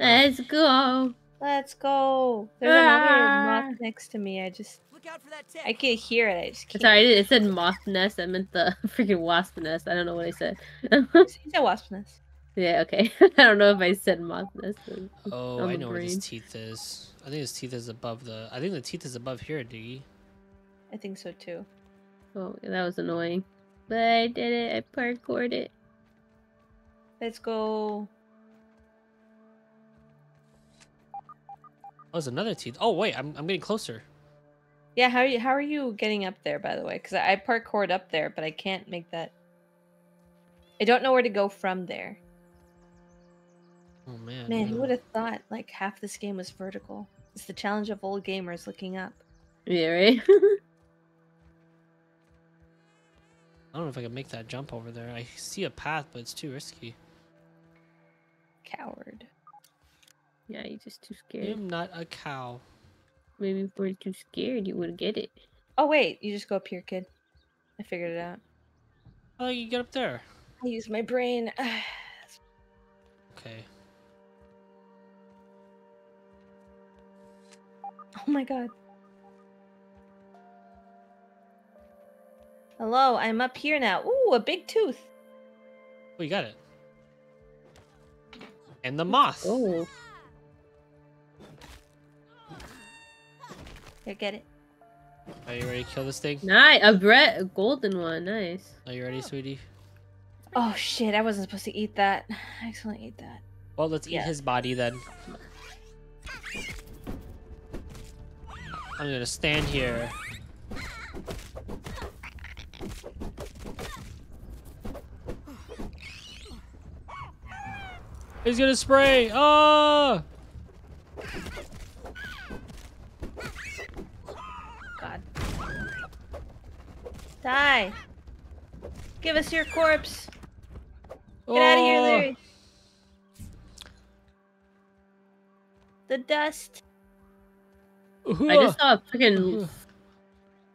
Let's go. Let's go. There's another Ah. moth next to me. I just Look out for that tip. I can't hear it. I just can't. Sorry, it said moth nest. I meant the freaking wasp nest. I don't know what I said. It's a wasp nest. yeah, okay. I don't know if I said moth nest. Oh, I the know where his teeth is. I think his teeth is above the. I think the teeth is above here, Diggy. I think so too. Oh, that was annoying. But I did it. I parkoured it. Let's go. Oh, there's another teeth. Oh wait, I'm I'm getting closer. Yeah, how are you? How are you getting up there? By the way, because I parkoured up there, but I can't make that. I don't know where to go from there. Oh man. Man, who would have thought like half this game was vertical? It's the challenge of old gamers looking up. Yeah, right? I don't know if I can make that jump over there. I see a path, but it's too risky. Coward. yeah, you're just too scared. I'm not a cow. Maybe if we're too scared, you would get it. Oh wait, you just go up here, kid. I figured it out. Oh, you get up there. I use my brain. Okay. Oh my god. Hello, I'm up here now. Ooh, a big tooth. Oh, you got it. And the moth. Oh, Here, get it. Are you ready to kill this thing? nice. A red, a golden one. Nice. Are you ready, sweetie? Oh shit, I wasn't supposed to eat that. I accidentally ate that. Well, let's eat his body then. I'm gonna stand here. He's gonna spray. Oh! Die. Give us your corpse. Get out of here, Oh! Larry. The dust. I just saw a freaking.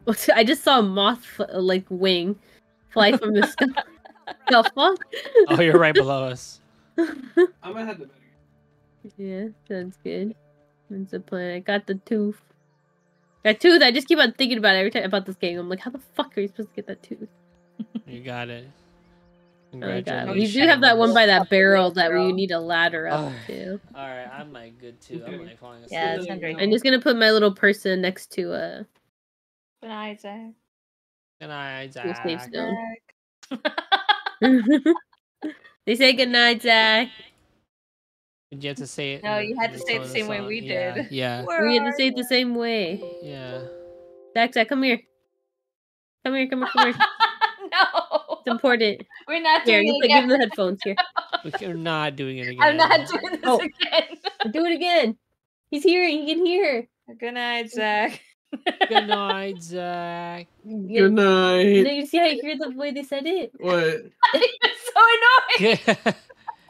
I just saw a moth like wing fly from the sky. the fuck? Oh, you're right below us. I'm gonna head to bed. Yeah, sounds good. That's the plan. I got the tooth. That tooth. I just keep on thinking about it every time about this game. I'm like, how the fuck are you supposed to get that tooth? You got it. Oh my god. Congratulations. You do have that one by that barrel that where you need a ladder up Oh. to. All right, I'm like good too. I'm like falling asleep. Yeah, it's hungry. I'm just gonna put my little person next to uh Good night, Zach. Good night, to a safe Zach. they say goodnight, Zach. Did you had to say it? No, you had to say it the same way we did. Yeah. Where we had to say it the same way. Yeah. Zach, Zach, come here. Come here, come here, come here. no. It's important. We're not Here, doing it put, give him again. the headphones here. We're not doing it again. I'm not doing this Oh. again. Do it again. He's here. He can hear. Good night, Zach. Good night, Zach. Good night. Did You see how you hear the way they said it? What? it's so annoying.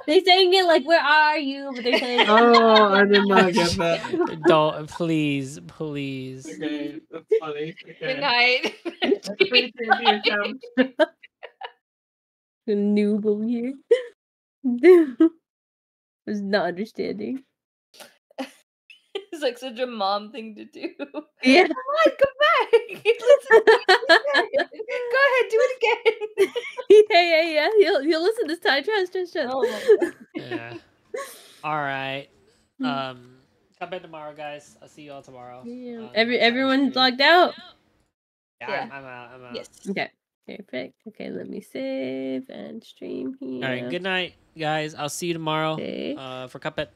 They saying it like, "Where are you?" But they're saying, Oh, I did not get that. Don't please, please. Okay, that's funny. Okay. Good night. Appreciate the attempt. a noob over here. was not understanding. It's like such a mom thing to do. Yeah. Come on, come back. Listen to what she said. Go ahead, do it again. yeah, yeah, yeah. He'll he'll listen this time. Trust, trust, trust. Oh. Yeah. All right. Um, come back tomorrow, guys. I'll see you all tomorrow. Yeah. on Every Saturday everyone's stream. logged out. Yeah, Yeah. I'm, I'm out. I'm out. Yes. Okay. Perfect. Okay, let me save and stream here. All right. Good night, guys. I'll see you tomorrow Okay. uh, for Cuphead.